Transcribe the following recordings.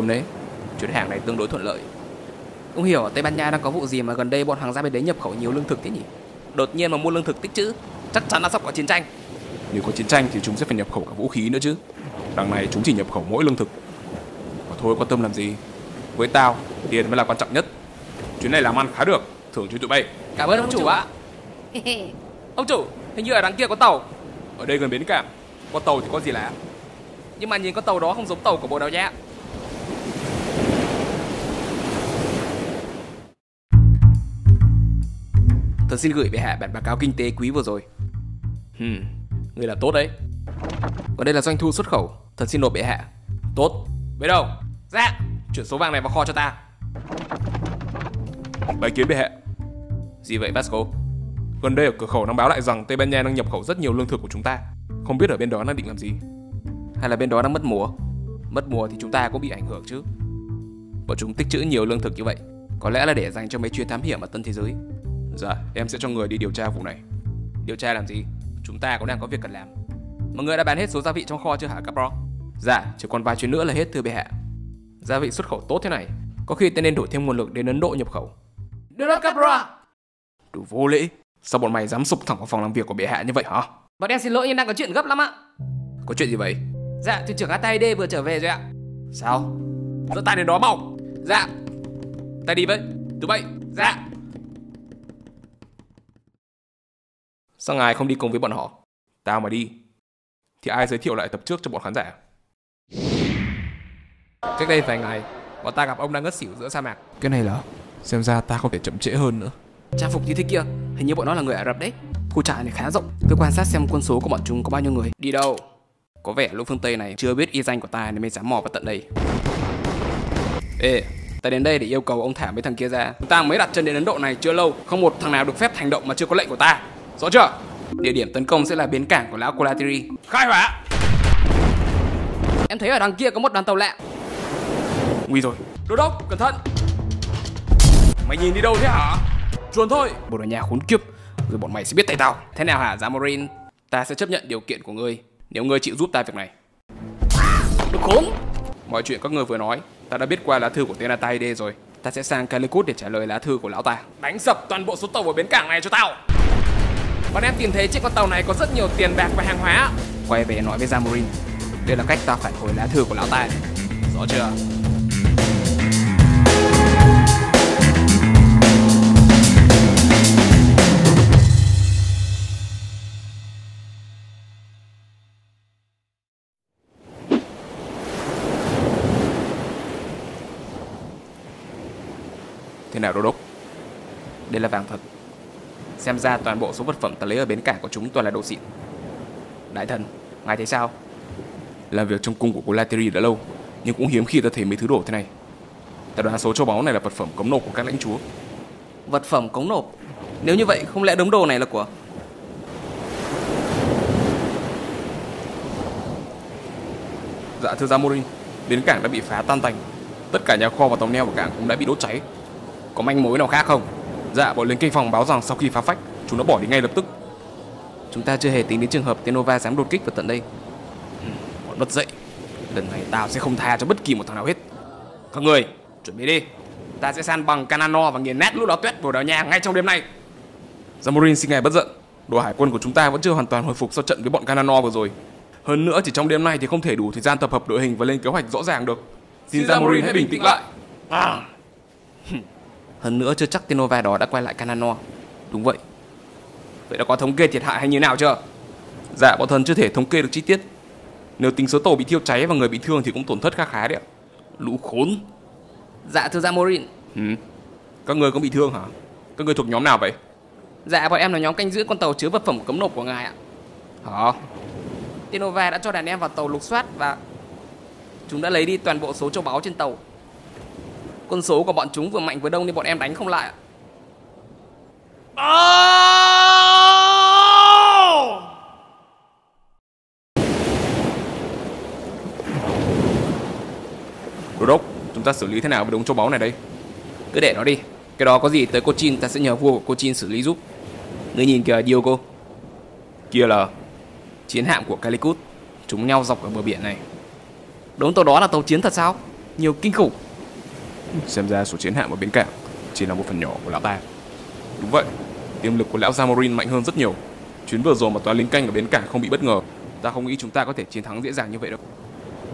cơm đấy. Chuyến hàng này tương đối thuận lợi. Không hiểu Tây Ban Nha đang có vụ gì mà gần đây bọn hàng gia bên đấy nhập khẩu nhiều lương thực thế nhỉ? Đột nhiên mà mua lương thực tích trữ, chắc chắn là sắp có chiến tranh. Nếu có chiến tranh thì chúng sẽ phải nhập khẩu cả vũ khí nữa chứ. Đằng này chúng chỉ nhập khẩu mỗi lương thực. Mà thôi quan tâm làm gì? Với tao, tiền mới là quan trọng nhất. Chuyến này làm ăn khá được, thưởng cho tụi bay. Cảm ơn ông chủ ạ. ông chủ, hình như ở đằng kia có tàu. Ở đây gần bến cảng, có tàu thì có gì lạ. Nhưng mà nhìn con tàu đó không giống tàu của Bồ Đào Nha. Tôi xin gửi về hạ bản báo cáo kinh tế quý vừa rồi. Hmm, người là tốt đấy. Còn đây là doanh thu xuất khẩu, thật xin nộp bệ hạ. Tốt. Biết đâu? Dạ, chuyển số vàng này vào kho cho ta. Bái kiến bệ hạ. Gì vậy Vasco? Gần đây ở cửa khẩu đang báo lại rằng Tây Ban Nha đang nhập khẩu rất nhiều lương thực của chúng ta. Không biết ở bên đó đang định làm gì. Hay là bên đó đang mất mùa? Mất mùa thì chúng ta cũng bị ảnh hưởng chứ. Bọn chúng tích trữ nhiều lương thực như vậy, có lẽ là để dành cho mấy chuyến thám hiểm ở tân thế giới. Dạ, em sẽ cho người đi điều tra vụ này. Điều tra làm gì? Chúng ta cũng đang có việc cần làm. Mọi người đã bán hết số gia vị trong kho chưa hả Capro? Dạ, chỉ còn vài chuyến nữa là hết thưa bệ hạ. Gia vị xuất khẩu tốt thế này, có khi ta nên đổi thêm nguồn lực đến Ấn Độ nhập khẩu. Được đó Capra. Đủ vô lễ. Sao bọn mày dám sục thẳng vào phòng làm việc của bệ hạ như vậy hả? Bọn em xin lỗi nhưng đang có chuyện gấp lắm ạ. Có chuyện gì vậy? Dạ, thủ trưởng ATD vừa trở về rồi ạ. Sao? Dẫn tay đến đó mau. Dạ. Tay đi với. Tụi bay. Dạ. Sao ngài không đi cùng với bọn họ? Tao mà đi. Thì ai giới thiệu lại tập trước cho bọn khán giả? Cách đây vài ngày, bọn ta gặp ông đang ngất xỉu giữa sa mạc. Cái này là xem ra ta không thể chậm trễ hơn nữa. Trang phục như thế kia, hình như bọn nó là người Ả Rập đấy. Khu trại này khá rộng, tôi quan sát xem quân số của bọn chúng có bao nhiêu người. Đi đâu? Có vẻ lũ phương Tây này chưa biết y danh của ta nên mới dám mò vào tận đây. Ê, ta đến đây để yêu cầu ông thả mấy thằng kia ra. Ta mới đặt chân đến Ấn Độ này chưa lâu, không một thằng nào được phép hành động mà chưa có lệnh của ta. Rõ chưa? Địa điểm tấn công sẽ là bến cảng của lão Colatiri. Khai hỏa! Em thấy ở đằng kia có một đoàn tàu lạ. Nguy rồi. Đô đốc, cẩn thận! Mày nhìn đi đâu thế hả? Chuồn thôi! Bồ Đào Nha khốn kiếp, rồi bọn mày sẽ biết tay tao. Thế nào hả Zamorin? Ta sẽ chấp nhận điều kiện của ngươi nếu ngươi chịu giúp ta việc này. Đồ khốn! Mọi chuyện các ngươi vừa nói, ta đã biết qua lá thư của tên Ataide rồi. Ta sẽ sang Calicut để trả lời lá thư của lão ta. Đánh sập toàn bộ số tàu ở bến cảng này cho tao. Bọn em tìm thấy trên con tàu này có rất nhiều tiền bạc và hàng hóa. Quay về nói với Zamorin. Đây là cách ta phản hồi lá thư của lão ta. Rõ chưa? Thế nào, đô đốc? Đây là vàng thật. Xem ra toàn bộ số vật phẩm ta lấy ở bến cảng của chúng toàn là đồ xịn. Đại thần, ngài thấy sao? Làm việc trong cung của Colateri đã lâu, nhưng cũng hiếm khi ta thấy mấy thứ đồ thế này. Ta đoán số châu báu này là vật phẩm cấm nộp của các lãnh chúa. Vật phẩm cống nộp. Nếu như vậy, không lẽ đống đồ này là của... Dạ thưa Zamorin, bến cảng đã bị phá tan tành. Tất cả nhà kho và tàu neo của cảng cũng đã bị đốt cháy. Có manh mối nào khác không? Dạ, bọn lính canh phòng báo rằng sau khi phá phách, chúng đã bỏ đi ngay lập tức. Chúng ta chưa hề tính đến trường hợp Tenova dám đột kích vào tận đây. Bọn mất dậy. Lần này tao sẽ không tha cho bất kỳ một thằng nào hết. Các người, chuẩn bị đi. Ta sẽ san bằng Canano và nghiền nát lũ đó tuyết Bồ Đào Nha ngay trong đêm nay. Zamorin xin ngài bất giận. Đội hải quân của chúng ta vẫn chưa hoàn toàn hồi phục sau trận với bọn Canano vừa rồi. Hơn nữa chỉ trong đêm nay thì không thể đủ thời gian tập hợp đội hình và lên kế hoạch rõ ràng được. Xin Zamorin hãy bình tĩnh lại. À. Hơn nữa chưa chắc Tenova đó đã quay lại Canano. Đúng vậy. Vậy đã có thống kê thiệt hại hay như nào chưa? Dạ, bọn thần chưa thể thống kê được chi tiết. Nếu tính số tàu bị thiêu cháy và người bị thương thì cũng tổn thất khá khá đấy ạ. Lũ khốn. Dạ thưa Zamorin. Ừ. Các người có bị thương hả? Các người thuộc nhóm nào vậy? Dạ bọn em là nhóm canh giữ con tàu chứa vật phẩm cấm nộp của ngài ạ. Hả? Tenova đã cho đàn em vào tàu lục soát và chúng đã lấy đi toàn bộ số châu báu trên tàu. Quân số của bọn chúng vừa mạnh vừa đông nên bọn em đánh không lại ạ. Đô đốc, chúng ta xử lý thế nào với đống châu báu này đây? Cứ để nó đi. Cái đó có gì tới Cochin ta sẽ nhờ vua của Cochin xử lý giúp. Ngươi nhìn kìa Diogo. Kia là Chiến hạm của Calicut. Chúng nhau dọc ở bờ biển này. Đống tàu đó là tàu chiến thật sao? Nhiều kinh khủng. Xem ra số chiến hạm ở bến cảng chỉ là một phần nhỏ của lão ta. Đúng vậy, tiềm lực của lão Zamorin mạnh hơn rất nhiều. Chuyến vừa rồi mà toán lính canh ở bến cảng không bị bất ngờ, ta không nghĩ chúng ta có thể chiến thắng dễ dàng như vậy đâu.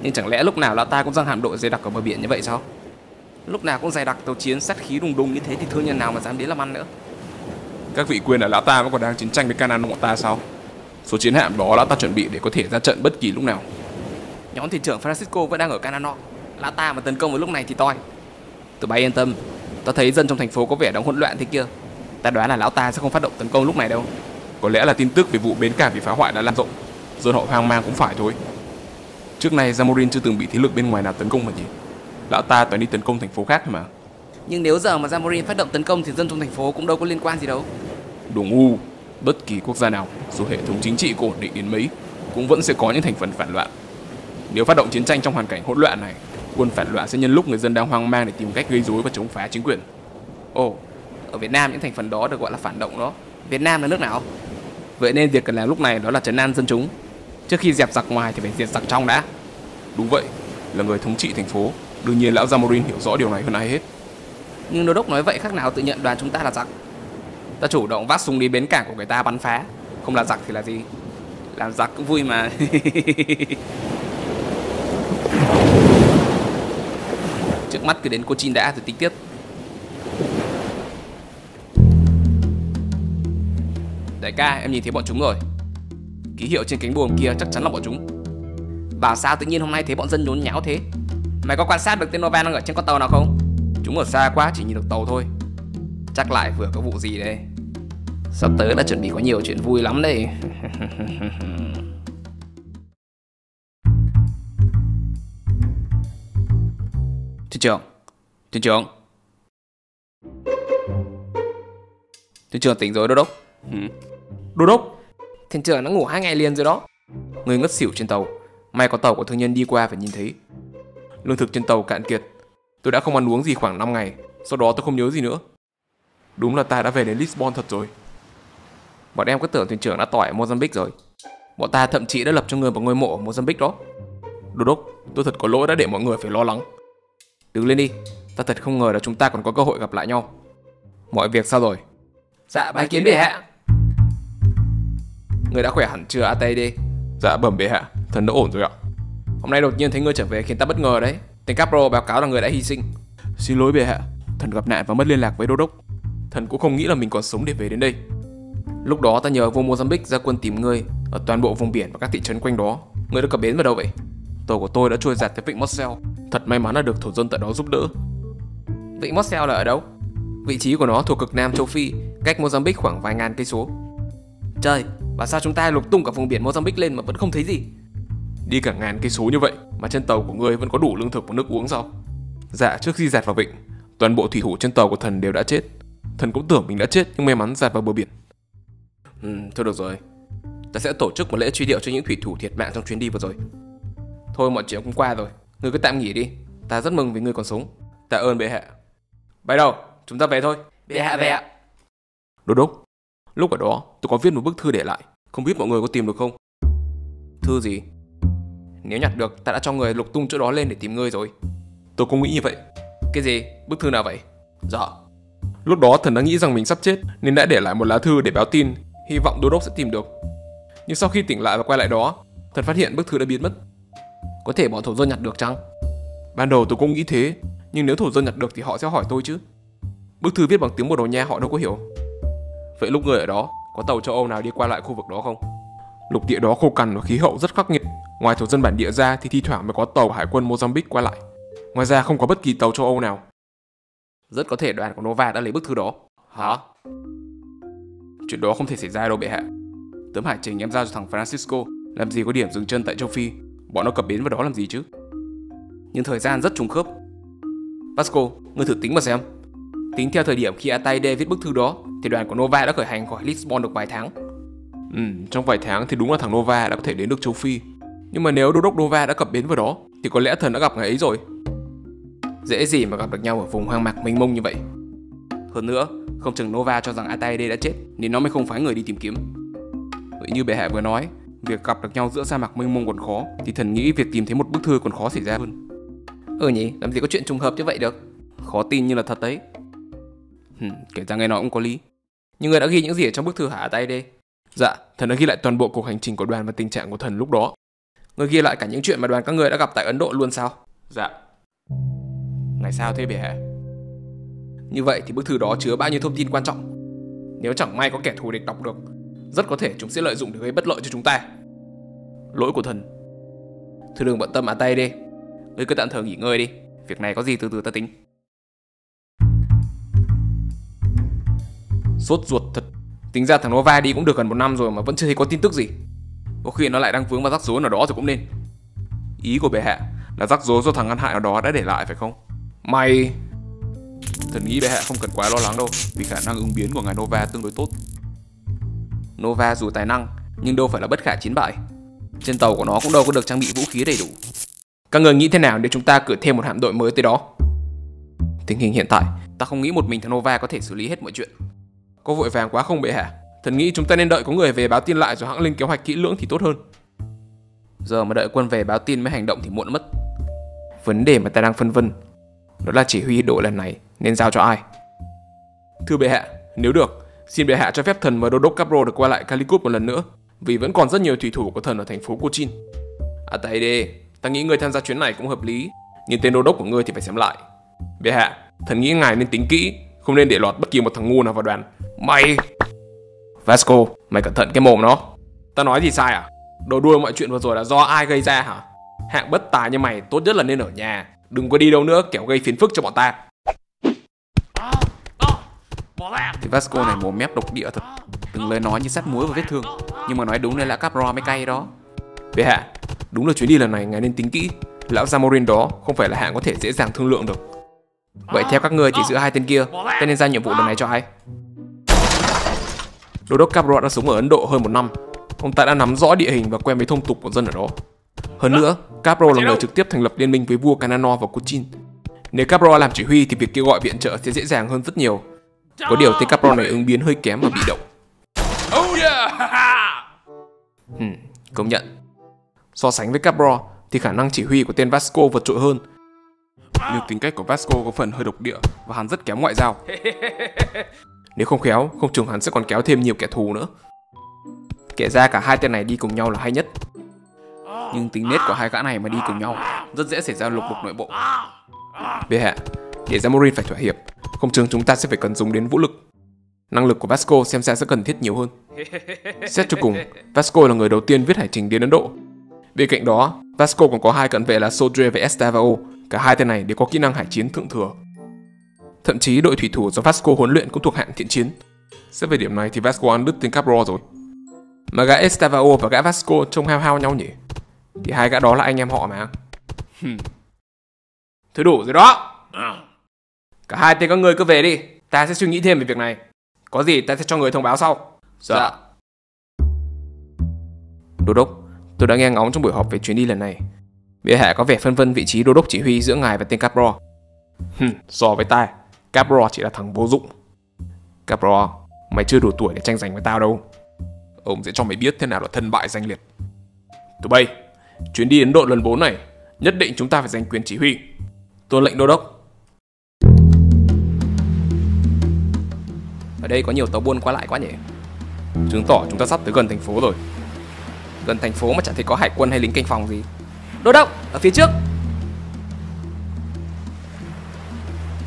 Nhưng chẳng lẽ lúc nào lão ta cũng dâng hạm đội dày đặc ở bờ biển như vậy sao? Lúc nào cũng dày đặc tàu chiến sát khí đùng đùng như thế thì thương nhân nào mà dám đến làm ăn nữa. Các vị quên là lão ta vẫn còn đang chiến tranh với Canaan bọn ta sao? Số chiến hạm đó lão ta chuẩn bị để có thể ra trận bất kỳ lúc nào. Nhóm thuyền trưởng Francisco vẫn đang ở Canano. Lão ta mà tấn công vào lúc này thì toi. Tụi bay yên tâm, ta thấy dân trong thành phố có vẻ đang hỗn loạn thế kia. Ta đoán là lão ta sẽ không phát động tấn công lúc này đâu. Có lẽ là tin tức về vụ bến cảng bị phá hoại đã lan rộng. Dân họ hoang mang cũng phải thôi. Trước này Zamorin chưa từng bị thế lực bên ngoài nào tấn công mà nhỉ? Lão ta toàn đi tấn công thành phố khác mà. Nhưng nếu giờ mà Zamorin phát động tấn công thì dân trong thành phố cũng đâu có liên quan gì đâu. Đồ ngu, bất kỳ quốc gia nào, dù hệ thống chính trị có ổn định đến mấy, cũng vẫn sẽ có những thành phần phản loạn. Nếu phát động chiến tranh trong hoàn cảnh hỗn loạn này, quân phản loạn sẽ nhân lúc người dân đang hoang mang để tìm cách gây rối và chống phá chính quyền. Ồ, ở Việt Nam những thành phần đó được gọi là phản động đó. Việt Nam là nước nào? Vậy nên việc cần làm lúc này đó là trấn an dân chúng. Trước khi dẹp giặc ngoài thì phải diệt giặc trong đã. Đúng vậy, là người thống trị thành phố, đương nhiên lão Zamorin hiểu rõ điều này hơn ai hết. Nhưng đô đốc nói vậy khác nào tự nhận đoàn chúng ta là giặc. Ta chủ động vác súng đi bến cảng của người ta bắn phá, không là giặc thì là gì? Làm giặc cũng vui mà. Trước mắt cứ đến cô Chin đã rồi tính tiếp. Đại ca, em nhìn thấy bọn chúng rồi. Ký hiệu trên cánh buồm kia chắc chắn là bọn chúng. Bảo sao tự nhiên hôm nay thấy bọn dân nhốn nháo thế? Mày có quan sát được tên Nova đang ở trên con tàu nào không? Chúng ở xa quá chỉ nhìn được tàu thôi. Chắc lại vừa có vụ gì đây. Sắp tới đã chuẩn bị có nhiều chuyện vui lắm đây. Thuyền trưởng, thuyền trưởng. Thuyền trưởng tỉnh rồi đô đốc. Ừ. Đô đốc, Thuyền trưởng đã ngủ hai ngày liền rồi đó. Người ngất xỉu trên tàu. May có tàu của thương nhân đi qua và nhìn thấy. lương thực trên tàu cạn kiệt. Tôi đã không ăn uống gì khoảng 5 ngày, sau đó tôi không nhớ gì nữa. Đúng là ta đã về đến Lisbon thật rồi. Bọn em cứ tưởng thuyền trưởng đã tỏi ở Mozambique rồi. Bọn ta thậm chí đã lập cho người một ngôi mộ ở Mozambique đó. Đô đốc, tôi thật có lỗi đã để mọi người phải lo lắng. Đứng lên đi, ta thật không ngờ là chúng ta còn có cơ hội gặp lại nhau. Mọi việc sao rồi? Dạ, bái kiến bệ hạ. Người đã khỏe hẳn chưa ATD? Dạ bẩm bệ hạ, thần đã ổn rồi ạ. Hôm nay đột nhiên thấy ngươi trở về khiến ta bất ngờ đấy. Tên Capro báo cáo là người đã hy sinh. Xin lỗi bệ hạ, thần gặp nạn và mất liên lạc với đô đốc. Thần cũng không nghĩ là mình còn sống để về đến đây. Lúc đó ta nhờ vua Mozambique ra quân tìm ngươi ở toàn bộ vùng biển và các thị trấn quanh đó. Ngươi đã cập bến vào đâu vậy? Tàu của tôi đã trôi giạt tới vịnh Marcel. Thật may mắn là được thổ dân tại đó giúp đỡ. Vịnh Mosel là ở đâu? Vị trí của nó thuộc cực nam châu Phi, cách Mozambique khoảng vài ngàn cây số. Trời, và sao chúng ta lục tung cả vùng biển Mozambique lên mà vẫn không thấy gì? Đi cả ngàn cây số như vậy mà trên tàu của ngươi vẫn có đủ lương thực và nước uống sao? Dạ, trước khi giạt vào vịnh, toàn bộ thủy thủ trên tàu của thần đều đã chết. Thần cũng tưởng mình đã chết nhưng may mắn giạt vào bờ biển. Ừ, thôi được rồi. Ta sẽ tổ chức một lễ truy điệu cho những thủy thủ thiệt mạng trong chuyến đi vừa rồi. Thôi mọi chuyện cũng qua rồi, ngươi cứ tạm nghỉ đi. Ta rất mừng vì ngươi còn sống. Tạ ơn bệ hạ. Bay đâu? Chúng ta về thôi. Bệ hạ về ạ. Đô đốc, lúc ở đó tôi có viết một bức thư để lại, không biết mọi người có tìm được không? Thư gì? Nếu nhặt được, ta đã cho người lục tung chỗ đó lên để tìm ngươi rồi. Tôi cũng nghĩ như vậy. Cái gì? Bức thư nào vậy? Dạ. Lúc đó thần đã nghĩ rằng mình sắp chết nên đã để lại một lá thư để báo tin, hy vọng đô đốc sẽ tìm được. Nhưng sau khi tỉnh lại và quay lại đó, thần phát hiện bức thư đã biến mất. Có thể bọn thổ dân nhặt được chăng? Ban đầu tôi cũng nghĩ thế, nhưng nếu thổ dân nhặt được thì họ sẽ hỏi tôi chứ. Bức thư viết bằng tiếng Bồ Đào Nha họ đâu có hiểu. Vậy lúc người ở đó, có tàu châu Âu nào đi qua lại khu vực đó không? Lục địa đó khô cằn và khí hậu rất khắc nghiệt. Ngoài thổ dân bản địa ra thì thi thoảng mới có tàu hải quân Mozambique qua lại. Ngoài ra không có bất kỳ tàu châu Âu nào. Rất có thể đoàn của Nova đã lấy bức thư đó. Hả? Chuyện đó không thể xảy ra đâu bệ hạ. Tấm hải trình em giao cho thằng Francisco làm gì có điểm dừng chân tại châu Phi. Bọn nó cập bến vào đó làm gì chứ? Nhưng thời gian rất trùng khớp. Vasco, ngươi thử tính mà xem. Tính theo thời điểm khi Ataide viết bức thư đó, thì đoàn của Nova đã khởi hành khỏi Lisbon được vài tháng. Ừ, trong vài tháng thì đúng là thằng Nova đã có thể đến được châu Phi. Nhưng mà nếu đô đốc Nova đã cập bến vào đó, thì có lẽ thần đã gặp ngày ấy rồi. Dễ gì mà gặp được nhau ở vùng hoang mạc mênh mông như vậy. Hơn nữa, không chừng Nova cho rằng Ataide đã chết, nên nó mới không phái người đi tìm kiếm. Vậy như bệ hạ vừa nói, việc gặp được nhau giữa sa mạc mênh mông còn khó, thì thần nghĩ việc tìm thấy một bức thư còn khó xảy ra hơn. Ừ nhỉ, làm gì có chuyện trùng hợp như vậy được? Khó tin như là thật đấy. Hừm, kể ra nghe nói cũng có lý. Nhưng người đã ghi những gì ở trong bức thư hả tay đi Dạ, thần đã ghi lại toàn bộ cuộc hành trình của đoàn và tình trạng của thần lúc đó. Người ghi lại cả những chuyện mà đoàn các người đã gặp tại Ấn Độ luôn sao? Dạ. Ngày sao thế hạ Như vậy thì bức thư đó chứa bao nhiêu thông tin quan trọng? Nếu chẳng may có kẻ thù địch đọc được rất có thể chúng sẽ lợi dụng để gây bất lợi cho chúng ta. Lỗi của thần. Thư đừng bận tâm à tay đi. Ngươi cứ tạm thời nghỉ ngơi đi. Việc này có gì từ từ ta tính. Sốt ruột thật. Tính ra thằng Nova đi cũng được gần một năm rồi mà vẫn chưa thấy có tin tức gì. Có khi nó lại đang vướng vào rắc rối nào đó rồi cũng nên. Ý của bệ hạ là rắc rối do thằng ngăn hại nào đó đã để lại, phải không? Mày Thần nghĩ bệ hạ không cần quá lo lắng đâu, Vì khả năng ứng biến của ngài Nova tương đối tốt. Nova dù tài năng Nhưng đâu phải là bất khả chiến bại. Trên tàu của nó cũng đâu có được trang bị vũ khí đầy đủ. Các người nghĩ thế nào để chúng ta cử thêm một hạm đội mới tới đó? Tình hình hiện tại Ta không nghĩ một mình thằng Nova có thể xử lý hết mọi chuyện. Có vội vàng quá không bệ hạ Thần nghĩ chúng ta nên đợi có người về báo tin lại rồi hãng lên kế hoạch kỹ lưỡng thì tốt hơn. Giờ mà đợi quân về báo tin mới hành động thì muộn mất. Vấn đề mà ta đang phân vân Đó là chỉ huy đội lần này nên giao cho ai? Thưa bệ hạ, nếu được, xin bệ hạ cho phép thần và đô đốc Capro được qua lại Calicut một lần nữa, vì vẫn còn rất nhiều thủy thủ của thần ở thành phố Cochin. À tay ta nghĩ người tham gia chuyến này cũng hợp lý, nhưng tên đô đốc của ngươi thì phải xem lại. Bệ hạ, thần nghĩ ngài nên tính kỹ, không nên để lọt bất kỳ một thằng ngu nào vào đoàn. Mày Vasco, mày cẩn thận cái mồm nó Ta nói gì sai à? Đồ đuôi mọi chuyện vừa rồi là do ai gây ra hả? Hạng bất tài như mày tốt nhất là nên ở nhà, đừng có đi đâu nữa kẻo gây phiền phức cho bọn ta. Thì Vasco này mồm mép độc địa thật Từng lời nói như sắt muối vào vết thương Nhưng mà nói đúng nên là Capro mới cay đó Bệ hạ, đúng là chuyến đi lần này ngài nên tính kỹ. Lão Zamorin đó không phải là hạng có thể dễ dàng thương lượng được. Vậy theo các ngươi thì giữa hai tên kia Ta nên ra nhiệm vụ lần này cho ai Đô đốc Capro đã sống ở Ấn Độ hơn một năm. Ông ta đã nắm rõ địa hình và quen với thông tục của dân ở đó. Hơn nữa, Capro là người trực tiếp thành lập liên minh với vua Canano và Cochin. Nếu Capro làm chỉ huy thì việc kêu gọi viện trợ sẽ dễ dàng hơn rất nhiều. Có điều tên Capro này ứng biến hơi kém và bị động. Hmm, Công nhận So sánh với Capro thì khả năng chỉ huy của tên Vasco vượt trội hơn. Nhưng tính cách của Vasco có phần hơi độc địa và hắn rất kém ngoại giao. Nếu không khéo, không chừng hắn sẽ còn kéo thêm nhiều kẻ thù nữa. Kể ra cả hai tên này đi cùng nhau là hay nhất Nhưng tính nết của hai gã này mà đi cùng nhau Rất dễ xảy ra lục đục nội bộ Bệ hạ, để Zamorin phải thỏa hiệp, không chừng chúng ta sẽ phải cần dùng đến vũ lực. Năng lực của Vasco xem ra sẽ cần thiết nhiều hơn. Xét cho cùng, Vasco là người đầu tiên viết hải trình đến Ấn Độ. Bên cạnh đó, Vasco còn có hai cận vệ là Sodre và Estavao. Cả hai tên này đều có kỹ năng hải chiến thượng thừa. Thậm chí đội thủy thủ do Vasco huấn luyện cũng thuộc hạng thiện chiến. Xét về điểm này thì Vasco ăn đứt tên Capro rồi. Mà gã Estavao và gã Vasco trông hao hao nhau nhỉ? Thì hai gã đó là anh em họ mà. Thôi đủ rồi đó. Cả hai tên các ngươi cứ về đi. Ta sẽ suy nghĩ thêm về việc này. Có gì ta sẽ cho người thông báo sau. Dạ Đô đốc, tôi đã nghe ngóng trong buổi họp về chuyến đi lần này. Bệ hạ có vẻ phân vân vị trí đô đốc chỉ huy giữa ngài và tên Capro. Hừm, so với ta, Capro chỉ là thằng vô dụng. Capro, mày chưa đủ tuổi để tranh giành với tao đâu. Ông sẽ cho mày biết thế nào là thân bại danh liệt. Tụi bay, chuyến đi Ấn Độ lần 4 này, nhất định chúng ta phải giành quyền chỉ huy. Tôi lệnh đô đốc. Ở đây có nhiều tàu buôn qua lại quá nhỉ Chứng tỏ chúng ta sắp tới gần thành phố rồi. Gần thành phố mà chẳng thấy có hải quân hay lính canh phòng gì Đô đốc, ở phía trước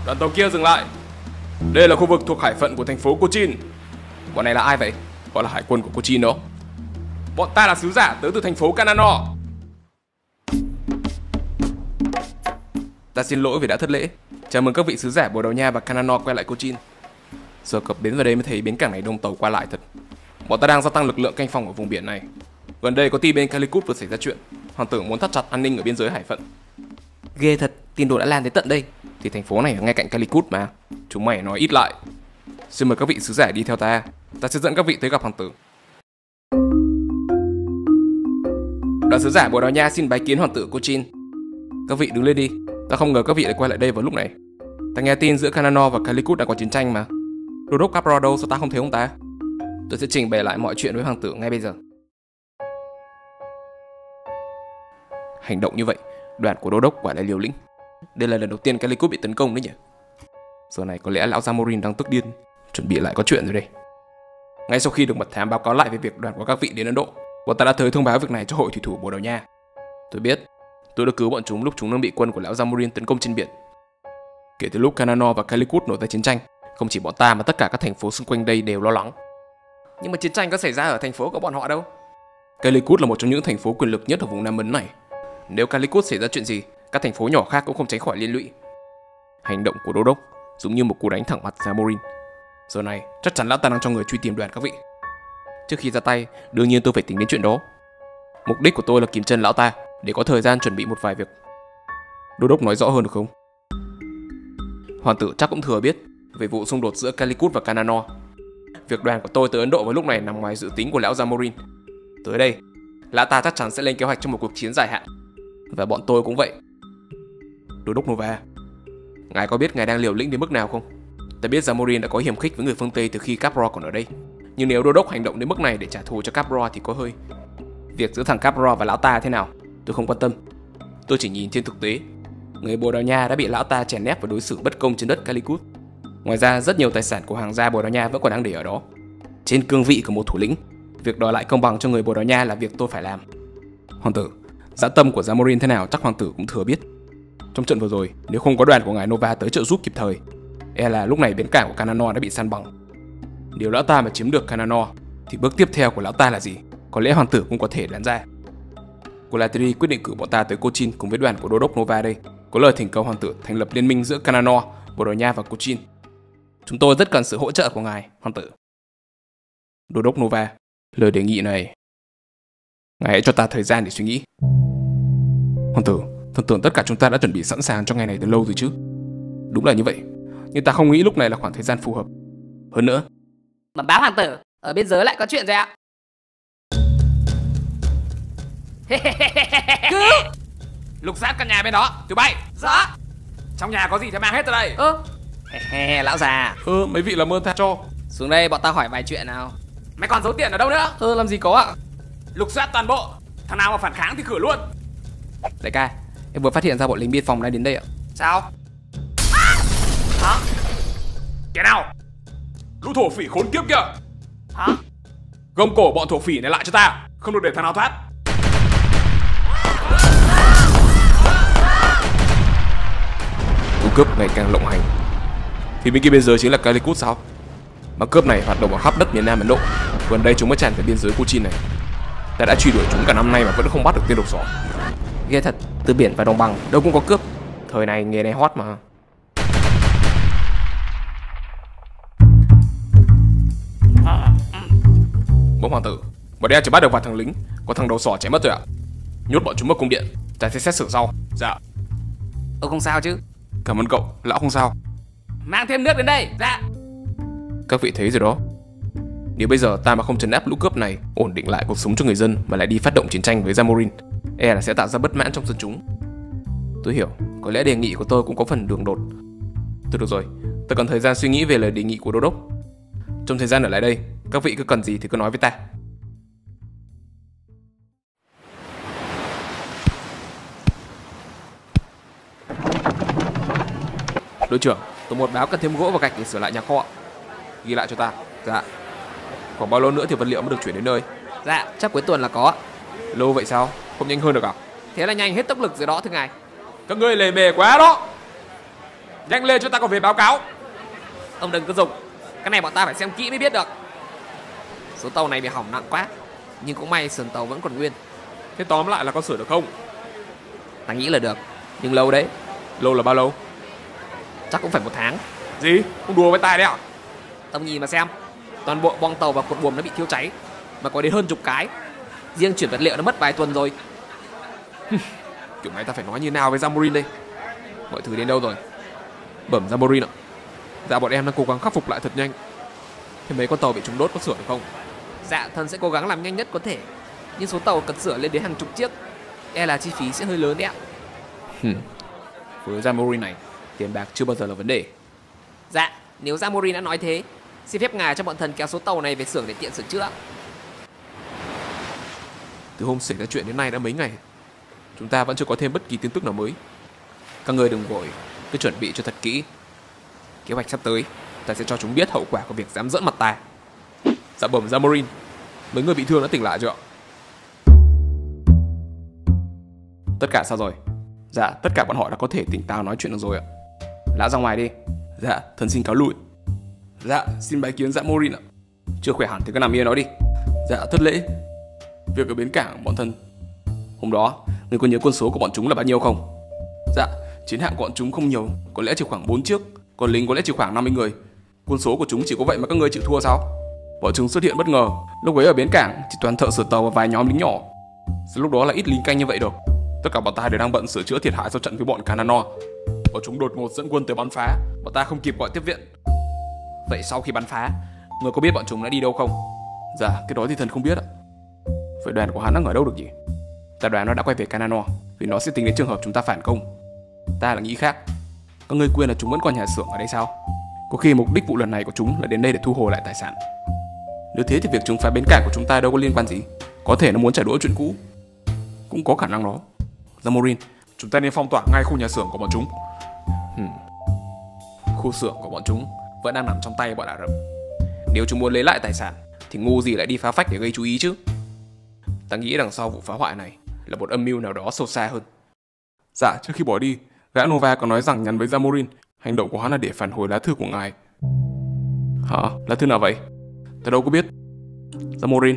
Đoàn tàu kia dừng lại. Đây là khu vực thuộc hải phận của thành phố Cochin. Bọn này là ai vậy Gọi là hải quân của Cochin đó. Bọn ta là sứ giả tới từ thành phố Canano. Ta xin lỗi vì đã thất lễ Chào mừng các vị sứ giả Bồ Đào Nha và Canano quay lại Cochin Giờ cập bến vào đây mới thấy bến cảng này đông tàu qua lại thật. Bọn ta đang gia tăng lực lượng canh phòng ở vùng biển này. Gần đây có tin bên Calicut vừa xảy ra chuyện. Hoàng tử muốn thắt chặt an ninh ở biên giới hải phận. Ghê thật, tin đồn đã lan tới tận đây. Thì thành phố này ở ngay cạnh Calicut mà. Chúng mày nói ít lại. Xin mời các vị sứ giả đi theo ta. Ta sẽ dẫn các vị tới gặp hoàng tử. Đoàn sứ giả Bồ Đào Nha xin bái kiến hoàng tử Cochin. Các vị đứng lên đi. Ta không ngờ các vị lại quay lại đây vào lúc này. Ta nghe tin giữa Canano và Calicut đã có chiến tranh mà Đô đốc Capro đâu sao ta không thấy ông ta Tôi sẽ trình bày lại mọi chuyện với hoàng tử ngay bây giờ Hành động như vậy Đoàn của đô đốc quả là liều lĩnh Đây là lần đầu tiên Calicut bị tấn công đấy nhỉ? Giờ này có lẽ lão Zamorin đang tức điên, chuẩn bị lại có chuyện rồi đây. Ngay sau khi được mật thám báo cáo lại về việc đoàn của các vị đến Ấn Độ, bọn ta đã tới thông báo việc này cho hội thủy thủ Bồ Đào Nha. Tôi biết, tôi đã cứu bọn chúng lúc chúng đang bị quân của lão Zamorin tấn công trên biển. Kể từ lúc Canano và Calicut nổi ra chiến tranh, không chỉ bọn ta mà tất cả các thành phố xung quanh đây đều lo lắng. Nhưng mà chiến tranh có xảy ra ở thành phố của bọn họ đâu. Calicut là một trong những thành phố quyền lực nhất ở vùng Nam Ấn này. Nếu Calicut xảy ra chuyện gì, các thành phố nhỏ khác cũng không tránh khỏi liên lụy. Hành động của Đô Đốc giống như một cú đánh thẳng mặt Zamorin. Giờ này, chắc chắn lão ta đang cho người truy tìm đoàn các vị. Trước khi ra tay, đương nhiên tôi phải tính đến chuyện đó. Mục đích của tôi là kìm chân lão ta để có thời gian chuẩn bị một vài việc. Đô đốc nói rõ hơn được không? Hoàng tử chắc cũng thừa biết về vụ xung đột giữa Calicut và Cananor. Việc đoàn của tôi tới Ấn Độ vào lúc này nằm ngoài dự tính của lão Zamorin. Tới đây, lão ta chắc chắn sẽ lên kế hoạch cho một cuộc chiến dài hạn. Và bọn tôi cũng vậy. Đô đốc Nova, ngài có biết ngài đang liều lĩnh đến mức nào không? Ta biết Zamorin đã có hiểm khích với người phương Tây từ khi Capro còn ở đây. Nhưng nếu đô đốc hành động đến mức này để trả thù cho Capro thì có hơi. Việc giữa thằng Capro và lão ta thế nào, tôi không quan tâm. Tôi chỉ nhìn trên thực tế. Người Bồ Đào Nha đã bị lão ta chèn ép và đối xử bất công trên đất Calicut. Ngoài ra, rất nhiều tài sản của hàng gia Bồ Đào Nha vẫn còn đang để ở đó. Trên cương vị của một thủ lĩnh, việc đòi lại công bằng cho người Bồ Đào Nha là việc tôi phải làm. Hoàng tử, dã tâm của Zamorin thế nào chắc hoàng tử cũng thừa biết. Trong trận vừa rồi, nếu không có đoàn của ngài Nova tới trợ giúp kịp thời, e là lúc này bến cảng của cananor đã bị san bằng. Nếu lão ta mà chiếm được cananor thì bước tiếp theo của lão ta là gì? Có lẽ hoàng tử cũng có thể đoán ra. Colatri quyết định cử bọn ta tới Cochin cùng với đoàn của Đô đốc Nova đây. Có lời thỉnh cầu hoàng tử thành lập liên minh giữa cananor Bồ Đào Nha và Cochin. Chúng tôi rất cần sự hỗ trợ của ngài, hoàng tử. Đô đốc Nova, lời đề nghị này... Ngài hãy cho ta thời gian để suy nghĩ. Hoàng tử, thần tưởng tất cả chúng ta đã chuẩn bị sẵn sàng cho ngày này từ lâu rồi chứ. Đúng là như vậy, nhưng ta không nghĩ lúc này là khoảng thời gian phù hợp. Hơn nữa, Mà báo hoàng tử, ở biên giới lại có chuyện gì ạ? Cứ Lục soát căn nhà bên đó Từ bay Dạ Trong nhà có gì thì mang hết ra đây Ơ He lão già. Ừ mấy vị làm ơn tha cho. Xuống đây bọn ta hỏi vài chuyện nào. Mày còn giấu tiền ở đâu nữa? Ơ làm gì có ạ? Lục soát toàn bộ. Thằng nào mà phản kháng thì cử luôn. Đại ca, em vừa phát hiện ra bọn lính biên phòng đang đến đây ạ. Sao? Hả? Kẻ nào? Lũ thổ phỉ khốn kiếp kìa. Hả? Gông cổ bọn thổ phỉ này lại cho ta. Không được để thằng nào thoát. Vụ cướp ngày càng lộng hành Thì bên kia biên giới chính là Calicut sao? Mà cướp này hoạt động ở khắp đất miền Nam Ấn Độ. Gần đây chúng mới tràn về biên giới Cochin này. Ta đã truy đuổi chúng cả năm nay mà vẫn không bắt được tên độc sỏ Ghê thật, từ biển và đồng bằng đâu cũng có cướp. Thời này nghề này hot mà. Bỗng hoàng tử Bọn đen chỉ bắt được vài thằng lính Còn thằng đầu sỏ chạy mất rồi ạ. Nhốt bọn chúng vào cung điện Ta sẽ xét xử sau. Dạ. Ơ không sao chứ? Cảm ơn cậu Lão không sao Mang thêm nước đến đây Dạ Các vị thấy rồi đó. Nếu bây giờ ta mà không trấn áp lũ cướp này, ổn định lại cuộc sống cho người dân mà lại đi phát động chiến tranh với Zamorin, e là sẽ tạo ra bất mãn trong dân chúng. Tôi hiểu, có lẽ đề nghị của tôi cũng có phần đường đột. Tôi được rồi, tôi cần thời gian suy nghĩ về lời đề nghị của đô đốc. Trong thời gian ở lại đây, các vị cứ cần gì thì cứ nói với ta. Đội trưởng, tôi một báo cần thêm gỗ và gạch để sửa lại nhà kho. Ghi lại cho ta. Dạ. Khoảng bao lâu nữa thì vật liệu mới được chuyển đến nơi? Dạ chắc cuối tuần là có Lâu vậy sao? Không nhanh hơn được à? Thế là nhanh hết tốc lực rồi đó thưa ngài. Các ngươi lề mề quá đó. Nhanh lên cho ta còn về báo cáo. Ông đừng có dùng. Cái này bọn ta phải xem kỹ mới biết được. Số tàu này bị hỏng nặng quá Nhưng cũng may sườn tàu vẫn còn nguyên. Thế tóm lại là có sửa được không? Ta nghĩ là được Nhưng lâu đấy. Lâu là bao lâu Chắc cũng phải một tháng. Gì? Không đùa với tài đấy à Ông nhìn mà xem. Toàn bộ boong tàu và cột buồm nó bị thiêu cháy. Mà có đến hơn chục cái. Riêng chuyển vật liệu nó mất vài tuần rồi. Kiểu này ta phải nói như nào với Zamorin đây? Mọi thứ đến đâu rồi? Bẩm Zamorin ạ. Dạ bọn em đang cố gắng khắc phục lại thật nhanh. Thế mấy con tàu bị trúng đốt có sửa được không? Dạ thần sẽ cố gắng làm nhanh nhất có thể. Nhưng số tàu cần sửa lên đến hàng chục chiếc E là chi phí sẽ hơi lớn đấy ạ. Với Zamorin này, tiền bạc chưa bao giờ là vấn đề. Dạ nếu Zamorin đã nói thế Xin phép ngài cho bọn thần kéo số tàu này về xưởng để tiện sửa chữa Từ hôm xảy ra chuyện đến nay đã mấy ngày Chúng ta vẫn chưa có thêm bất kỳ tin tức nào mới Các ngươi đừng vội, cứ chuẩn bị cho thật kỹ. Kế hoạch sắp tới, ta sẽ cho chúng biết hậu quả của việc dám dẫn mặt ta. Dạ bẩm Zamorin, mấy người bị thương đã tỉnh lại chưa ạ? Tất cả sao rồi? Dạ, tất cả bọn họ đã có thể tỉnh táo nói chuyện được rồi ạ. Lão ra ngoài đi. Dạ, thần xin cáo lùi. Dạ, xin bái kiến Zamorin ạ. Chưa khỏe hẳn thì cứ nằm yên đó đi. Dạ, thất lễ. Việc ở bến cảng bọn thân. Hôm đó, người có nhớ quân số của bọn chúng là bao nhiêu không? Dạ, chiến hạm của bọn chúng không nhiều, có lẽ chỉ khoảng 4 chiếc, còn lính có lẽ chỉ khoảng 50 người. Quân số của chúng chỉ có vậy mà các ngươi chịu thua sao? Bọn chúng xuất hiện bất ngờ, lúc ấy ở bến cảng chỉ toàn thợ sửa tàu và vài nhóm lính nhỏ. Lúc đó là ít lính canh như vậy được. Tất cả bọn ta đều đang bận sửa chữa thiệt hại sau trận với bọn Canano. Bọn chúng đột ngột dẫn quân tới bắn phá, bọn ta không kịp gọi tiếp viện. Vậy sau khi bắn phá, người có biết bọn chúng đã đi đâu không? Dạ, cái đó thì thần không biết ạ. Vậy đoàn của hắn đang ở đâu được nhỉ? Ta đoán nó đã quay về Canano, vì nó sẽ tính đến trường hợp chúng ta phản công. Ta là nghĩ khác. Các ngươi quên là chúng vẫn còn nhà xưởng ở đây sao? Có khi mục đích vụ lần này của chúng là đến đây để thu hồi lại tài sản. Nếu thế thì việc chúng phá bến cảng của chúng ta đâu có liên quan gì. Có thể nó muốn trả đũa chuyện cũ. Cũng có khả năng đó. Dạ, Zamorin, chúng ta nên phong tỏa ngay khu nhà xưởng của bọn chúng. Hmm. Khu xưởng của bọn chúng vẫn đang nằm trong tay bọn Ả Rập. Nếu chúng muốn lấy lại tài sản thì ngu gì lại đi phá phách để gây chú ý chứ? Ta nghĩ đằng sau vụ phá hoại này là một âm mưu nào đó sâu xa hơn. Dạ, trước khi bỏ đi, gã Nova có nói rằng nhắn với Zamorin, hành động của hắn là để phản hồi lá thư của ngài. Hả? Lá thư nào vậy? Ta đâu có biết. Zamorin.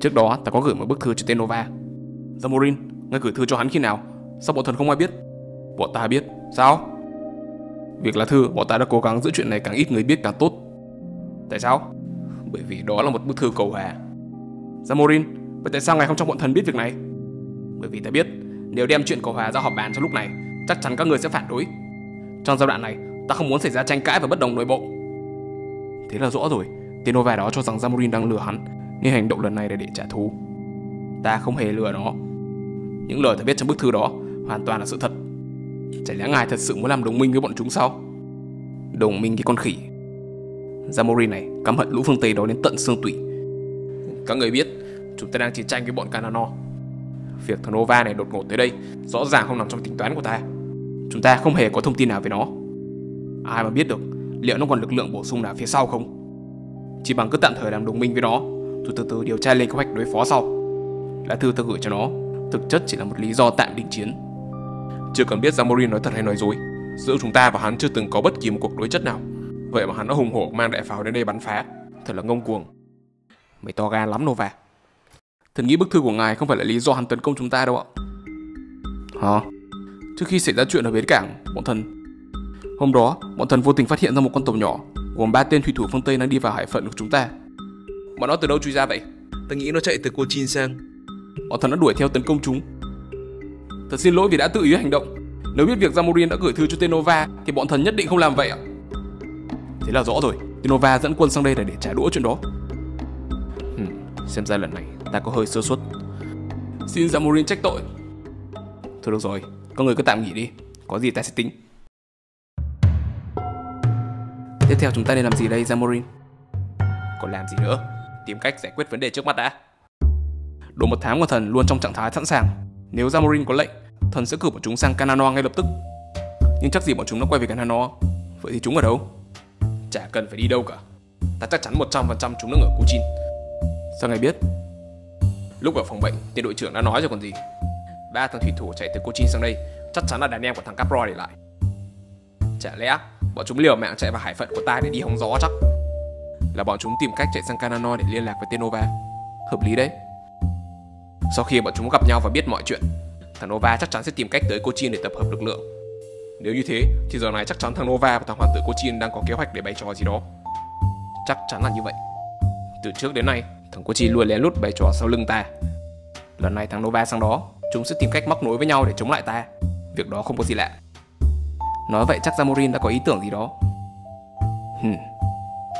Trước đó ta có gửi một bức thư cho tên Nova. Zamorin, ngươi gửi thư cho hắn khi nào? Sao bọn thần không ai biết? Bọn ta biết. Sao? Việc lá thư, bọn ta đã cố gắng giữ chuyện này càng ít người biết càng tốt. Tại sao? Bởi vì đó là một bức thư cầu hòa. Zamorin, vậy tại sao ngài không cho bọn thần biết việc này? Bởi vì ta biết, nếu đem chuyện cầu hòa ra họp bàn trong lúc này, chắc chắn các người sẽ phản đối. Trong giai đoạn này, ta không muốn xảy ra tranh cãi và bất đồng nội bộ. Thế là rõ rồi, tên Nova đó cho rằng Zamorin đang lừa hắn, nên hành động lần này là để trả thù. Ta không hề lừa nó. Những lời ta viết trong bức thư đó hoàn toàn là sự thật. Chả lẽ ngài thật sự muốn làm đồng minh với bọn chúng sao? Đồng minh cái con khỉ. Zamorin này căm hận lũ phương Tây đó đến tận xương tủy. Các người biết, chúng ta đang chiến tranh với bọn Canano. Việc thằng Nova này đột ngột tới đây rõ ràng không nằm trong tính toán của ta. Chúng ta không hề có thông tin nào về nó. Ai mà biết được liệu nó còn lực lượng bổ sung nào phía sau không? Chỉ bằng cứ tạm thời làm đồng minh với nó, rồi từ từ điều tra lên kế hoạch đối phó sau. Lá thư ta gửi cho nó, thực chất chỉ là một lý do tạm đình chiến. Chưa cần biết Zamorin nói thật hay nói dối, giữa chúng ta và hắn chưa từng có bất kỳ một cuộc đối chất nào. Vậy mà hắn đã hùng hổ mang đại pháo đến đây bắn phá, thật là ngông cuồng. Mày to gan lắm Nova. Thần nghĩ bức thư của ngài không phải là lý do hắn tấn công chúng ta đâu ạ. Hả? Trước khi xảy ra chuyện ở bến cảng, bọn thần Hôm đó, bọn thần vô tình phát hiện ra một con tàu nhỏ gồm ba tên thủy thủ phương Tây đang đi vào hải phận của chúng ta. Bọn nó từ đâu chui ra vậy? Ta nghĩ nó chạy từ Cochin sang. Bọn thần đã đuổi theo tấn công chúng. Thật xin lỗi vì đã tự ý hành động. Nếu biết việc Zamorin đã gửi thư cho tên Nova thì bọn thần nhất định không làm vậy ạ. Thế là rõ rồi, tên Nova dẫn quân sang đây là để trả đũa chuyện đó. Hmm, xem ra lần này ta có hơi sơ suất. Xin Zamorin trách tội. Thôi được rồi, các người cứ tạm nghỉ đi, có gì ta sẽ tính. Tiếp theo chúng ta nên làm gì đây Zamorin? Còn làm gì nữa? Tìm cách giải quyết vấn đề trước mắt đã. Đồ một tháng của thần luôn trong trạng thái sẵn sàng. Nếu Zamorin có lệnh, thần sẽ cử bọn chúng sang Canano ngay lập tức. Nhưng chắc gì bọn chúng đã quay về Canano. Vậy thì chúng ở đâu? Chả cần phải đi đâu cả. Ta chắc chắn 100% chúng đang ở Kuchin. Sao ngài biết? Lúc ở phòng bệnh, tên đội trưởng đã nói rồi còn gì. Ba thằng thủy thủ chạy từ Kuchin sang đây, chắc chắn là đàn em của thằng Capro để lại. Chả lẽ bọn chúng liều mạng chạy vào hải phận của ta để đi hóng gió chắc? Là bọn chúng tìm cách chạy sang Canano để liên lạc với tên Nova. Hợp lý đấy. Sau khi bọn chúng gặp nhau và biết mọi chuyện, thằng Nova chắc chắn sẽ tìm cách tới Cochin để tập hợp lực lượng. Nếu như thế, thì giờ này chắc chắn thằng Nova và thằng hoàng tử Cochin đang có kế hoạch để bày trò gì đó. Chắc chắn là như vậy. Từ trước đến nay, thằng Cochin luôn lén lút bày trò sau lưng ta. Lần này thằng Nova sang đó, chúng sẽ tìm cách móc nối với nhau để chống lại ta. Việc đó không có gì lạ. Nói vậy chắc Zamorin đã có ý tưởng gì đó. Hừm,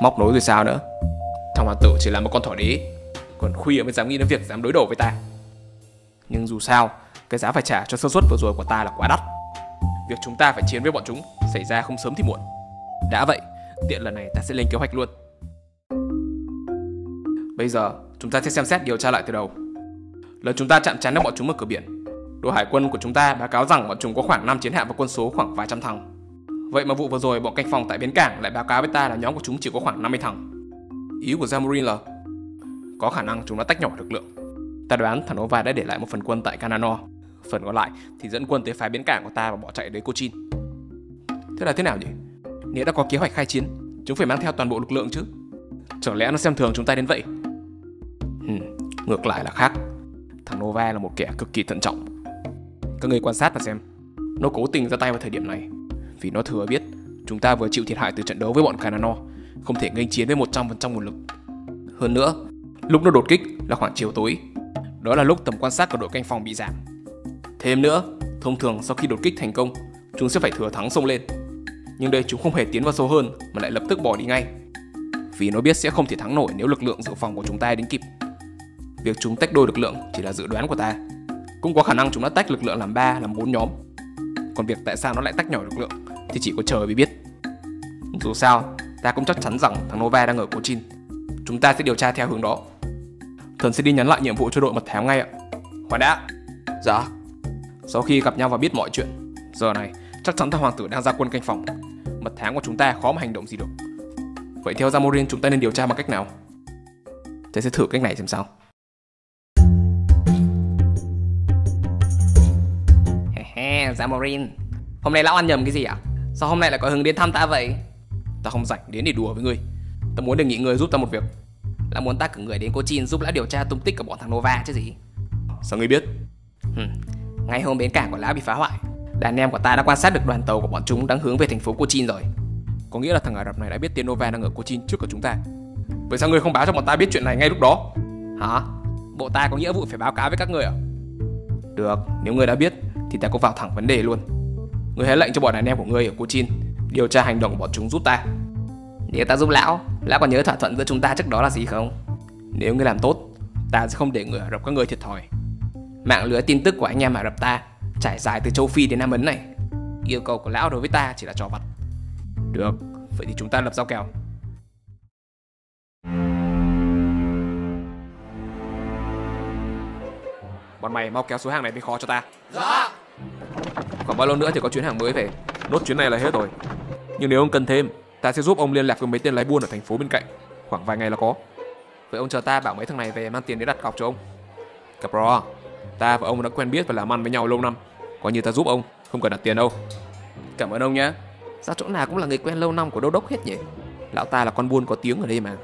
móc nối rồi sao nữa? Thằng hoàng tử chỉ là một con thỏ đế, còn khuya mới dám nghĩ đến việc dám đối đầu với ta. Nhưng dù sao, cái giá phải trả cho sơ suất vừa rồi của ta là quá đắt. Việc chúng ta phải chiến với bọn chúng xảy ra không sớm thì muộn. Đã vậy, tiện lần này ta sẽ lên kế hoạch luôn. Bây giờ, chúng ta sẽ xem xét điều tra lại từ đầu. Lần chúng ta chạm trán được bọn chúng ở cửa biển, Đội hải quân của chúng ta báo cáo rằng bọn chúng có khoảng 5 chiến hạm và quân số khoảng vài trăm thằng. Vậy mà vụ vừa rồi bọn canh phòng tại bến cảng lại báo cáo với ta là nhóm của chúng chỉ có khoảng 50 thằng. Ý của Zamorin là có khả năng chúng đã tách nhỏ lực lượng. Ta đoán thằng Nova đã để lại một phần quân tại Canano, phần còn lại thì dẫn quân tới phái biến cảng của ta và bỏ chạy đến Cochin. Thế là thế nào nhỉ? Nghĩa đã có kế hoạch khai chiến, chúng phải mang theo toàn bộ lực lượng chứ. Chẳng lẽ nó xem thường chúng ta đến vậy? Hmm, ngược lại là khác. Thằng Nova là một kẻ cực kỳ thận trọng. Các người quan sát mà xem. Nó cố tình ra tay vào thời điểm này. Vì nó thừa biết chúng ta vừa chịu thiệt hại từ trận đấu với bọn Canano, không thể nghênh chiến với 100% nguồn lực. Hơn nữa, lúc nó đột kích là khoảng chiều tối. Đó là lúc tầm quan sát của đội canh phòng bị giảm. Thêm nữa, thông thường sau khi đột kích thành công, chúng sẽ phải thừa thắng xông lên. Nhưng đây chúng không hề tiến vào sâu hơn mà lại lập tức bỏ đi ngay. Vì nó biết sẽ không thể thắng nổi nếu lực lượng dự phòng của chúng ta đến kịp. Việc chúng tách đôi lực lượng chỉ là dự đoán của ta. Cũng có khả năng chúng đã tách lực lượng làm 3, làm 4 nhóm. Còn việc tại sao nó lại tách nhỏ lực lượng thì chỉ có trời mới biết. Dù sao, ta cũng chắc chắn rằng thằng Nova đang ở Cochin. Chúng ta sẽ điều tra theo hướng đó. Thần sẽ đi nhắn lại nhiệm vụ cho đội mật thám ngay ạ. Khoan đã. Dạ. Sau khi gặp nhau và biết mọi chuyện, giờ này chắc chắn thằng hoàng tử đang ra quân canh phòng. Mật thám của chúng ta khó mà hành động gì được. Vậy theo Zamorin chúng ta nên điều tra bằng cách nào? Tôi sẽ thử cách này xem sao. He Zamorin Hôm nay lão ăn nhầm cái gì à? Sao hôm nay lại có hứng đến thăm ta vậy? Ta không rảnh đến để đùa với ngươi. Ta muốn đề nghị người giúp ta một việc. Là muốn ta cử người đến Cochin giúp lão điều tra tung tích của bọn thằng Nova chứ gì? Sao ngươi biết? Hừm. Ngay hôm bến cảng của lão bị phá hoại, đàn em của ta đã quan sát được đoàn tàu của bọn chúng đang hướng về thành phố Cochin rồi. Có nghĩa là thằng Ả Rập này đã biết tên Nova đang ở Cochin trước cả chúng ta. Vậy sao ngươi không báo cho bọn ta biết chuyện này ngay lúc đó? Hả? Bộ ta có nghĩa vụ phải báo cáo với các người à? Được, nếu ngươi đã biết thì ta cũng vào thẳng vấn đề luôn. Ngươi hãy lệnh cho bọn đàn em của ngươi ở Cochin điều tra hành động của bọn chúng giúp ta. Nếu ta giúp lão, lão còn nhớ thỏa thuận giữa chúng ta trước đó là gì không? Nếu ngươi làm tốt, ta sẽ không để người Ả Rập các ngươi thiệt thòi. Mạng lưới tin tức của anh em Ả Rập ta trải dài từ châu Phi đến Nam Ấn này. Yêu cầu của lão đối với ta chỉ là trò vặt. Được, vậy thì chúng ta lập giao kèo. Bọn mày mau kéo số hàng này bên kho cho ta. Dạ. Khoảng bao lâu nữa thì có chuyến hàng mới về? Nốt chuyến này là hết rồi. Nhưng nếu ông cần thêm, ta sẽ giúp ông liên lạc với mấy tên lái buôn ở thành phố bên cạnh. Khoảng vài ngày là có. Vậy ông chờ ta bảo mấy thằng này về mang tiền để đặt cọc cho ông. Capro, ta và ông đã quen biết và làm ăn với nhau lâu năm. Coi như ta giúp ông, không cần đặt tiền đâu. Cảm ơn ông nhé. Sao chỗ nào cũng là người quen lâu năm của đô đốc hết nhỉ? Lão ta là con buôn có tiếng ở đây mà.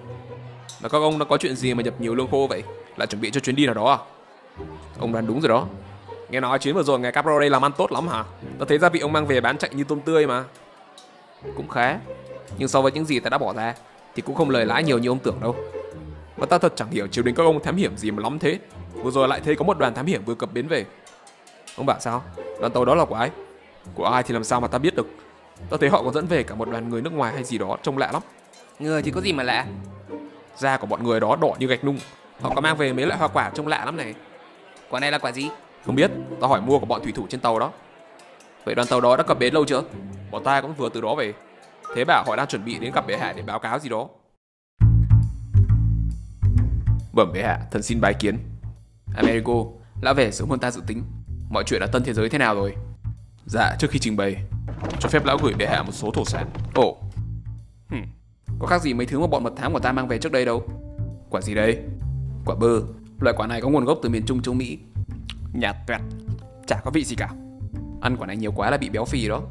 Mà các ông đã có chuyện gì mà nhập nhiều lương khô vậy? Là chuẩn bị cho chuyến đi nào đó à? Ông đoán đúng rồi đó. Nghe nói chuyến vừa rồi ngài Capro đây làm ăn tốt lắm hả? Ta thấy gia vị ông mang về bán chạy như tôm tươi mà. Cũng khá. Nhưng so với những gì ta đã bỏ ra thì cũng không lời lãi nhiều như ông tưởng đâu. Mà ta thật chẳng hiểu triều đình các ông thám hiểm gì mà lắm thế. Vừa rồi lại thấy có một đoàn thám hiểm vừa cập bến về. Ông bảo sao? Đoàn tàu đó là của ai? Của ai thì làm sao mà ta biết được? Ta thấy họ còn dẫn về cả một đoàn người nước ngoài hay gì đó trông lạ lắm. Người thì có gì mà lạ? Da của bọn người đó đỏ như gạch nung. Họ có mang về mấy loại hoa quả trông lạ lắm này. Quả này là quả gì? Không biết, ta hỏi mua của bọn thủy thủ trên tàu đó. Vậy đoàn tàu đó đã cập bến lâu chưa? Bọn ta cũng vừa từ đó về. Thế bảo họ đang chuẩn bị đến gặp bệ hạ để báo cáo gì đó. Bẩm bệ hạ, thần xin bái kiến. Amerigo, lão về sớm hơn ta dự tính. Mọi chuyện ở tân thế giới thế nào rồi? Dạ, trước khi trình bày, cho phép lão gửi bệ hạ một số thổ sản. Ồ, hmm. có khác gì mấy thứ mà bọn mật thám của ta mang về trước đây đâu. Quả gì đây? Quả bơ. Loại quả này có nguồn gốc từ miền Trung châu Mỹ. Nhạt tuyệt, chả có vị gì cả. Ăn quả này nhiều quá là bị béo phì đó.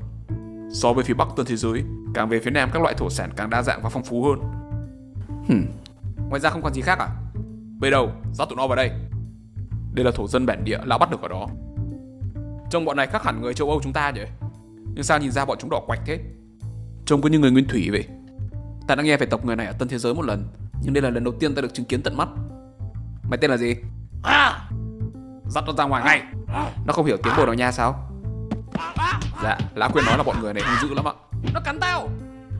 So với phía Bắc tân thế giới, càng về phía Nam các loại thổ sản càng đa dạng và phong phú hơn. Hmm. Ngoài ra không còn gì khác à? Bây đầu, dắt tụi nó vào đây. Đây là thổ dân bản địa lão bắt được ở đó. Trông bọn này khác hẳn người châu Âu chúng ta nhỉ? Nhưng sao nhìn ra bọn chúng đỏ quạch thế? Trông cứ như người nguyên thủy vậy. Ta đã nghe về tộc người này ở tân thế giới một lần, nhưng đây là lần đầu tiên ta được chứng kiến tận mắt. Mày tên là gì? À! Dắt nó ra ngoài ngay. Nó không hiểu tiếng Bồ Đào Nha sao? Dạ, lão khuyên nói là bọn người này hung dữ lắm ạ. Nó cắn tao.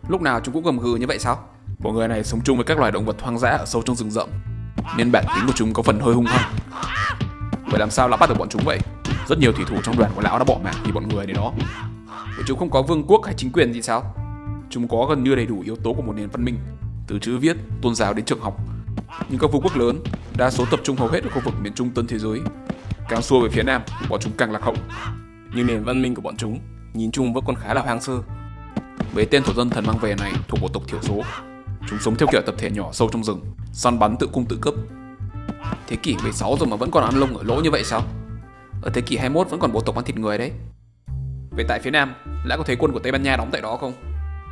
Lúc nào chúng cũng gầm gừ như vậy sao? Bọn người này sống chung với các loài động vật hoang dã ở sâu trong rừng rậm, nên bản tính của chúng có phần hơi hung hăng. Vậy làm sao lão bắt được bọn chúng vậy? Rất nhiều thủy thủ trong đoàn của lão đã bỏ mạng vì bọn người này đó. Vậy chúng không có vương quốc hay chính quyền gì sao? Chúng có gần như đầy đủ yếu tố của một nền văn minh, từ chữ viết, tôn giáo đến trường học. Nhưng các vương quốc lớn, đa số tập trung hầu hết ở khu vực miền trung tân thế giới. Càng xua về phía nam, bọn chúng càng lạc hậu. Nhưng nền văn minh của bọn chúng nhìn chung vẫn còn khá là hoang sơ. Mấy tên thổ dân thần mang về này thuộc bộ tộc thiểu số. Chúng sống theo kiểu tập thể nhỏ sâu trong rừng, săn bắn tự cung tự cấp. Thế kỷ 16 rồi mà vẫn còn ăn lông ở lỗ như vậy sao? Ở thế kỷ 21 vẫn còn bộ tộc ăn thịt người đấy. Về tại phía nam, đã có thấy quân của Tây Ban Nha đóng tại đó không?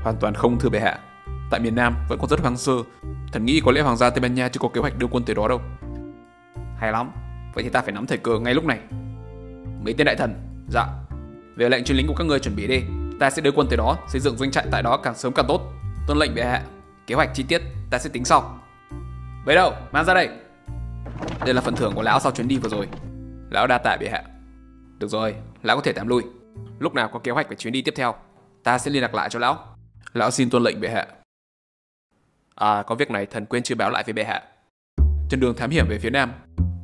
Hoàn toàn không thưa bệ hạ. Tại miền Nam vẫn còn rất hoang sơ. Thần nghĩ có lẽ hoàng gia Tây Ban Nha chưa có kế hoạch đưa quân tới đó đâu. Hay lắm, vậy thì ta phải nắm thời cơ ngay lúc này. Mấy tên đại thần, dạ. Về lệnh chuyên lính của các ngươi chuẩn bị đi, ta sẽ đưa quân tới đó, xây dựng doanh trại tại đó càng sớm càng tốt. Tuân lệnh bệ hạ. Kế hoạch chi tiết ta sẽ tính sau. Bấy đâu, mang ra đây. Đây là phần thưởng của lão sau chuyến đi vừa rồi. Lão đa tạ bệ hạ. Được rồi, lão có thể tạm lui. Lúc nào có kế hoạch về chuyến đi tiếp theo, ta sẽ liên lạc lại cho lão. Lão xin tuân lệnh bệ hạ. À, có việc này thần quên chưa báo lại với bệ hạ. Trên đường thám hiểm về phía nam,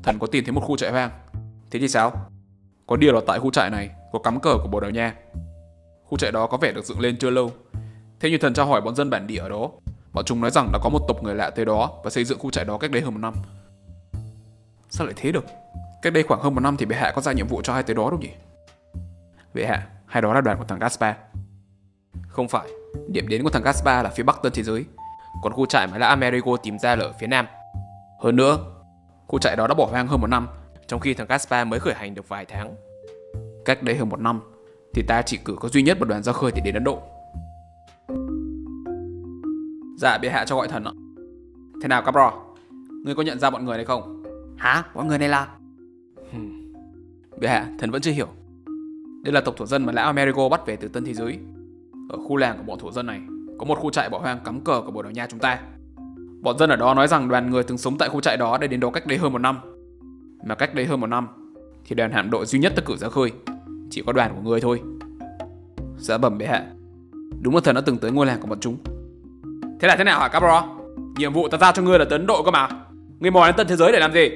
thần có tìm thấy một khu trại hoang. Thế thì sao? Có điều là tại khu trại này có cắm cờ của Bồ Đào Nha. Khu trại đó có vẻ được dựng lên chưa lâu. Theo như thần tra hỏi bọn dân bản địa ở đó, bọn chúng nói rằng đã có một tộc người lạ tới đó và xây dựng khu trại đó cách đây hơn một năm. Sao lại thế được? Cách đây khoảng hơn một năm thì bệ hạ có ra nhiệm vụ cho hai tới đó đâu nhỉ? Bệ hạ, hai đó là đoàn của thằng Gaspar. Không phải, điểm đến của thằng Gaspar là phía bắc tân thế giới, còn khu trại mà là Amerigo tìm ra là ở phía nam. Hơn nữa, khu trại đó đã bỏ hoang hơn một năm, trong khi thằng Gaspar mới khởi hành được vài tháng. Cách đấy hơn một năm, thì ta chỉ cử có duy nhất một đoàn ra khơi để đến Ấn Độ. Dạ, bệ hạ cho gọi thần ạ. Thế nào Capro? Ngươi có nhận ra bọn người này không? Hả? Bọn người này là... Bệ hạ, thần vẫn chưa hiểu. Đây là tộc thổ dân mà lão Amerigo bắt về từ tân thế giới. Ở khu làng của bọn thổ dân này, có một khu trại bỏ hoang cắm cờ của Bồ Đào Nha chúng ta. Bọn dân ở đó nói rằng đoàn người từng sống tại khu trại đó để đến đó cách đây hơn một năm. Mà cách đây hơn một năm, thì đoàn hạm đội duy nhất ta cử ra khơi, chỉ có đoàn của người thôi. Dạ bẩm bệ hạ. Đúng là thần đã từng tới ngôi làng của bọn chúng. Thế là thế nào hả Capro? Nhiệm vụ ta giao cho ngươi là tấn Độ cơ mà. Ngươi mò đến tân thế giới để làm gì?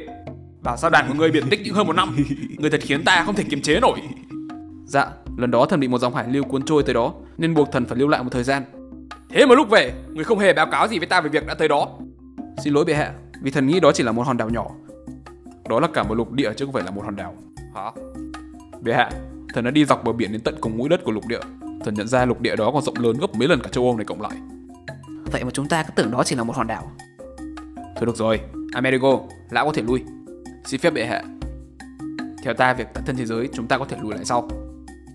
Bảo sao đoàn của ngươi biệt tích những hơn một năm Ngươi thật khiến ta không thể kiềm chế nổi Dạ, lần đó thần bị một dòng hải lưu cuốn trôi tới đó Nên buộc thần phải lưu lại một thời gian Thế mà lúc về, ngươi không hề báo cáo gì với ta về việc đã tới đó Xin lỗi bệ hạ, vì thần nghĩ đó chỉ là một hòn đảo nhỏ đó là cả một lục địa chứ không phải là một hòn đảo. Hả? Bệ hạ, thần đã đi dọc bờ biển đến tận cùng mũi đất của lục địa. Thần nhận ra lục địa đó còn rộng lớn gấp mấy lần cả châu Âu này cộng lại. Vậy mà chúng ta cứ tưởng đó chỉ là một hòn đảo. Thôi được rồi, Amerigo, lão có thể lui. Xin phép bệ hạ. Theo ta việc tận thân thế giới chúng ta có thể lùi lại sau.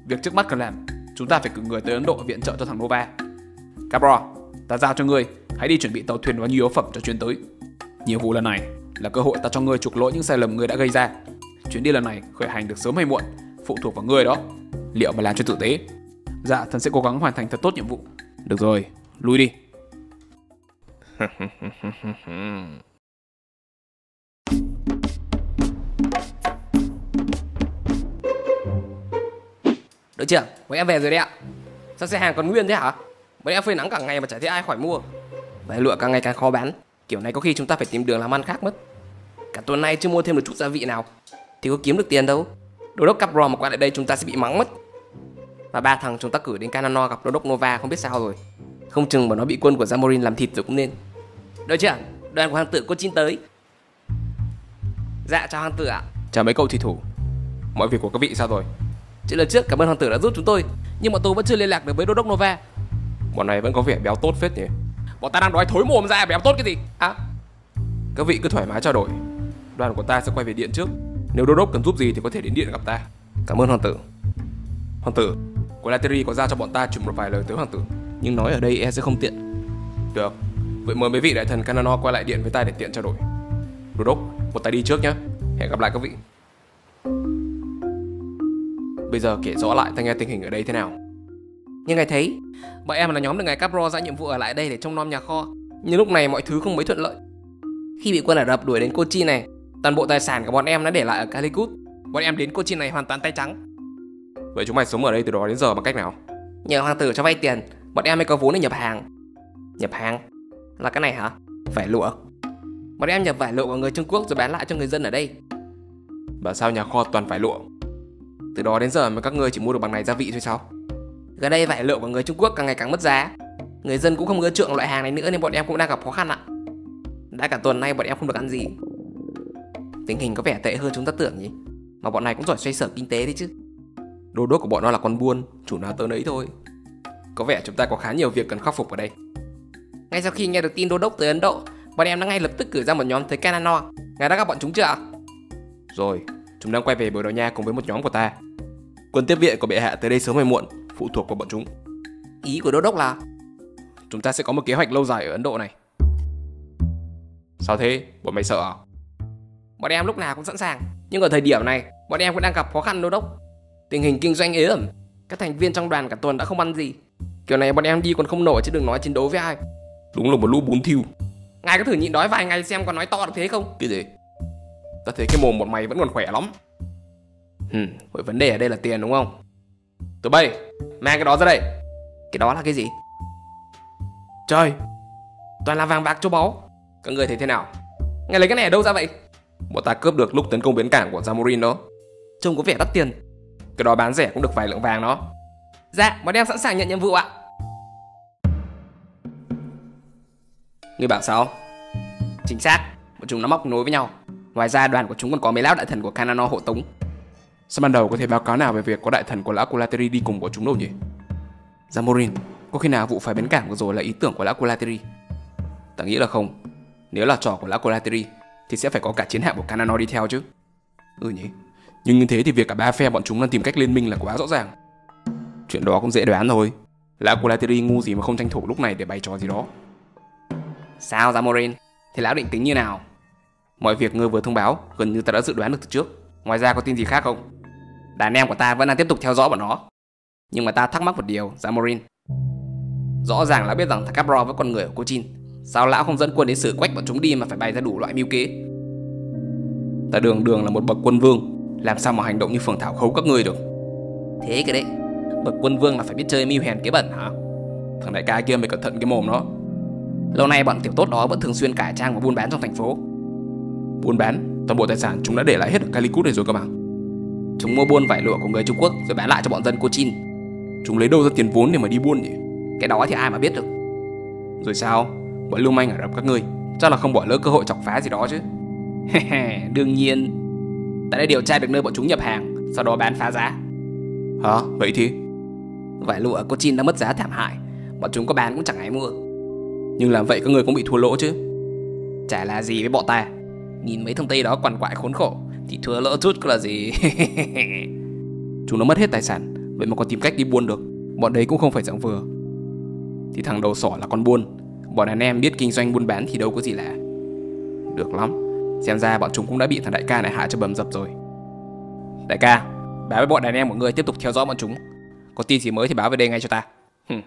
Việc trước mắt cần làm Chúng ta phải cử người tới Ấn Độ viện trợ cho thằng Nova. Capro, ta giao cho ngươi Hãy đi chuẩn bị tàu thuyền và nhu yếu phẩm cho chuyến tới. Nhiệm vụ lần này là cơ hội ta cho ngươi chuộc lỗi những sai lầm ngươi đã gây ra. Chuyến đi lần này khởi hành được sớm hay muộn Phụ thuộc vào ngươi đó. Liệu mà làm cho tử tế? Dạ, thần sẽ cố gắng hoàn thành thật tốt nhiệm vụ. Được rồi, lui đi. Đội trưởng, bọn em về rồi đấy ạ. Sao xe hàng còn nguyên thế hả? Bọn em phơi nắng cả ngày mà chả thấy ai khỏi mua. Vải lụa càng ngày càng khó bán. Kiểu này có khi chúng ta phải tìm đường làm ăn khác mất. Cả tuần nay chưa mua thêm được chút gia vị nào. Thì có kiếm được tiền đâu. Đô đốc Capro mà qua lại đây chúng ta sẽ bị mắng mất. Và ba thằng chúng ta cử đến Canano gặp đô đốc Nova không biết sao rồi. Không chừng mà nó bị quân của Zamorin làm thịt rồi cũng nên. Đội trưởng, đoàn của hoàng tử Cochin tới. Dạ chào hoàng tử ạ. Chào mấy cậu thủy thủ. Mọi việc của các vị sao rồi? Chỉ lần trước cảm ơn hoàng tử đã giúp chúng tôi Nhưng bọn tôi vẫn chưa liên lạc được với đô đốc Nova. Bọn này vẫn có vẻ béo tốt phết nhỉ? Bọn ta đang đói thối mồm ra béo tốt cái gì? À Các vị cứ thoải mái trao đổi Đoàn của ta sẽ quay về điện trước. Nếu đô đốc cần giúp gì thì có thể đến điện gặp ta. Cảm ơn hoàng tử. Hoàng tử. Colateri có ra cho bọn ta chuyển một vài lời tới hoàng tử. Nhưng nói ở đây e sẽ không tiện. Được. Vậy mời mấy vị đại thần Canano quay lại điện với ta để tiện trao đổi. Đô đốc Một tay đi trước nhé Hẹn gặp lại các vị. Bây giờ kể rõ lại ta nghe tình hình ở đây thế nào. Như ngài thấy Bọn em là nhóm được ngài Capro ra nhiệm vụ ở lại đây để trông nom nhà kho. Nhưng lúc này mọi thứ không mấy thuận lợi. Khi bị quân Ả Rập đuổi đến Kochi này Toàn bộ tài sản của bọn em đã để lại ở Calicut. Bọn em đến Kochi này hoàn toàn tay trắng. Vậy chúng mày sống ở đây từ đó đến giờ bằng cách nào? Nhờ hoàng tử cho vay tiền Bọn em mới có vốn để nhập hàng. Nhập hàng? Là cái này hả? Vải lụa. Bọn em nhập vải lụa của người Trung Quốc rồi bán lại cho người dân ở đây. Bảo sao nhà kho toàn phải lụa? Từ đó đến giờ mà các ngươi chỉ mua được bằng này gia vị thôi sao? Gần đây vải lụa của người Trung Quốc càng ngày càng mất giá. Người dân cũng không ưa chuộng loại hàng này nữa nên bọn em cũng đang gặp khó khăn ạ. Đã cả tuần nay bọn em không được ăn gì Tình hình có vẻ tệ hơn chúng ta tưởng nhỉ? Mà bọn này cũng giỏi xoay sở kinh tế đấy chứ. Đô đốc của bọn nó là con buôn Chủ nào tớ nấy thôi. Có vẻ chúng ta có khá nhiều việc cần khắc phục ở đây. Ngay sau khi nghe được tin đô đốc tới Ấn Độ Bọn em đã ngay lập tức cử ra một nhóm tới Canano Ngài đã gặp bọn chúng chưa ạ? Rồi, chúng đang quay về Bồ Đào Nha cùng với một nhóm của ta. Quân tiếp viện của bệ hạ tới đây sớm hay muộn Phụ thuộc vào bọn chúng. Ý của đô đốc là Chúng ta sẽ có một kế hoạch lâu dài ở Ấn Độ này. Sao thế? Bọn mày sợ à? Bọn em lúc nào cũng sẵn sàng. Nhưng ở thời điểm này Bọn em cũng đang gặp khó khăn đô đốc. Tình hình kinh doanh ế ẩm. Các thành viên trong đoàn cả tuần đã không ăn gì. Kiểu này bọn em đi còn không nổi chứ đừng nói chiến đấu với ai. Đúng là một lũ bún thiêu. Ngài cứ thử nhịn đói vài ngày xem còn nói to được thế không? Cái gì? Ta thấy cái mồm bọn mày vẫn còn khỏe lắm. Ừ, vậy vấn đề ở đây là tiền đúng không? Tụi bay, mang cái đó ra đây. Cái đó là cái gì? Trời Toàn là vàng bạc châu báu. Các người thấy thế nào? Ngài lấy cái này ở đâu ra vậy Bọn ta cướp được lúc tấn công bến cảng của Zamorin đó. Trông có vẻ đắt tiền. Cái đó bán rẻ cũng được vài lượng vàng đó. Dạ, bọn em sẵn sàng nhận nhiệm vụ ạ. Người bảo sao? Chính xác, bọn chúng nó móc nối với nhau. Ngoài ra đoàn của chúng còn có mấy lão đại thần của Canano hộ tống. Sao ban đầu có thể báo cáo nào về việc có đại thần của lão Colateri đi cùng của chúng đâu nhỉ? Zamorin, có khi nào vụ phải bến cảng vừa rồi là ý tưởng của lão Colateri Ta nghĩ là không. Nếu là trò của lão Colateri thì sẽ phải có cả chiến hạm của Canano đi theo chứ. Ừ nhỉ. Nhưng như thế thì việc cả ba phe bọn chúng đang tìm cách liên minh là quá rõ ràng. Chuyện đó cũng dễ đoán thôi. Lão Colateri ngu gì mà không tranh thủ lúc này để bày trò gì đó. Sao Zamorin, thì lão định tính như nào? Mọi việc ngươi vừa thông báo gần như ta đã dự đoán được từ trước. Ngoài ra có tin gì khác không? Đàn em của ta vẫn đang tiếp tục theo dõi bọn nó. Nhưng mà ta thắc mắc một điều, Zamorin Rõ ràng là biết rằng Takabro với con người của Cochin Sao lão không dẫn quân đến xử quách bọn chúng đi mà phải bày ra đủ loại mưu kế? Ta đường đường là một bậc quân vương, Làm sao mà hành động như phường thảo khấu các ngươi được? Thế cái đấy, Bậc quân vương là phải biết chơi mưu hèn kế bẩn hả? Thằng đại ca kia mày cẩn thận cái mồm nó. Lâu nay bọn tiểu tốt đó vẫn thường xuyên cải trang và buôn bán trong thành phố. Buôn bán? Toàn bộ tài sản chúng đã để lại hết ở Calicut này rồi cơ mà. Chúng mua buôn vải lụa của người Trung Quốc rồi bán lại cho bọn dân Cochin. Chúng lấy đâu ra tiền vốn để mà đi buôn nhỉ? Cái đó thì ai mà biết được. Rồi sao? Bọn lưu manh ở rập các ngươi. Chắc là không bỏ lỡ cơ hội chọc phá gì đó chứ. Đương nhiên. Ta đã điều tra được nơi bọn chúng nhập hàng Sau đó bán phá giá. Hả? Vậy thì? Vải lụa ở Cochin đã mất giá thảm hại Bọn chúng có bán cũng chẳng ai mua. Nhưng làm vậy các người cũng bị thua lỗ chứ. Chả là gì với bọn ta. Nhìn mấy thông tây đó quằn quại khốn khổ Thì thua lỗ chút có là gì? Chúng nó mất hết tài sản Vậy mà còn tìm cách đi buôn được. Bọn đấy cũng không phải dạng vừa. Thì thằng đầu sỏ là con buôn Bọn đàn em biết kinh doanh buôn bán thì đâu có gì lạ. Được lắm. Xem ra bọn chúng cũng đã bị thằng đại ca này hạ cho bầm dập rồi. Đại ca Báo với bọn đàn em của ngươi tiếp tục theo dõi bọn chúng. Có tin gì mới thì báo về đây ngay cho ta. Hừm.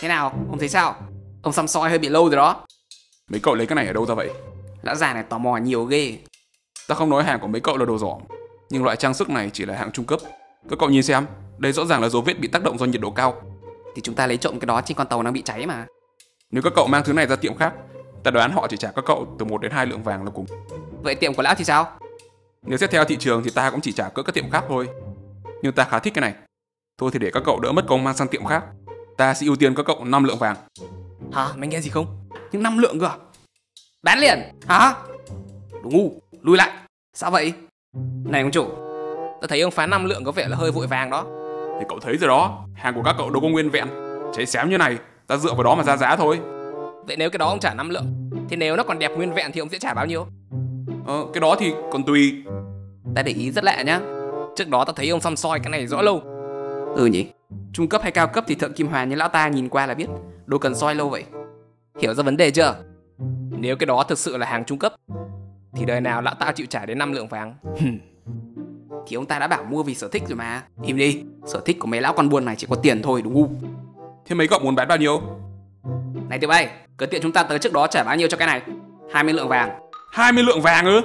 Thế nào, ông thấy sao? Ông xăm soi hơi bị lâu rồi đó. Mấy cậu lấy cái này ở đâu ra vậy? Lão già này tò mò nhiều ghê. Ta không nói hàng của mấy cậu là đồ giỏm Nhưng loại trang sức này chỉ là hạng trung cấp Các cậu nhìn xem Đây rõ ràng là dấu vết bị tác động do nhiệt độ cao Thì chúng ta lấy trộm cái đó trên con tàu đang bị cháy mà Nếu các cậu mang thứ này ra tiệm khác Ta đoán họ chỉ trả các cậu từ 1 đến 2 lượng vàng là cùng Vậy tiệm của lão thì sao? Nếu xét theo thị trường thì ta cũng chỉ trả cỡ các tiệm khác thôi Nhưng ta khá thích cái này Thôi thì để các cậu đỡ mất công mang sang tiệm khác Ta sẽ ưu tiên các cậu 5 lượng vàng Hả? Mày nghe gì không? Nhưng năm lượng cơ à? Bán liền! Hả? Đồ ngu! Lùi lại! Sao vậy? Này ông chủ. Tôi thấy ông phán năm lượng có vẻ là hơi vội vàng đó. Thì cậu thấy rồi đó. Hàng của các cậu đâu có nguyên vẹn. Cháy xém như này Ta dựa vào đó mà ra giá thôi. Vậy nếu cái đó ông trả 5 lượng Thì nếu nó còn đẹp nguyên vẹn thì ông sẽ trả bao nhiêu? Ờ cái đó thì còn tùy. Ta để ý rất lạ nhá. Trước đó ta thấy ông xăm soi cái này rõ lâu. Ừ nhỉ. Trung cấp hay cao cấp thì thượng kim hoàn như lão ta nhìn qua là biết. Đâu cần soi lâu vậy. Hiểu ra vấn đề chưa? Nếu cái đó thực sự là hàng trung cấp Thì đời nào lão ta chịu trả đến 5 lượng vàng Thì ông ta đã bảo mua vì sở thích rồi mà. Im đi Sở thích của mấy lão con buôn này chỉ có tiền thôi đúng ngu Thế mấy cậu muốn bán bao nhiêu? Này tiểu bay Cứ tiện chúng ta tới trước đó trả bao nhiêu cho cái này? 20 lượng vàng. 20 lượng vàng ư?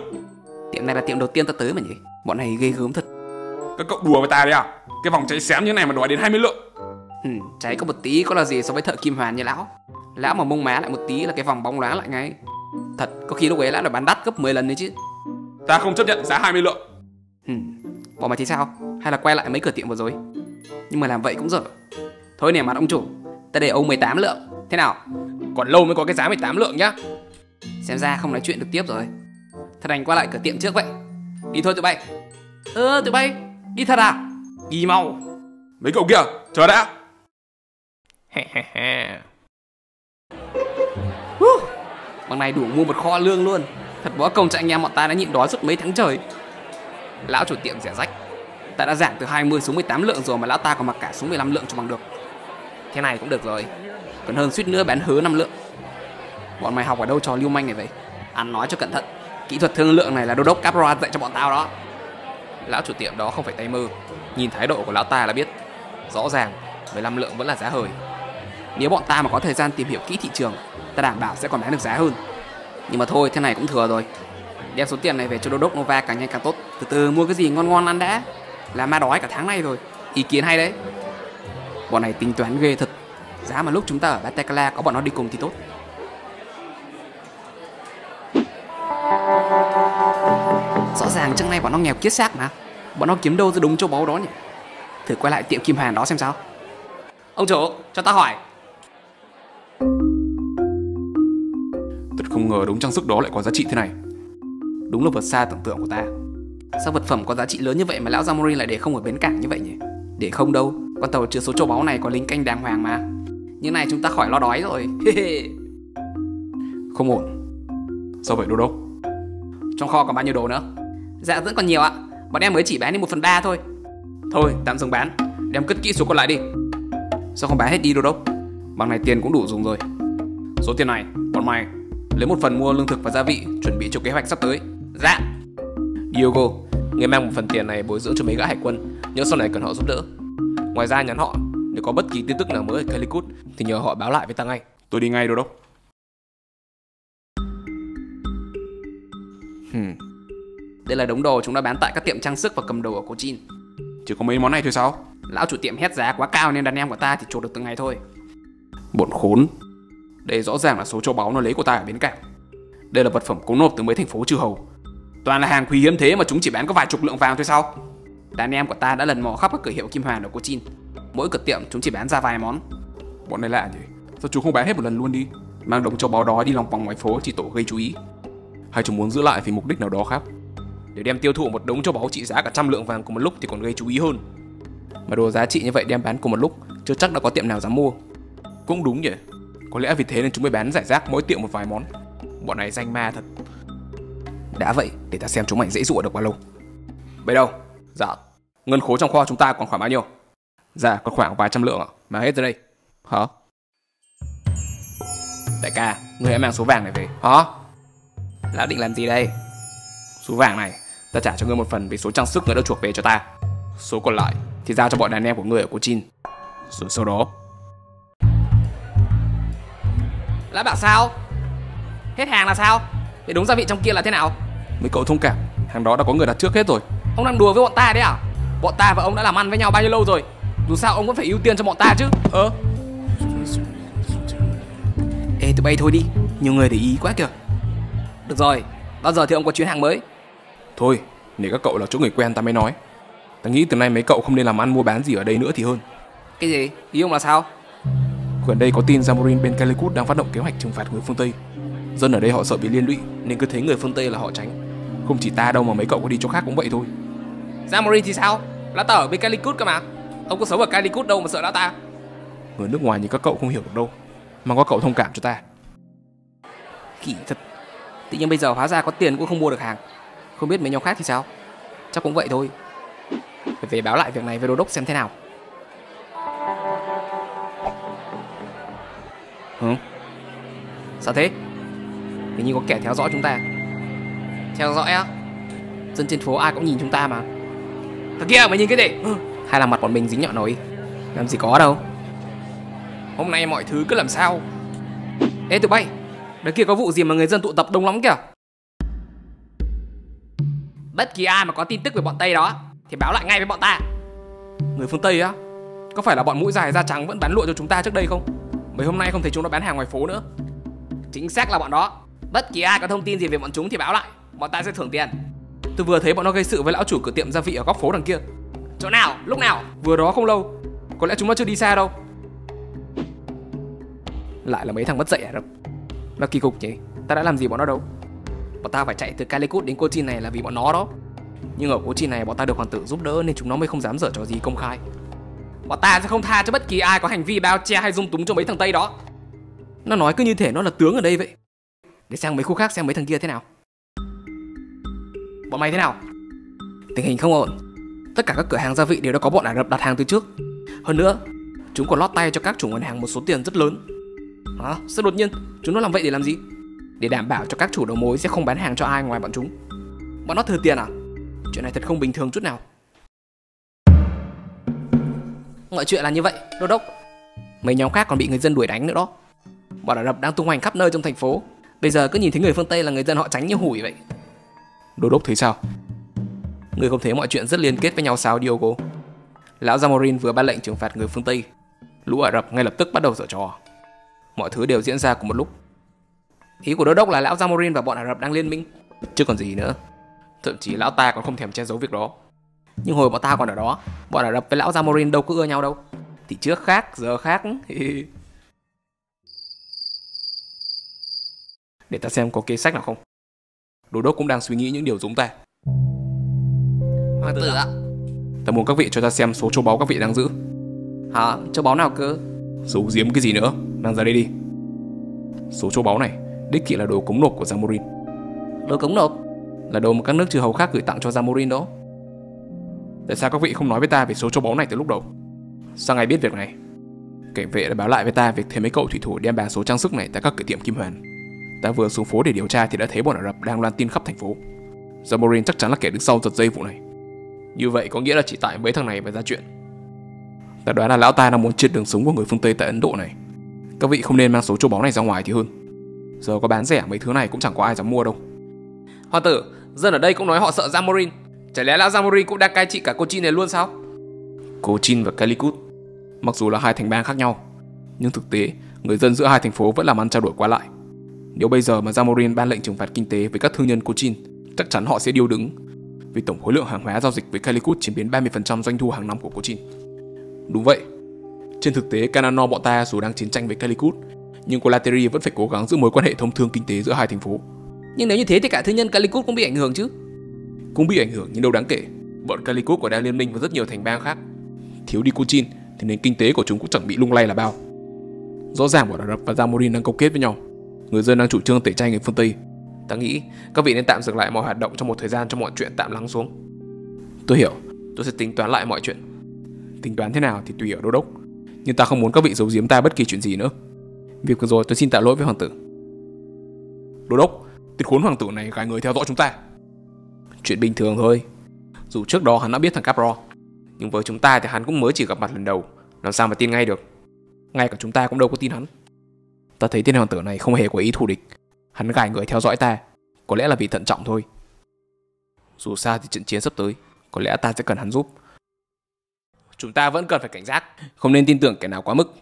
Tiệm này là tiệm đầu tiên ta tới mà nhỉ? Bọn này ghê gớm thật. Các cậu đùa với ta đấy à? Cái vòng cháy xém như này mà đòi đến 20 lượng. Ừ, Cháy có một tí có là gì so với thợ kim hoàn như lão? Lão mà mông má lại một tí là cái vòng bóng loáng lại ngay. Thật có khi lúc ấy lão đã bán đắt gấp 10 lần đấy chứ. Ta không chấp nhận giá 20 lượng. Ừ. Bỏ mày thấy sao? Hay là quay lại mấy cửa tiệm vừa rồi? Nhưng mà làm vậy cũng dở. Thôi nè mặt ông chủ. Ta để ông 18 lượng. Thế nào? Còn lâu mới có cái giá 18 lượng nhá. Xem ra không nói chuyện được tiếp rồi. Thật đành qua lại cửa tiệm trước vậy. Đi thôi tụi bay. Ơ tụi bay Đi thật à? Đi mau. Mấy cậu kia, chờ đã. Bằng này đủ mua một kho lương luôn. Thật bó công cho anh em bọn ta đã nhịn đói suốt mấy tháng trời. Lão chủ tiệm rẻ rách. Ta đã giảm từ 20 xuống 18 lượng rồi mà lão ta còn mặc cả xuống 15 lượng cho bằng được. Thế này cũng được rồi. Còn hơn suýt nữa bán hứa 5 lượng. Bọn mày học ở đâu trò lưu manh này vậy? Ăn nói cho cẩn thận. Kỹ thuật thương lượng này là đô đốc Capra dạy cho bọn tao đó. Lão chủ tiệm đó không phải tay mơ. Nhìn thái độ của lão ta là biết. Rõ ràng 15 lượng vẫn là giá hời. Nếu bọn ta mà có thời gian tìm hiểu kỹ thị trường, Ta đảm bảo sẽ còn bán được giá hơn. Nhưng mà thôi, thế này cũng thừa rồi. Đem số tiền này về cho đô đốc Nova càng nhanh càng tốt. Từ từ, mua cái gì ngon ngon ăn đã. Là ma đói cả tháng nay rồi. Ý kiến hay đấy. Bọn này tính toán ghê thật. Giá mà lúc chúng ta ở Bataclan có bọn nó đi cùng thì tốt. Rõ ràng trước nay bọn nó nghèo kiết xác mà. Bọn nó kiếm đâu ra đúng châu báu đó nhỉ? Thử quay lại tiệm kim hoàn đó xem sao. Ông chủ, cho ta hỏi. Thật không ngờ đống trang sức đó lại có giá trị thế này. Đúng là vượt xa tưởng tượng của ta. Sao vật phẩm có giá trị lớn như vậy mà lão Zamori lại để không ở bến cảng như vậy nhỉ? Để không đâu, Con tàu chứa số châu báu này có lính canh đàng hoàng mà. Như này chúng ta khỏi lo đói rồi. Không ổn. Sao vậy, đô đốc? Trong kho còn bao nhiêu đồ nữa? Dạ vẫn còn nhiều ạ. Bọn em mới chỉ bán đi 1 phần 3 thôi. Thôi, tạm dừng bán. Đem cất kỹ số còn lại đi. Sao không bán hết đi, đô đốc? Bằng này tiền cũng đủ dùng rồi. Số tiền này, bọn mày Lấy một phần mua lương thực và gia vị, Chuẩn bị cho kế hoạch sắp tới. Dạ Diogo, người mang một phần tiền này bồi dưỡng cho mấy gã hải quân Nhớ sau này cần họ giúp đỡ Ngoài ra nhắn họ Nếu có bất kỳ tin tức nào mới ở Calicut Thì nhờ họ báo lại với ta ngay Tôi đi ngay đô đốc. Hmm. Đây là đống đồ chúng đã bán tại các tiệm trang sức và cầm đồ ở Cochin Chỉ có mấy món này thôi sao? Lão chủ tiệm hét giá quá cao nên đàn em của ta chỉ chốt được từng ngày thôi Bọn khốn. Đây rõ ràng là số châu báu nó lấy của ta ở bến cảng Đây là vật phẩm cố nộp từ mấy thành phố chư hầu Toàn là hàng quý hiếm thế mà chúng chỉ bán có vài chục lượng vàng thôi sao Đàn em của ta đã lần mò khắp các cửa hiệu kim hoàn ở Cochin Mỗi cửa tiệm chúng chỉ bán ra vài món Bọn này lạ nhỉ? Sao chúng không bán hết một lần luôn đi? Mang đống châu báu đó đi lòng vòng ngoài phố chỉ tổ gây chú ý Hay chúng muốn giữ lại vì mục đích nào đó khác? Để đem tiêu thụ một đống châu báu trị giá cả trăm lượng vàng cùng một lúc thì còn gây chú ý hơn Mà đồ giá trị như vậy đem bán cùng một lúc Chưa chắc đã có tiệm nào dám mua Cũng đúng nhỉ. Có lẽ vì thế nên chúng mới bán giải rác mỗi tiệm một vài món. Bọn này danh ma thật. Đã vậy để ta xem chúng mày dễ dụa được bao lâu Bây đâu? Dạ Ngân khố trong kho chúng ta còn khoảng bao nhiêu? Dạ, còn khoảng vài trăm lượng ạ. Mà hết rồi đây Hả? Đại ca, người hãy mang số vàng này về Hả? Lão định làm gì đây Số vàng này Ta trả cho ngươi một phần vì số trang sức ngươi đã chuộc về cho ta Số còn lại thì giao cho bọn đàn em của ngươi ở Cochin Rồi sau đó Lão bảo sao Hết hàng là sao Thế đúng gia vị trong kia là thế nào? Mấy cậu thông cảm, hàng đó đã có người đặt trước hết rồi. Ông đang đùa với bọn ta đấy à? Bọn ta và ông đã làm ăn với nhau bao nhiêu lâu rồi? Dù sao ông vẫn phải ưu tiên cho bọn ta chứ. Ơ, Ê tụi bay thôi đi Nhiều người để ý quá kìa. Được rồi Bao giờ thì ông có chuyến hàng mới? Thôi, để các cậu là chỗ người quen ta mới nói. Ta nghĩ từ nay mấy cậu không nên làm ăn mua bán gì ở đây nữa thì hơn. Cái gì? Ý ông là sao? Gần đây có tin Zamorin bên Calicut đang phát động kế hoạch trừng phạt người phương Tây. Dân ở đây họ sợ bị liên lụy nên cứ thấy người phương Tây là họ tránh. Không chỉ ta đâu mà mấy cậu có đi chỗ khác cũng vậy thôi. Zamori thì sao Lão ta ở bên Calicut cơ mà Ông có sống ở Calicut đâu mà sợ lão ta Người nước ngoài như các cậu không hiểu được đâu. Mà có cậu thông cảm cho ta. Kỳ thật Tự nhiên bây giờ hóa ra có tiền cũng không mua được hàng Không biết mấy nhóm khác thì sao Chắc cũng vậy thôi Phải về báo lại việc này với đô đốc xem thế nào Hử? Sao thế Hình như có kẻ theo dõi chúng ta. Theo dõi á? Dân trên phố ai cũng nhìn chúng ta mà. Thằng kia, mày nhìn cái gì? Hay là mặt bọn mình dính nhọn nổi. Làm gì có đâu. Hôm nay mọi thứ cứ làm sao? Ê, tụi bay Đấy kia có vụ gì mà người dân tụ tập đông lắm kìa? Bất kỳ ai mà có tin tức về bọn Tây đó, Thì báo lại ngay với bọn ta. Người phương Tây á? Có phải là bọn mũi dài da trắng vẫn bán lụa cho chúng ta trước đây không? Mấy hôm nay không thấy chúng nó bán hàng ngoài phố nữa. Chính xác là bọn đó. Bất kỳ ai có thông tin gì về bọn chúng thì báo lại. Bọn ta sẽ thưởng tiền. Tôi vừa thấy bọn nó gây sự với lão chủ cửa tiệm gia vị ở góc phố đằng kia. Chỗ nào, lúc nào? Vừa đó không lâu. Có lẽ chúng nó chưa đi xa đâu. Lại là mấy thằng mất dạy à đâu. Mà kỳ cục nhỉ. Ta đã làm gì bọn nó đâu? Bọn ta phải chạy từ Calicut đến Cochin này là vì bọn nó đó. Nhưng ở Cochin này bọn ta được hoàng tử giúp đỡ Nên chúng nó mới không dám dở trò gì công khai. Bọn ta sẽ không tha cho bất kỳ ai có hành vi bao che hay dung túng cho mấy thằng Tây đó. Nó nói cứ như thể nó là tướng ở đây vậy. Để sang mấy khu khác xem mấy thằng kia thế nào. Bọn mày thế nào? Tình hình không ổn. Tất cả các cửa hàng gia vị đều đã có bọn Ả Rập đặt hàng từ trước. Hơn nữa, Chúng còn lót tay cho các chủ nguồn hàng một số tiền rất lớn. Hả? Sao đột nhiên? Chúng nó làm vậy để làm gì? Để đảm bảo cho các chủ đầu mối sẽ không bán hàng cho ai ngoài bọn chúng. Bọn nó thừa tiền à? Chuyện này thật không bình thường chút nào. Mọi chuyện là như vậy, Đô đốc. Mấy nhóm khác còn bị người dân đuổi đánh nữa đó. Bọn Ả Rập đang tung hoành khắp nơi trong thành phố. Bây giờ cứ nhìn thấy người phương Tây là người dân họ tránh như hủi vậy Đô đốc thấy sao? Người không thấy mọi chuyện rất liên kết với nhau sao Diogo? Lão Zamorin vừa ban lệnh trừng phạt người phương Tây. Lũ Ả Rập ngay lập tức bắt đầu giở trò. Mọi thứ đều diễn ra cùng một lúc. Ý của đô đốc là lão Zamorin và bọn Ả Rập đang liên minh. Chứ còn gì nữa. Thậm chí lão ta còn không thèm che giấu việc đó. Nhưng hồi bọn ta còn ở đó, bọn Ả Rập với lão Zamorin đâu có ưa nhau đâu. Thì trước khác, giờ khác. Để ta xem có kế sách nào không. Đô đốc cũng đang suy nghĩ những điều giống ta. Hoàng tử ạ. Ta muốn các vị cho ta xem số châu báu các vị đang giữ. Hả? Châu báu nào cơ? Giấu giếm cái gì nữa? Mang ra đây đi. Số châu báu này đích thị là đồ cống nộp của Zamorin. Đồ cống nộp? Là đồ mà các nước chư hầu khác gửi tặng cho Zamorin đó. Tại sao các vị không nói với ta về số châu báu này từ lúc đầu? Sao ngài biết việc này? Cảnh vệ đã báo lại với ta việc thấy mấy cậu thủy thủ đem bán số trang sức này tại các cửa tiệm kim hoàn. Ta vừa xuống phố để điều tra thì đã thấy bọn Ả Rập đang loan tin khắp thành phố. Zamorin chắc chắn là kẻ đứng sau giật dây vụ này. Như vậy có nghĩa là chỉ tại mấy thằng này mới ra chuyện. Ta đoán là lão ta đang muốn triệt đường sống của người phương Tây tại Ấn Độ này. Các vị không nên mang số châu báu này ra ngoài thì hơn. Giờ có bán rẻ mấy thứ này cũng chẳng có ai dám mua đâu. Hoàng tử, dân ở đây cũng nói họ sợ Zamorin. Chả lẽ lão Zamorin cũng đang cai trị cả Cochin này luôn sao? Cochin và Calicut, mặc dù là hai thành bang khác nhau, nhưng thực tế người dân giữa hai thành phố vẫn làm ăn trao đổi qua lại. Nếu bây giờ mà Zamorin ban lệnh trừng phạt kinh tế với các thương nhân Cochin, chắc chắn họ sẽ điêu đứng vì tổng khối lượng hàng hóa giao dịch với Calicut chiếm đến 30% doanh thu hàng năm của Cochin. Đúng vậy. Trên thực tế, Canano bọn ta dù đang chiến tranh với Calicut, nhưng Colateri vẫn phải cố gắng giữ mối quan hệ thông thương kinh tế giữa hai thành phố. Nhưng nếu như thế thì cả thương nhân Calicut cũng bị ảnh hưởng chứ? Cũng bị ảnh hưởng nhưng đâu đáng kể. Bọn Calicut còn đang liên minh với rất nhiều thành bang khác. Thiếu đi Cochin thì nền kinh tế của chúng cũng chẳng bị lung lay là bao. Rõ ràng bọn Ả Rập và Zamorin đang câu kết với nhau. Người dân đang chủ trương tẩy chay người phương Tây Ta nghĩ các vị nên tạm dừng lại mọi hoạt động trong một thời gian cho mọi chuyện tạm lắng xuống. Tôi hiểu, tôi sẽ tính toán lại mọi chuyện. Tính toán thế nào thì tùy ở đô đốc, nhưng ta không muốn các vị giấu giếm ta bất kỳ chuyện gì nữa. Việc vừa rồi tôi xin tạ lỗi với hoàng tử. Đô đốc, tên khốn hoàng tử này gài người theo dõi chúng ta. Chuyện bình thường thôi. Dù trước đó hắn đã biết thằng Capro, nhưng với chúng ta thì hắn cũng mới chỉ gặp mặt lần đầu, làm sao mà tin ngay được. Ngay cả chúng ta cũng đâu có tin hắn. Ta thấy tên hoàng tử này không hề có ý thù địch, Hắn gài người theo dõi ta Có lẽ là vì thận trọng thôi. Dù sao thì trận chiến sắp tới Có lẽ ta sẽ cần hắn giúp. Chúng ta vẫn cần phải cảnh giác Không nên tin tưởng kẻ nào quá mức.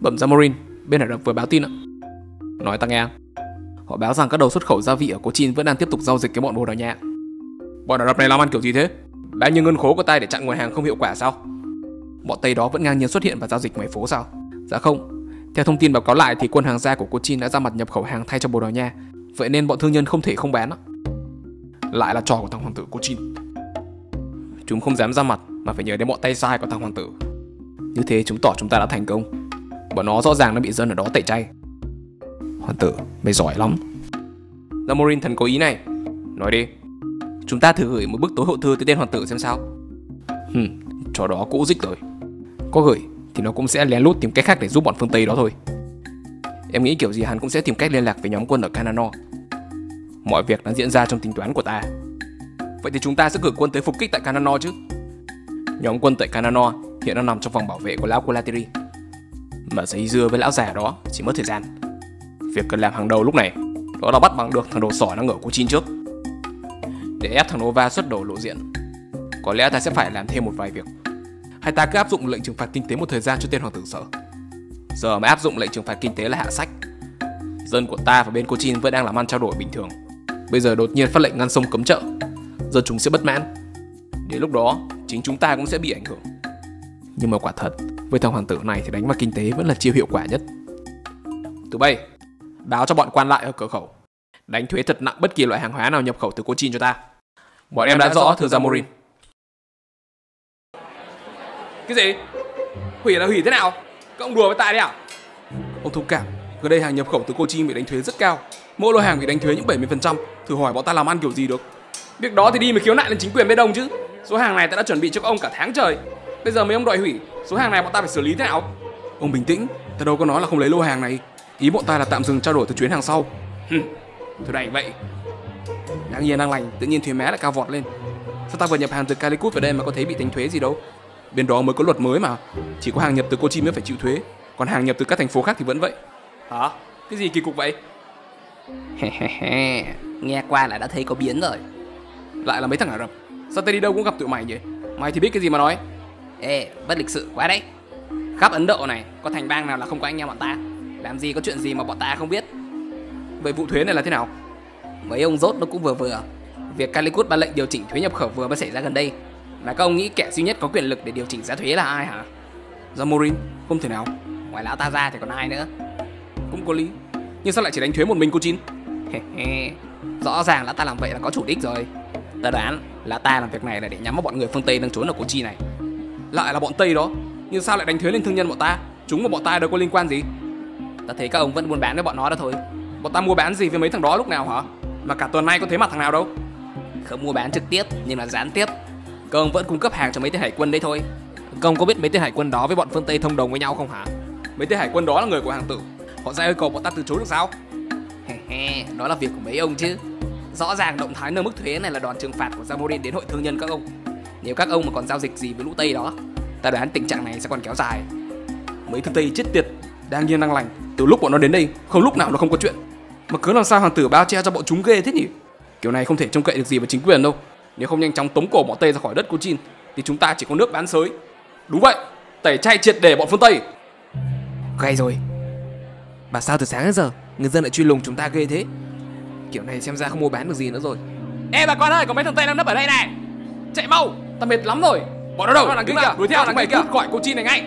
Bẩm Zamorin Bên Ả Rập vừa báo tin ạ. Nói ta nghe Họ báo rằng các đầu xuất khẩu gia vị ở Cochin vẫn đang tiếp tục giao dịch với bọn Bồ Đào Nha. Bọn Ả Rập này làm ăn kiểu gì thế? Bao nhiêu ngân khố của tay để chặn nguồn hàng không hiệu quả sao? Bọn Tây đó vẫn ngang nhiên xuất hiện và giao dịch ngoài phố sao Dạ không. Theo thông tin báo cáo lại thì quân hàng gia của Cochin đã ra mặt nhập khẩu hàng thay cho Bồ Đào Nha. Vậy nên bọn thương nhân không thể không bán. Lại là trò của thằng hoàng tử Cochin. Chúng không dám ra mặt mà phải nhờ đến bọn tay sai của thằng hoàng tử. Như thế chứng tỏ chúng ta đã thành công. Bọn nó rõ ràng đã bị dân ở đó tẩy chay. Hoàng tử, mày giỏi lắm. Dạ, Lamorin thần có ý này. Nói đi. Chúng ta thử gửi một bức tối hậu thư tới tên hoàng tử xem sao. Hừm, trò đó cũ dích rồi. Có gửi thì nó cũng sẽ lén lút tìm cách khác để giúp bọn phương Tây đó thôi. Em nghĩ kiểu gì hắn cũng sẽ tìm cách liên lạc với nhóm quân ở Canano. Mọi việc đang diễn ra trong tính toán của ta. Vậy thì chúng ta sẽ cử quân tới phục kích tại Canano chứ? Nhóm quân tại Canano hiện đang nằm trong vòng bảo vệ của lão Colateri. Mà giấy dưa với lão già đó chỉ mất thời gian. Việc cần làm hàng đầu lúc này đó là bắt bằng được thằng đồ sỏi đang ở Cochin trước. Để ép thằng Nova xuất đồ lộ diện, có lẽ ta sẽ phải làm thêm một vài việc hay ta cứ áp dụng lệnh trừng phạt kinh tế một thời gian cho tên hoàng tử sở giờ mà áp dụng lệnh trừng phạt kinh tế là hạ sách dân của ta và bên Cochin vẫn đang làm ăn trao đổi bình thường bây giờ đột nhiên phát lệnh ngăn sông cấm chợ dân chúng sẽ bất mãn đến lúc đó chính chúng ta cũng sẽ bị ảnh hưởng Nhưng mà quả thật, với thằng hoàng tử này thì đánh vào kinh tế vẫn là chiêu hiệu quả nhất. Tụi bay, báo cho bọn quan lại ở cửa khẩu. Đánh thuế thật nặng bất kỳ loại hàng hóa nào nhập khẩu từ Cochin cho ta. Bọn em đã rõ, thưa Zamorin. Cái gì? Hủy là hủy thế nào? Các ông đùa với ta đấy à? Ông thông cảm, gần đây hàng nhập khẩu từ Cochin bị đánh thuế rất cao. Mỗi lô hàng bị đánh thuế những 70%, thử hỏi bọn ta làm ăn kiểu gì được. Việc đó thì đi mà khiếu nại lên chính quyền bên đông chứ. Số hàng này ta đã chuẩn bị cho các ông cả tháng trời. Bây giờ mấy ông đòi hủy, số hàng này bọn ta phải xử lý thế nào? Ông bình tĩnh, ta đâu có nói là không lấy lô hàng này. Ý bọn ta là tạm dừng trao đổi từ chuyến hàng sau. Hừm, thôi đành vậy. Đáng nhiên đang lành, tự nhiên thuế mé lại cao vọt lên. Sao ta vừa nhập hàng từ Calicut về đây mà có thấy bị tính thuế gì đâu? Bên đó mới có luật mới mà, chỉ có hàng nhập từ Cochin mới phải chịu thuế, còn hàng nhập từ các thành phố khác thì vẫn vậy. Hả? Cái gì kỳ cục vậy? Nghe qua là đã thấy có biến rồi. Lại là mấy thằng Ả Rập. Sao ta đi đâu cũng gặp tụi mày nhỉ? Mày thì biết cái gì mà nói? Ê, bất lịch sự quá đấy. Khắp Ấn Độ này, có thành bang nào là không có anh em bọn ta? Làm gì có chuyện gì mà bọn ta không biết? Vậy vụ thuế này là thế nào? Mấy ông rốt nó cũng vừa vừa. Việc Calicut ban lệnh điều chỉnh thuế nhập khẩu vừa mới xảy ra gần đây. Mà các ông nghĩ kẻ duy nhất có quyền lực để điều chỉnh giá thuế là ai hả? Zamorin, không thể nào. Ngoài lão ta ra thì còn ai nữa? Cũng có lý. Nhưng sao lại chỉ đánh thuế một mình cô chín? Rõ ràng lão ta làm vậy là có chủ đích rồi. Ta đoán là ta làm việc này là để nhắm vào bọn người phương Tây đang trốn ở Kochi này. Lại là bọn Tây đó. Nhưng sao lại đánh thuế lên thương nhân bọn ta? Chúng và bọn ta đâu có liên quan gì. Ta thấy các ông vẫn buôn bán với bọn nó đó thôi. Bọn ta mua bán gì với mấy thằng đó lúc nào hả? Mà cả tuần nay có thấy mặt thằng nào đâu. Không mua bán trực tiếp nhưng là gián tiếp. Các ông vẫn cung cấp hàng cho mấy tên hải quân đấy thôi. Các ông có biết mấy tên hải quân đó với bọn phương Tây thông đồng với nhau không hả? Mấy tên hải quân đó là người của hàng tử. Họ ra yêu cầu bọn ta từ chối được sao? đó là việc của mấy ông chứ. Rõ ràng động thái nâng mức thuế này là đòn trừng phạt của Zamorin đến hội thương nhân các ông. Nếu các ông mà còn giao dịch gì với lũ Tây đó, ta đoán tình trạng này sẽ còn kéo dài. Mấy thằng Tây chết tiệt, đang nhiên đang lành. Từ lúc bọn nó đến đây, không lúc nào nó không có chuyện. Mà cứ làm sao hàng tử bao che cho bọn chúng ghê thế nhỉ? Kiểu này không thể trông cậy được gì vào chính quyền đâu. Nếu không nhanh chóng tống cổ bọn Tây ra khỏi đất Cochin, thì chúng ta chỉ có nước bán sới. Đúng vậy, tẩy chay triệt để bọn phương Tây. Gay rồi. Bà sao từ sáng đến giờ, người dân lại truy lùng chúng ta ghê thế? Kiểu này xem ra không mua bán được gì nữa rồi. Ê bà con ơi, có mấy thằng Tây đang nấp ở đây này. Chạy mau, ta mệt lắm rồi. Bọn nó đâu? Đứng kìa, lại, đuổi theo thằng mày mày kia. kia. Khỏi Cochin này ngay.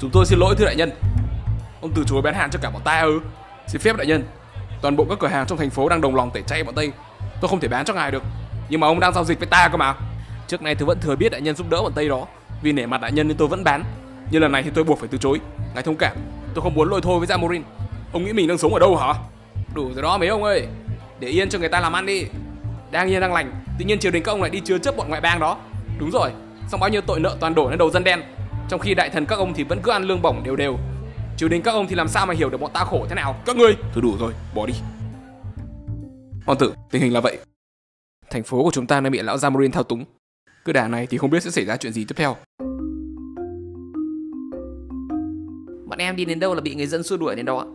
Chúng tôi xin lỗi thưa đại nhân. Ông từ chối bán hàng cho cả bọn ta ư? Xin phép đại nhân. Toàn bộ các cửa hàng trong thành phố đang đồng lòng tẩy chay bọn Tây. Tôi không thể bán cho ngài được. Nhưng mà ông đang giao dịch với ta cơ mà. Trước nay tôi vẫn thừa biết đại nhân giúp đỡ bọn Tây đó. Vì nể mặt đại nhân nên tôi vẫn bán. Nhưng lần này thì tôi buộc phải từ chối. Ngài thông cảm. Tôi không muốn lôi thôi với Zamorin. Ông nghĩ mình đang sống ở đâu hả? Đủ rồi đó mấy ông ơi. Để yên cho người ta làm ăn đi. Đang yên đang lành, tự nhiên triều đình các ông lại đi chứa chấp bọn ngoại bang đó. Đúng rồi, xong bao nhiêu tội nợ toàn đổ lên đầu dân đen. Trong khi đại thần các ông thì vẫn cứ ăn lương bổng đều đều. Triều đình các ông thì làm sao mà hiểu được bọn ta khổ thế nào? Các ngươi, thôi đủ rồi, bỏ đi. Hoàng tử, tình hình là vậy. Thành phố của chúng ta đang bị lão Zamorin thao túng. Cứ đà này thì không biết sẽ xảy ra chuyện gì tiếp theo. Bọn em đi đến đâu là bị người dân xua đuổi đến đó. ạ.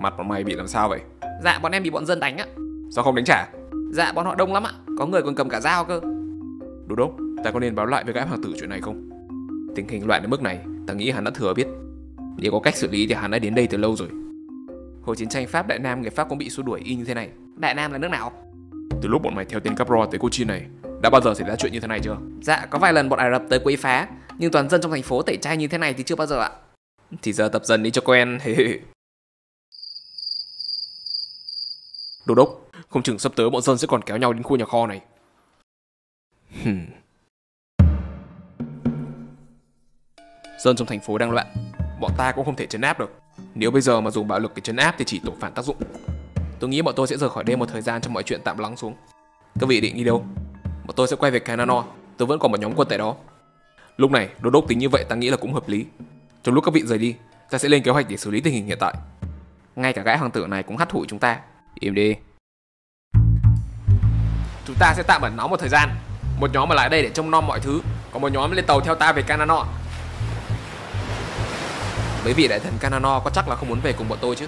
Mặt bọn mày bị làm sao vậy? Dạ bọn em bị bọn dân đánh á. Sao không đánh trả? Dạ bọn họ đông lắm ạ. Có người còn cầm cả dao cơ. Đô đốc, ta có nên báo lại với gã hoàng tử chuyện này không? Tình hình loạn đến mức này, ta nghĩ hắn đã thừa biết. Nếu có cách xử lý thì hắn đã đến đây từ lâu rồi. Hồi chiến tranh Pháp Đại Nam, người Pháp cũng bị xua đuổi y như thế này. Đại Nam là nước nào? Từ lúc bọn mày theo tên Capro tới Cochin này, đã bao giờ xảy ra chuyện như thế này chưa? Dạ có vài lần bọn Ả Rập tới quấy phá, nhưng toàn dân trong thành phố tẩy chay như thế này thì chưa bao giờ ạ. Thì giờ tập dần đi cho quen. Đô đốc, không chừng sắp tới bọn dân sẽ còn kéo nhau đến khu nhà kho này. Dân trong thành phố đang loạn, bọn ta cũng không thể chấn áp được. Nếu bây giờ mà dùng bạo lực để chấn áp thì chỉ tổ phản tác dụng. Tôi nghĩ bọn tôi sẽ rời khỏi đây một thời gian cho mọi chuyện tạm lắng xuống. Các vị định đi đâu? Bọn tôi sẽ quay về Canano. Tôi vẫn còn một nhóm quân tại đó. Lúc này, đô đốc tính như vậy ta nghĩ là cũng hợp lý. Trong lúc các vị rời đi, ta sẽ lên kế hoạch để xử lý tình hình hiện tại. Ngay cả gã hoàng tử này cũng hắt hủi chúng ta. Im đi. Chúng ta sẽ tạm ẩn nó một thời gian. Một nhóm ở lại đây để trông nom mọi thứ, còn một nhóm lên tàu theo ta về Canano. Mấy vị đại thần Canano có chắc là không muốn về cùng bọn tôi chứ?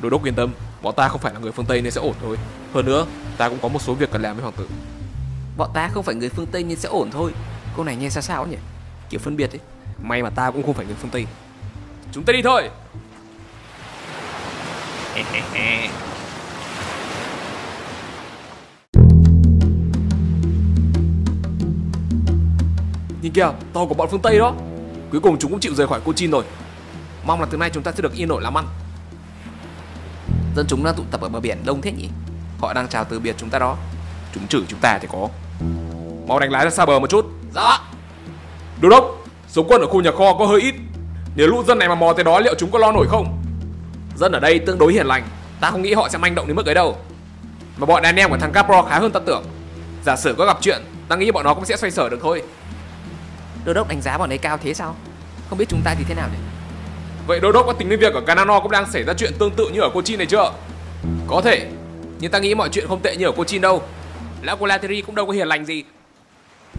Đô đốc yên tâm, bọn ta không phải là người phương Tây nên sẽ ổn thôi. Hơn nữa, ta cũng có một số việc cần làm với hoàng tử. Bọn ta không phải người phương Tây nên sẽ ổn thôi. Câu này nghe sao sao nhỉ? Kiểu phân biệt ấy. May mà ta cũng không phải người phương Tây. Chúng ta đi thôi. kìa, tàu của bọn phương Tây đó. Cuối cùng chúng cũng chịu rời khỏi Cochin rồi. Mong là từ nay chúng ta sẽ được yên ổn làm ăn. Dân chúng đang tụ tập ở bờ biển đông thế nhỉ? Họ đang chào từ biệt chúng ta đó. Chúng chửi chúng ta thì có. Mau đánh lái ra xa bờ một chút. Dạ. Đô đốc, số quân ở khu nhà kho có hơi ít. Nếu lũ dân này mà mò tới đó liệu chúng có lo nổi không? Dân ở đây tương đối hiền lành. Ta không nghĩ họ sẽ manh động đến mức ấy đâu. Mà bọn đàn em của thằng Capro khá hơn ta tưởng. Giả sử có gặp chuyện, ta nghĩ bọn nó cũng sẽ xoay sở được thôi. Đô đốc đánh giá bọn ấy cao thế sao? Không biết chúng ta thì thế nào nhỉ? Vậy đô đốc có tính đến việc ở Canano cũng đang xảy ra chuyện tương tự như ở Cochin này chưa? Có thể, nhưng ta nghĩ mọi chuyện không tệ như ở Cochin đâu. Lão Colateri cũng đâu có hiền lành gì.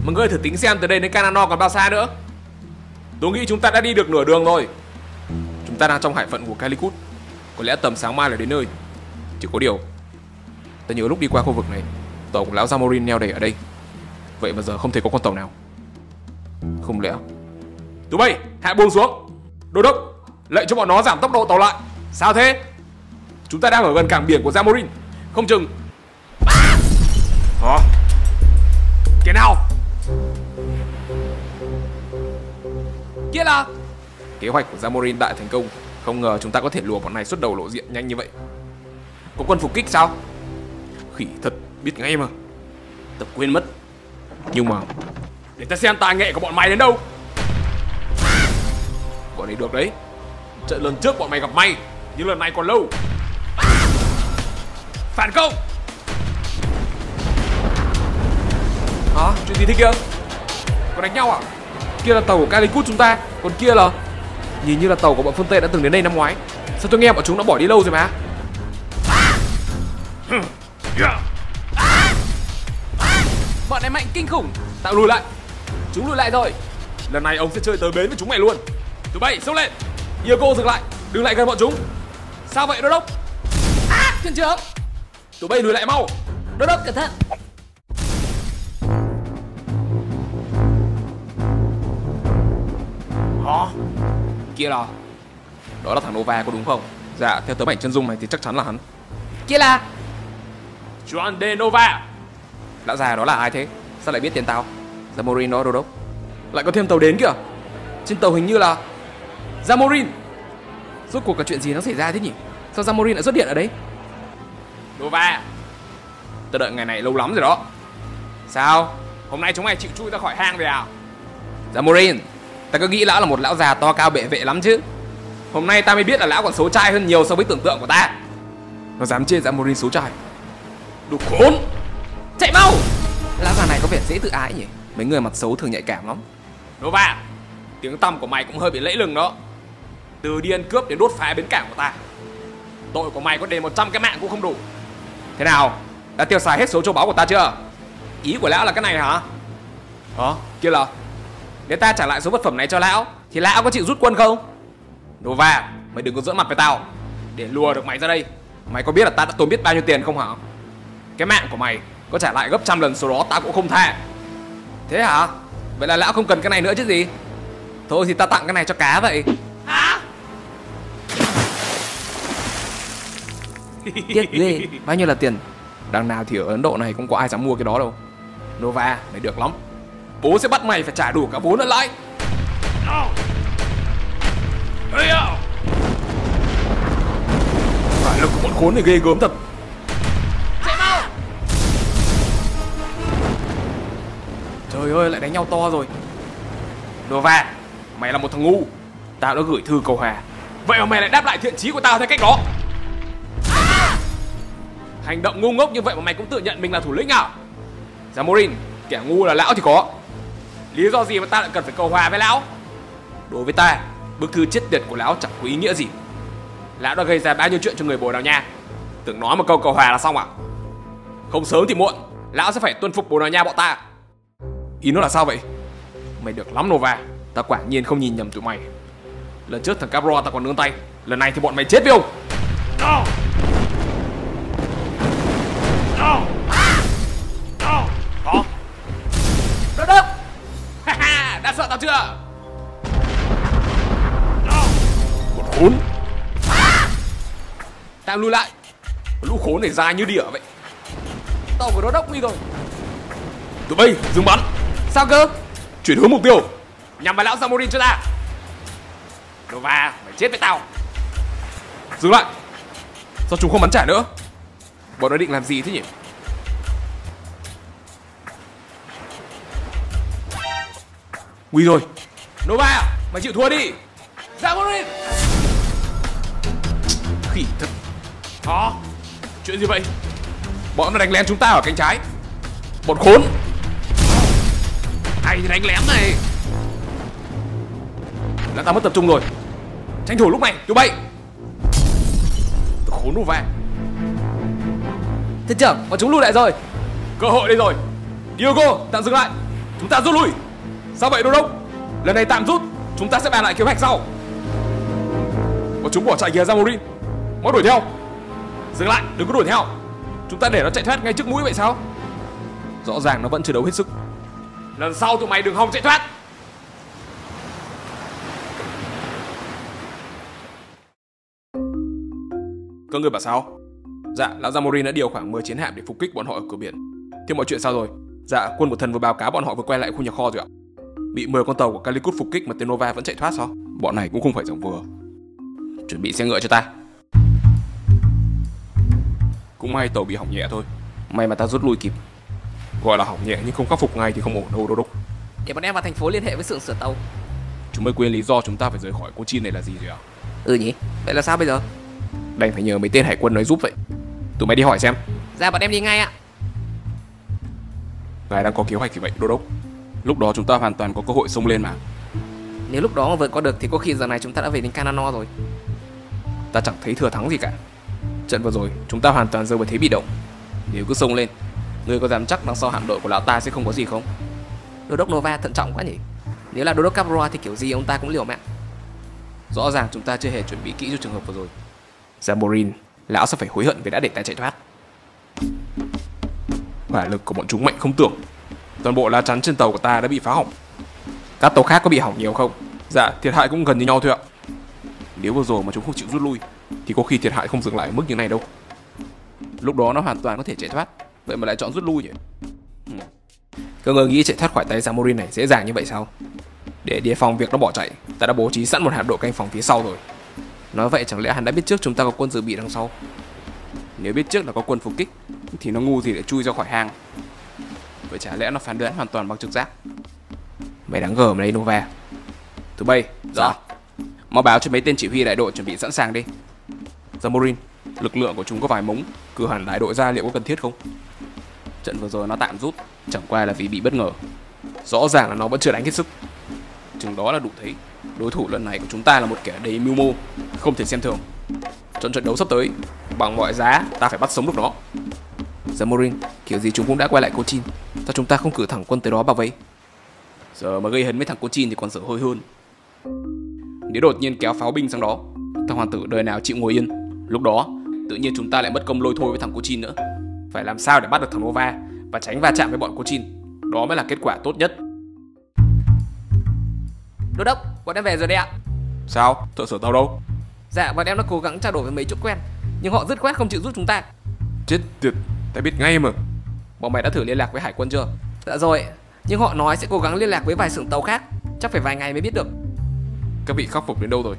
Mọi người thử tính xem từ đây đến Canano còn bao xa nữa. Tôi nghĩ chúng ta đã đi được nửa đường rồi. Chúng ta đang trong hải phận của Calicut. Có lẽ tầm sáng mai là đến nơi. Chỉ có điều, ta nhớ lúc đi qua khu vực này, tàu của lão Zamorin neo đầy ở đây. Vậy mà giờ không thấy có con tàu nào. Không lẽ Tụi bay, hạ buông xuống. Đô đốc, lệnh cho bọn nó giảm tốc độ tàu lại. Sao thế? Chúng ta đang ở gần cảng biển của Zamorin. Không chừng. Hả? Cái nào? Kia là Kế hoạch của Zamorin đại thành công. Không ngờ chúng ta có thể lùa bọn này xuất đầu lộ diện nhanh như vậy. có quân phục kích sao? Khỉ thật, biết ngay mà. Tập quên mất. Nhưng mà để ta xem tài nghệ của bọn mày đến đâu. Bọn này được đấy. Trận lần trước bọn mày gặp may, nhưng lần này còn lâu. Phản công. Hả? Chuyện gì thế kia? còn đánh nhau à? Kia là tàu của Calicut chúng ta, còn kia là nhìn như là tàu của bọn phương Tây đã từng đến đây năm ngoái. Sao tôi nghe bọn chúng đã bỏ đi lâu rồi mà? Bọn này mạnh kinh khủng. tạo lùi lại. Chúng lùi lại rồi. Lần này ông sẽ chơi tới bến với chúng mày luôn. Tụi bay, xông lên. Iago dừng lại, đừng lại gần bọn chúng. Sao vậy đô đốc? À, thuyền trưởng. Tụi bay lùi lại mau. Đô đốc cẩn thận. Hả? Kia là Đó là thằng Nova có đúng không? Dạ, theo tấm ảnh chân dung này thì chắc chắn là hắn Kia là Juan de Nova Lão già đó là ai thế? Sao lại biết tiền tao? Zamorin đó đô đốc. Lại có thêm tàu đến kìa Trên tàu hình như là Zamorin. Rốt cuộc là chuyện gì nó xảy ra thế nhỉ? Sao Zamorin lại xuất hiện ở đấy? Nova Tôi đợi ngày này lâu lắm rồi đó Sao? Hôm nay chúng mày chịu chui ra khỏi hang rồi à? Zamorin, ta cứ nghĩ lão là một lão già to cao bệ vệ lắm chứ. Hôm nay ta mới biết là lão còn xấu trai hơn nhiều so với tưởng tượng của ta Nó dám chê Zamorin xấu trai Đồ khốn Chạy mau! Lão già này có vẻ dễ tự ái nhỉ? Mấy người mặt xấu thường nhạy cảm lắm. Nova Tiếng tăm của mày cũng hơi bị lẫy lừng đó từ đi ăn cướp đến đốt phá bến cảng của ta Tội của mày có đền 100 cái mạng cũng không đủ Thế nào? Đã tiêu xài hết số châu báu của ta chưa? Ý của lão là cái này hả? Hả? Kia là Nếu ta trả lại số vật phẩm này cho lão, Thì lão có chịu rút quân không? Nova Mày đừng có giỡn mặt với tao Để lùa được mày ra đây Mày có biết là ta đã tốn biết bao nhiêu tiền không hả? Cái mạng của mày có trả lại gấp trăm lần số đó, ta cũng không tha Thế hả? Vậy là lão không cần cái này nữa chứ gì? Thôi thì ta tặng cái này cho cá vậy. Hả? Tiếc ghê, bao nhiêu là tiền? Đằng nào thì ở Ấn Độ này cũng có ai dám mua cái đó đâu. Nova, mày được lắm. Bố sẽ bắt mày phải trả đủ cả vốn lẫn lãi. Phải lực của bọn khốn này ghê gớm thật. Trời ơi, lại đánh nhau to rồi. Nova, mày là một thằng ngu. Tao đã gửi thư cầu hòa Vậy mà mày lại đáp lại thiện chí của tao theo cách đó. Hành động ngu ngốc như vậy mà mày cũng tự nhận mình là thủ lĩnh à? Zamorin, kẻ ngu là lão thì có. Lý do gì mà ta lại cần phải cầu hòa với lão? Đối với ta, bức thư chết tiệt của lão chẳng có ý nghĩa gì. Lão đã gây ra bao nhiêu chuyện cho người Bồ Đào Nha? Tưởng nói một câu cầu hòa là xong à? Không sớm thì muộn Lão sẽ phải tuân phục Bồ Đào Nha bọn ta. Ý nó là sao vậy? Mày được lắm Nova Ta quả nhiên không nhìn nhầm tụi mày. Lần trước thằng Cabro ta còn nương tay Lần này thì bọn mày chết với ông. Oh! Khốn. Tao lui lại. Lũ khốn này dài như đỉa vậy. Tàu của đô đốc nguy rồi. Tụi bay dừng bắn. Sao cơ? Chuyển hướng mục tiêu. Nhằm vào lão Zamorin cho ta. Nova, mày chết với tao. Dừng lại. Sao chúng không bắn trả nữa. Bọn nó định làm gì thế nhỉ? Nguy rồi. Nova, mày chịu thua đi. Zamorin Khỉ thật Hả? Chuyện gì vậy? Bọn nó đánh lén chúng ta ở cánh trái. Bọn khốn. Hay thì đánh lén này. Là ta mất tập trung rồi. Tranh thủ lúc này tụi bay. Tôi khốn Nova Thưa trưởng, bọn chúng lùi lại rồi. Cơ hội đây rồi. Diogo tạm dừng lại. Chúng ta rút lui. Sao vậy đô đốc? Lần này tạm rút Chúng ta sẽ bàn lại kế hoạch sau. Bọn chúng bỏ chạy kìa Zamorin Mau đuổi theo. Dừng lại, đừng có đuổi theo. Chúng ta để nó chạy thoát ngay trước mũi vậy sao? Rõ ràng nó vẫn chưa đấu hết sức. Lần sau tụi mày đừng hòng chạy thoát. Các người bảo sao? Dạ lão Zamorin đã điều khoảng 10 chiến hạm để phục kích bọn họ ở cửa biển. Thế mọi chuyện sao rồi? Dạ quân của thần vừa báo cáo bọn họ vừa quay lại khu nhà kho rồi ạ. Bị 10 con tàu của Calicut phục kích mà Tenova vẫn chạy thoát sao? Bọn này cũng không phải giống vừa. Chuẩn bị xe ngựa cho ta. Cũng may tàu bị hỏng nhẹ thôi. May mà ta rút lui kịp. Gọi là hỏng nhẹ nhưng không khắc phục ngay thì không ổn đâu đô đốc. Để bọn em vào thành phố liên hệ với xưởng sửa tàu. Chúng mới quên lý do chúng ta phải rời khỏi Cochin này là gì rồi à Ừ nhỉ, vậy là sao bây giờ? Đành phải nhờ mấy tên hải quân nói giúp vậy. Tụi mày đi hỏi xem. Dạ bọn em đi ngay ạ. Ngài đang có kế hoạch gì vậy đô đốc. Lúc đó chúng ta hoàn toàn có cơ hội xông lên mà. Nếu lúc đó mà vượt qua được thì có khi giờ này chúng ta đã về đến Canano rồi. Ta chẳng thấy thừa thắng gì cả Trận vừa rồi chúng ta hoàn toàn rơi vào thế bị động. Nếu cứ xông lên Ngươi có dám chắc đằng sau hạm đội của lão ta sẽ không có gì không? Đô đốc Nova thận trọng quá nhỉ. Nếu là đô đốc Caproa thì kiểu gì ông ta cũng liều mạng. Rõ ràng chúng ta chưa hề chuẩn bị kỹ cho trường hợp vừa rồi. Zamorin Lão sẽ phải hối hận vì đã để ta chạy thoát. Hỏa lực của bọn chúng mạnh không tưởng. Toàn bộ lá chắn trên tàu của ta đã bị phá hỏng. Các tàu khác có bị hỏng nhiều không? Dạ thiệt hại cũng gần như nhau thôi ạ. Nếu vừa rồi mà chúng không chịu rút lui Thì có khi thiệt hại không dừng lại ở mức như này đâu. Lúc đó nó hoàn toàn có thể chạy thoát. Vậy mà lại chọn rút lui nhỉ? Hmm. Các người nghĩ chạy thoát khỏi tay Zamorin này dễ dàng như vậy sao? Để đề phòng việc nó bỏ chạy Ta đã bố trí sẵn một hạm đội canh phòng phía sau rồi. Nói vậy chẳng lẽ hắn đã biết trước chúng ta có quân dự bị đằng sau? Nếu biết trước là có quân phục kích Thì nó ngu gì để chui ra khỏi hang? Vậy chả lẽ nó phán đoán hoàn toàn bằng trực giác? Mày đáng gờ mà đây Nova. Thứ bay Dạ. Mau báo cho mấy tên chỉ huy đại đội chuẩn bị sẵn sàng đi Zamorin Lực lượng của chúng có vài mống. Cử hẳn đại đội ra liệu có cần thiết không? Trận vừa rồi nó tạm rút Chẳng qua là vì bị bất ngờ. Rõ ràng là nó vẫn chưa đánh hết sức. Chừng đó là đủ thấy Đối thủ lần này của chúng ta là một kẻ đầy mưu mô Không thể xem thường. Trận trận đấu sắp tới Bằng mọi giá ta phải bắt sống được nó Zamorin Kiểu gì chúng cũng đã quay lại Cochin. Sao chúng ta không cử thẳng quân tới đó bảo vệ Giờ mà gây hấn với thằng Cochin thì còn dở hơi hơn. Nếu đột nhiên kéo pháo binh sang đó Thằng hoàng tử đời nào chịu ngồi yên Lúc đó tự nhiên chúng ta lại mất công lôi thôi với thằng Cochin nữa Phải làm sao để bắt được thằng Nova Và tránh va chạm với bọn Cochin Đó mới là kết quả tốt nhất Đô đốc, bọn em về rồi đây ạ Sao? Thợ sửa tàu đâu? Dạ bọn em đã cố gắng trao đổi với mấy chỗ quen Nhưng họ dứt khoát không chịu giúp chúng ta Chết tiệt, ta biết ngay mà Bọn mày đã thử liên lạc với hải quân chưa? Dạ rồi, nhưng họ nói sẽ cố gắng liên lạc với vài xưởng tàu khác Chắc phải vài ngày mới biết được Các vị khắc phục đến đâu rồi?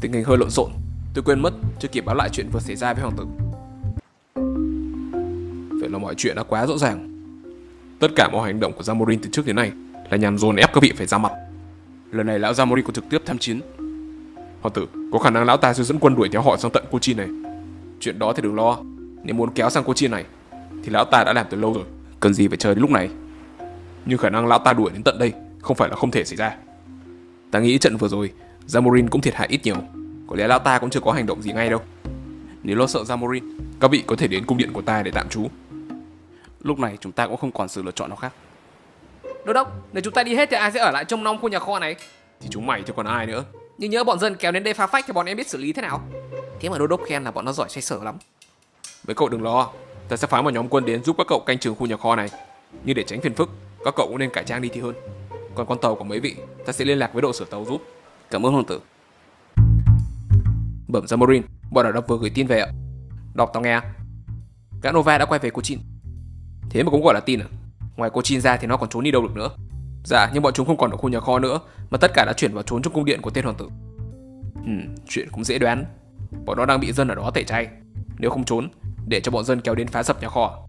Tình hình hơi lộn xộn Tôi quên mất, chưa kịp báo lại chuyện vừa xảy ra với hoàng tử. Vậy là mọi chuyện đã quá rõ ràng. Tất cả mọi hành động của Zamorin từ trước đến nay Là nhằm dồn ép các vị phải ra mặt. Lần này lão Zamorin có trực tiếp tham chiến. Hoàng tử, có khả năng lão ta sẽ dẫn quân đuổi theo họ sang tận Cochin này. Chuyện đó thì đừng lo. Nếu muốn kéo sang Cochin này Thì lão ta đã làm từ lâu rồi. Cần gì phải chờ đến lúc này? Nhưng khả năng lão ta đuổi đến tận đây Không phải là không thể xảy ra. Ta nghĩ trận vừa rồi Zamorin cũng thiệt hại ít nhiều. Có lẽ lão ta cũng chưa có hành động gì ngay đâu. Nếu lo sợ Zamorin Các vị có thể đến cung điện của ta để tạm trú. Lúc này chúng ta cũng không còn sự lựa chọn nào khác. Đô đốc, nếu chúng ta đi hết thì ai sẽ ở lại trông nom khu nhà kho này? Thì chúng mày chứ còn ai nữa? Nhưng nhớ bọn dân kéo đến đây phá phách thì bọn em biết xử lý thế nào. Thế mà đô đốc khen là bọn nó giỏi xoay sở lắm. Với cậu đừng lo Ta sẽ phái một nhóm quân đến giúp các cậu canh chừng khu nhà kho này. Nhưng để tránh phiền phức Các cậu cũng nên cải trang đi thì hơn. Còn con tàu của mấy vị Ta sẽ liên lạc với đội sửa tàu giúp. Cảm ơn hoàng tử Bẩm Zamorin Bọn Ả Rập vừa gửi tin về ạ Đọc tao nghe Gã Nova đã quay về Cochin Thế mà cũng gọi là tin à Ngoài Cochin ra thì nó còn trốn đi đâu được nữa Dạ, nhưng bọn chúng không còn ở khu nhà kho nữa, mà tất cả đã chuyển vào trốn trong cung điện của tên hoàng tử. Ừ, chuyện cũng dễ đoán. Bọn nó đang bị dân ở đó tẩy chay. Nếu không trốn, để cho bọn dân kéo đến phá sập nhà kho.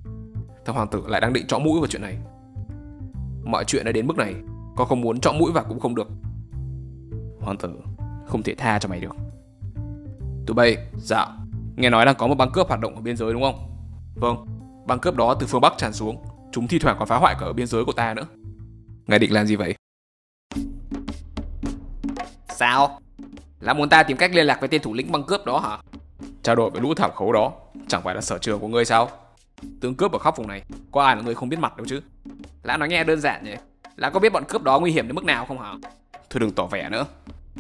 Thằng hoàng tử lại đang định chõ mũi vào chuyện này. Mọi chuyện đã đến mức này, con không muốn chọn mũi vào cũng không được. Hoàng tử, không thể tha cho mày được. Bay, dạ, nghe nói là có một băng cướp hoạt động ở biên giới đúng không? Vâng, băng cướp đó từ phương Bắc tràn xuống, chúng thi thoảng còn phá hoại cả ở biên giới của ta nữa. Ngài định làm gì vậy? Sao? Là muốn ta tìm cách liên lạc với tên thủ lĩnh băng cướp đó hả? Trao đổi với lũ thảm khấu đó, chẳng phải là sở trường của ngươi sao? Tướng cướp ở khắp vùng này, có ai là người không biết mặt đâu chứ? Lã nói nghe đơn giản nhỉ? Là có biết bọn cướp đó nguy hiểm đến mức nào không hả? Thôi đừng tỏ vẻ nữa.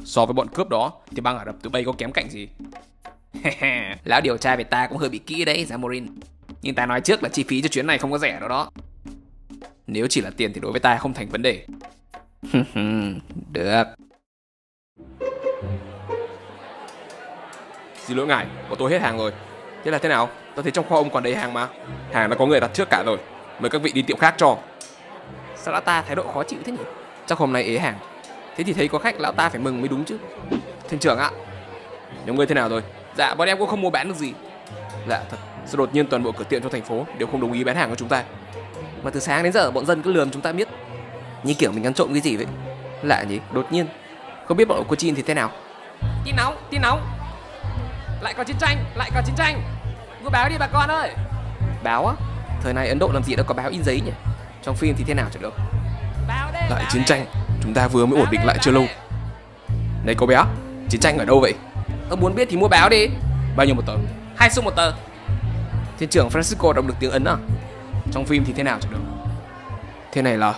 So với bọn cướp đó thì băng Ả Rập tụi bay có kém cạnh gì? Lão điều tra về ta cũng hơi bị kỹ đấy, Zamorin. Nhưng ta nói trước là chi phí cho chuyến này không có rẻ đâu đó. Nếu chỉ là tiền thì đối với ta không thành vấn đề. Được. Xin lỗi ngài, của tôi hết hàng rồi. Thế là thế nào? Tôi thấy trong kho ông còn đầy hàng mà. Hàng đã có người đặt trước cả rồi. Mời các vị đi tiệm khác cho. Sao lão ta thái độ khó chịu thế nhỉ? Chắc hôm nay ế hàng. Thế thì thấy có khách lão ta phải mừng mới đúng chứ. Thuyền trưởng ạ. Nhóm ngươi thế nào rồi? Dạ, bọn em cũng không mua bán được gì. Lạ thật, sao đột nhiên toàn bộ cửa tiệm trong thành phố đều không đồng ý bán hàng của chúng ta? Mà từ sáng đến giờ bọn dân cứ lườm chúng ta biết. Như kiểu mình ăn trộm cái gì vậy. Lạ nhỉ, đột nhiên. Không biết bọn của Chin thì thế nào. Tin nóng, tin nóng. Lại có chiến tranh, lại có chiến tranh. Mua báo đi bà con ơi. Báo á? Thời này Ấn Độ làm gì đã có báo in giấy nhỉ? Trong phim thì thế nào chẳng được. Báo đây, lại báo chiến đây. tranh, chúng ta vừa mới ổn định lại chưa lâu. Này cô bé, chiến tranh ở đâu vậy? Ơ muốn biết thì mua báo đi. Bao nhiêu một tờ? Hai xu một tờ. Thiên trưởng Francisco đọc được tiếng Ấn à? Trong phim thì thế nào chẳng được. Thế này là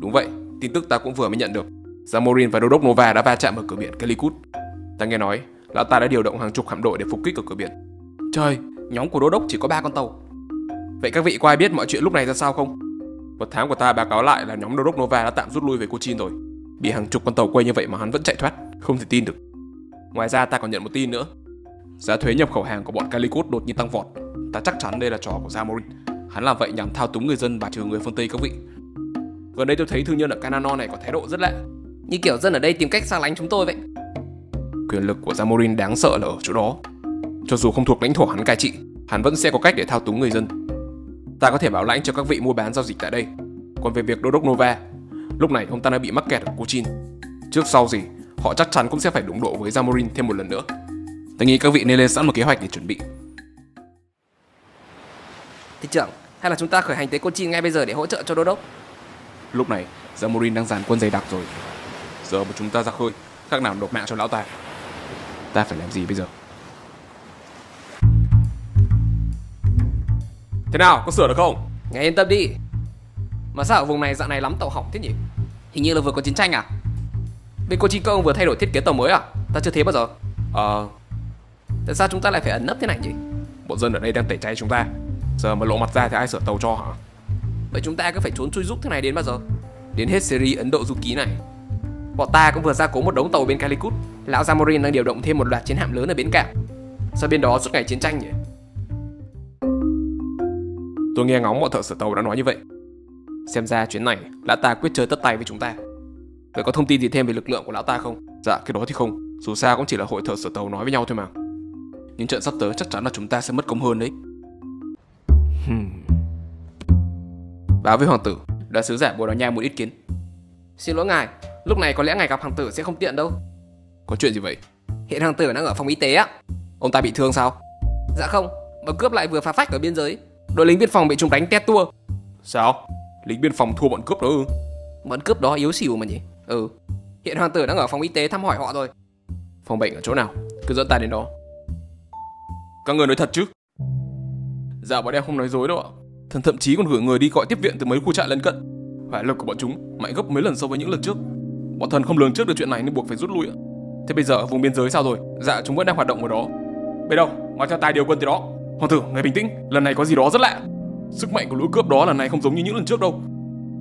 Đúng vậy, tin tức ta cũng vừa mới nhận được. Zamorin và Đô đốc Nova đã va chạm ở cửa biển Calicut. Ta nghe nói, lão ta đã điều động hàng chục hạm đội để phục kích ở cửa biển. Trời, nhóm của Đô đốc chỉ có ba con tàu. Vậy các vị có ai biết mọi chuyện lúc này ra sao không? Một tháng của ta báo cáo lại là nhóm Dorok Nova đã tạm rút lui về Cochin rồi. Bị hàng chục con tàu quay như vậy mà hắn vẫn chạy thoát, không thể tin được. Ngoài ra ta còn nhận một tin nữa. Giá thuế nhập khẩu hàng của bọn Calicut đột nhiên tăng vọt. Ta chắc chắn đây là trò của Zamorin. Hắn làm vậy nhằm thao túng người dân và trừ người phương Tây các vị. Gần đây tôi thấy thương nhân ở Cananon này có thái độ rất lạ. Như kiểu dân ở đây tìm cách xa lánh chúng tôi vậy. Quyền lực của Zamorin đáng sợ là ở chỗ đó. Cho dù không thuộc lãnh thổ hắn cai trị, hắn vẫn sẽ có cách để thao túng người dân. Ta có thể bảo lãnh cho các vị mua bán giao dịch tại đây. Còn về việc Đô đốc Nova, lúc này ông ta đã bị mắc kẹt ở Cochin. Trước sau gì, họ chắc chắn cũng sẽ phải đụng độ với Zamorin thêm một lần nữa. Ta nghĩ các vị nên lên sẵn một kế hoạch để chuẩn bị. Thị trưởng, hay là chúng ta khởi hành tới Cochin ngay bây giờ để hỗ trợ cho Đô đốc? Lúc này, Zamorin đang dàn quân dày đặc rồi. Giờ mà chúng ta ra khơi, khác nào đột mạng cho lão ta. Ta phải làm gì bây giờ? Thế nào, có sửa được không? Ngài yên tâm đi. Mà sao ở vùng này dạo này lắm tàu hỏng thế nhỉ? Hình như là vừa có chiến tranh à? Bên Cochin công vừa thay đổi thiết kế tàu mới à? Ta chưa thấy bao giờ. Ờ... Tại sao chúng ta lại phải ẩn nấp thế này nhỉ? Bọn dân ở đây đang tẩy chay chúng ta. Giờ mà lộ mặt ra thì ai sửa tàu cho hả? Vậy chúng ta cứ phải trốn chui rút thế này đến bao giờ? Đến hết series Ấn Độ du ký này. Bọn ta cũng vừa ra cố một đống tàu bên Calicut. Lão Zamorin đang điều động thêm một loạt chiến hạm lớn ở bến cảng. Sao bên đó suốt ngày chiến tranh nhỉ? Tôi nghe ngóng bọn thợ sửa tàu đã nói như vậy. Xem ra chuyến này, lão ta quyết chơi tất tay với chúng ta. Vậy có thông tin gì thêm về lực lượng của lão ta không? Dạ, cái đó thì không. Dù sao cũng chỉ là hội thợ sửa tàu nói với nhau thôi mà. Nhưng trận sắp tới chắc chắn là chúng ta sẽ mất công hơn đấy. Hmm. Báo với hoàng tử, đã sứ giả Bồ Đào Nha một ít kiến. Xin lỗi ngài, lúc này có lẽ ngài gặp hoàng tử sẽ không tiện đâu. Có chuyện gì vậy? Hiện hoàng tử đang ở phòng y tế á. Ông ta bị thương sao? Dạ không, bọn cướp lại vừa phá phách ở biên giới. Đội lính biên phòng bị chúng đánh tét tua. Sao? Lính biên phòng thua bọn cướp đó ư? Bọn cướp đó yếu xỉu mà nhỉ? Ừ. Hiện hoàng tử đang ở phòng y tế thăm hỏi họ rồi. Phòng bệnh ở chỗ nào? Cứ dẫn ta đến đó. Các người nói thật chứ? Dạ bọn em không nói dối đâu ạ. Thần thậm chí còn gửi người đi gọi tiếp viện từ mấy khu trại lân cận. Hỏa lực của bọn chúng mạnh gấp mấy lần so với những lần trước. Bọn thần không lường trước được chuyện này nên buộc phải rút lui ạ. Thế bây giờ ở vùng biên giới sao rồi? Dạ chúng vẫn đang hoạt động ở đó. Bây đâu? Mau cho tài điều quân tới đó. Hoàng tử, ngài bình tĩnh, lần này có gì đó rất lạ. Sức mạnh của lũ cướp đó lần này không giống như những lần trước đâu.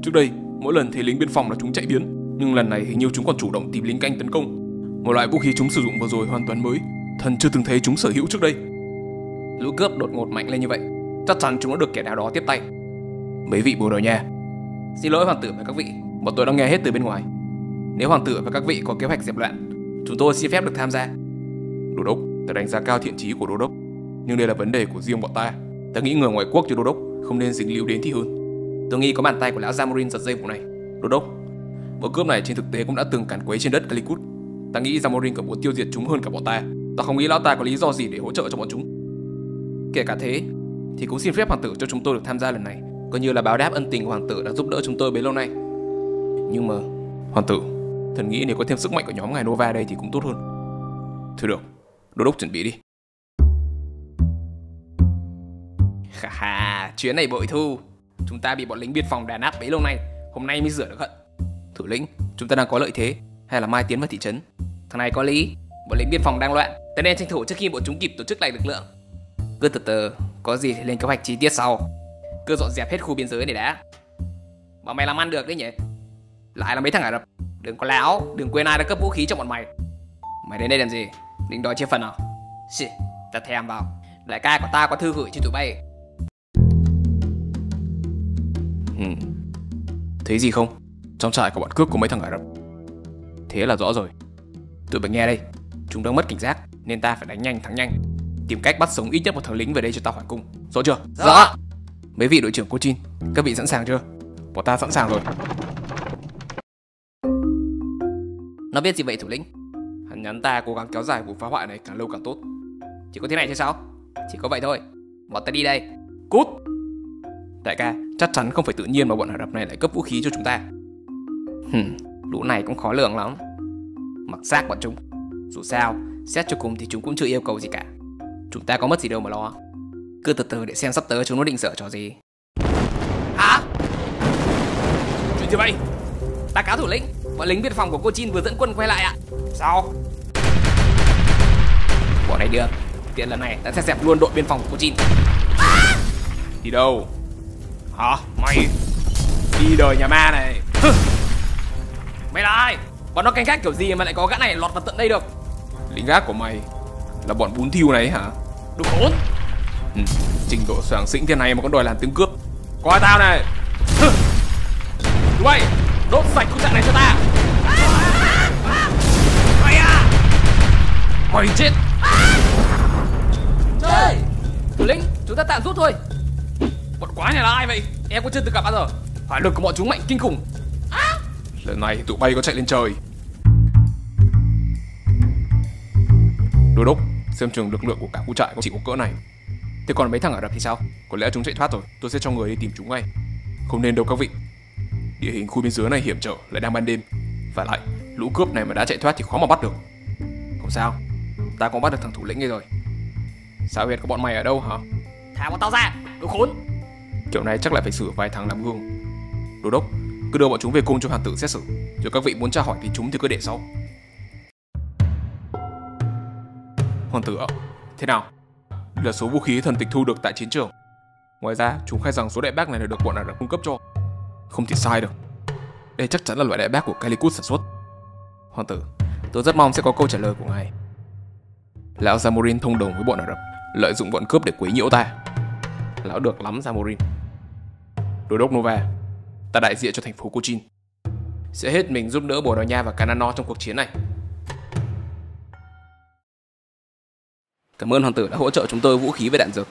Trước đây, mỗi lần thấy lính biên phòng là chúng chạy biến, nhưng lần này hình như chúng còn chủ động tìm lính canh tấn công. Một loại vũ khí chúng sử dụng vừa rồi hoàn toàn mới, thần chưa từng thấy chúng sở hữu trước đây. Lũ cướp đột ngột mạnh lên như vậy, chắc chắn chúng đã được kẻ nào đó tiếp tay. Mấy vị bồ đầu nha Xin lỗi hoàng tử và các vị Bọn tôi đã nghe hết từ bên ngoài Nếu hoàng tử và các vị có kế hoạch dẹp loạn Chúng tôi xin phép được tham gia Đô đốc, ta đánh giá cao thiện chí của đô đốc nhưng đây là vấn đề của riêng bọn ta. Ta nghĩ người ngoại quốc như đô đốc Không nên dính líu đến thì hơn. Tôi nghĩ có bàn tay của lão Zamorin giật dây vụ này. Đô đốc, vụ cướp này trên thực tế cũng đã từng càn quấy trên đất Calicut. Ta nghĩ Zamorin còn muốn tiêu diệt chúng hơn cả bọn ta. Ta không nghĩ lão ta có lý do gì để hỗ trợ cho bọn chúng. Kể cả thế Thì cũng xin phép hoàng tử cho chúng tôi được tham gia lần này. Coi như là báo đáp ân tình của hoàng tử đã giúp đỡ chúng tôi bấy lâu nay. Nhưng mà Hoàng tử, thần nghĩ nếu có thêm sức mạnh của nhóm ngài Nova đây thì cũng tốt hơn. Thôi được, đô đốc chuẩn bị đi. Khà chuyến này bội thu. Chúng ta bị bọn lính biên phòng đàn áp bấy lâu nay Hôm nay mới rửa được hận. Thủ lĩnh, chúng ta đang có lợi thế Hay là mai tiến vào thị trấn? Thằng này có lý Bọn lính biên phòng đang loạn Ta nên tranh thủ trước khi bọn chúng kịp tổ chức lại lực lượng. Cứ từ từ, có gì thì lên kế hoạch chi tiết sau. Cứ dọn dẹp hết khu biên giới này đã. Bọn mày làm ăn được đấy nhỉ? Lại là mấy thằng Ả Rập. Đừng có láo, đừng quên ai đã cấp vũ khí cho bọn mày. Mày đến đây làm gì? Định đòi chia phần à? Xì, ta thèm vào. Đại ca của ta có thư gửi cho tụi bay. Ừ. Thấy gì không? Trong trại của bọn cướp có mấy thằng Ả Rập Thế là rõ rồi Tụi bay nghe đây Chúng đang mất cảnh giác Nên ta phải đánh nhanh thắng nhanh Tìm cách bắt sống ít nhất một thằng lính về đây cho ta hỏi cung Rõ chưa? Rõ Mấy vị đội trưởng Cochin Các vị sẵn sàng chưa? Bọn ta sẵn sàng rồi Nó biết gì vậy thủ lĩnh? Hắn nhắn ta cố gắng kéo dài vụ phá hoại này càng lâu càng tốt Chỉ có thế này chứ sao? Chỉ có vậy thôi Bọn ta đi đây Cút Đại ca, chắc chắn không phải tự nhiên mà bọn Ả Rập này lại cấp vũ khí cho chúng ta. Hừm, lũ này cũng khó lường lắm. Mặc xác bọn chúng. Dù sao, xét cho cùng thì chúng cũng chưa yêu cầu gì cả. Chúng ta có mất gì đâu mà lo. Cứ từ từ để xem sắp tới chúng nó định sợ trò gì. Hả? Chuyện gì vậy? Ta cáo thủ lĩnh. Bọn lính biên phòng của cô Chin vừa dẫn quân quay lại ạ. Sao? Bọn này được Tiện lần này ta sẽ dẹp luôn đội biên phòng của cô Chin Đi đâu? Hả? Mày. Đi đời nhà ma này. Mày là ai? Bọn nó canh gác kiểu gì mà lại có gã này lọt vào tận đây được? Lính gác của mày Là bọn bún thiêu này hả? Đồ khốn. Ừ. Trình độ soảng xĩnh thế này mà còn đòi làm tiếng cướp. Coi tao này. Tụi bay Đốt sạch khu trạng này cho ta. Mày à. Mày chết. Chơi. Thủ lĩnh Chúng ta tạm rút thôi Bọn quái này là ai vậy? Em có chưa từng gặp bao giờ. Phải lực của bọn chúng mạnh kinh khủng. Lần này tụi bay có chạy lên trời. Đô đốc Xem chừng lực lượng của cả khu trại chỉ có cỡ này. Thế còn mấy thằng ở Rập thì sao? Có lẽ chúng chạy thoát rồi. Tôi sẽ cho người đi tìm chúng ngay. Không nên đâu các vị. Địa hình khu biên giới này hiểm trở lại đang ban đêm. Và lại lũ cướp này mà đã chạy thoát thì khó mà bắt được. Không sao. Ta cũng bắt được thằng thủ lĩnh kia rồi. Sao huyệt của bọn mày ở đâu hả? Thả bọn tao ra Đồ khốn Kiểu này chắc lại phải xử vài tháng làm gương. Đô đốc, Cứ đưa bọn chúng về cung cho hoàng tử xét xử. Rồi các vị muốn tra hỏi thì chúng thì cứ để sau. Hoàng tử ạ, Thế nào? Đây là số vũ khí thần tịch thu được tại chiến trường. Ngoài ra, chúng khai rằng số đại bác này là được bọn Ả Rập cung cấp cho. Không thể sai được. Đây chắc chắn là loại đại bác của Calicut sản xuất. Hoàng tử, Tôi rất mong sẽ có câu trả lời của ngài. Lão Zamorin thông đồng với bọn Ả Rập, Lợi dụng bọn cướp để quấy nhiễu ta. Lão được lắm Zamorin Đô đốc Nova, Ta đại diện cho thành phố Cochin. Sẽ hết mình giúp đỡ Bồ Đào Nha và Canano trong cuộc chiến này. Cảm ơn hoàng tử đã hỗ trợ chúng tôi vũ khí và đạn dược.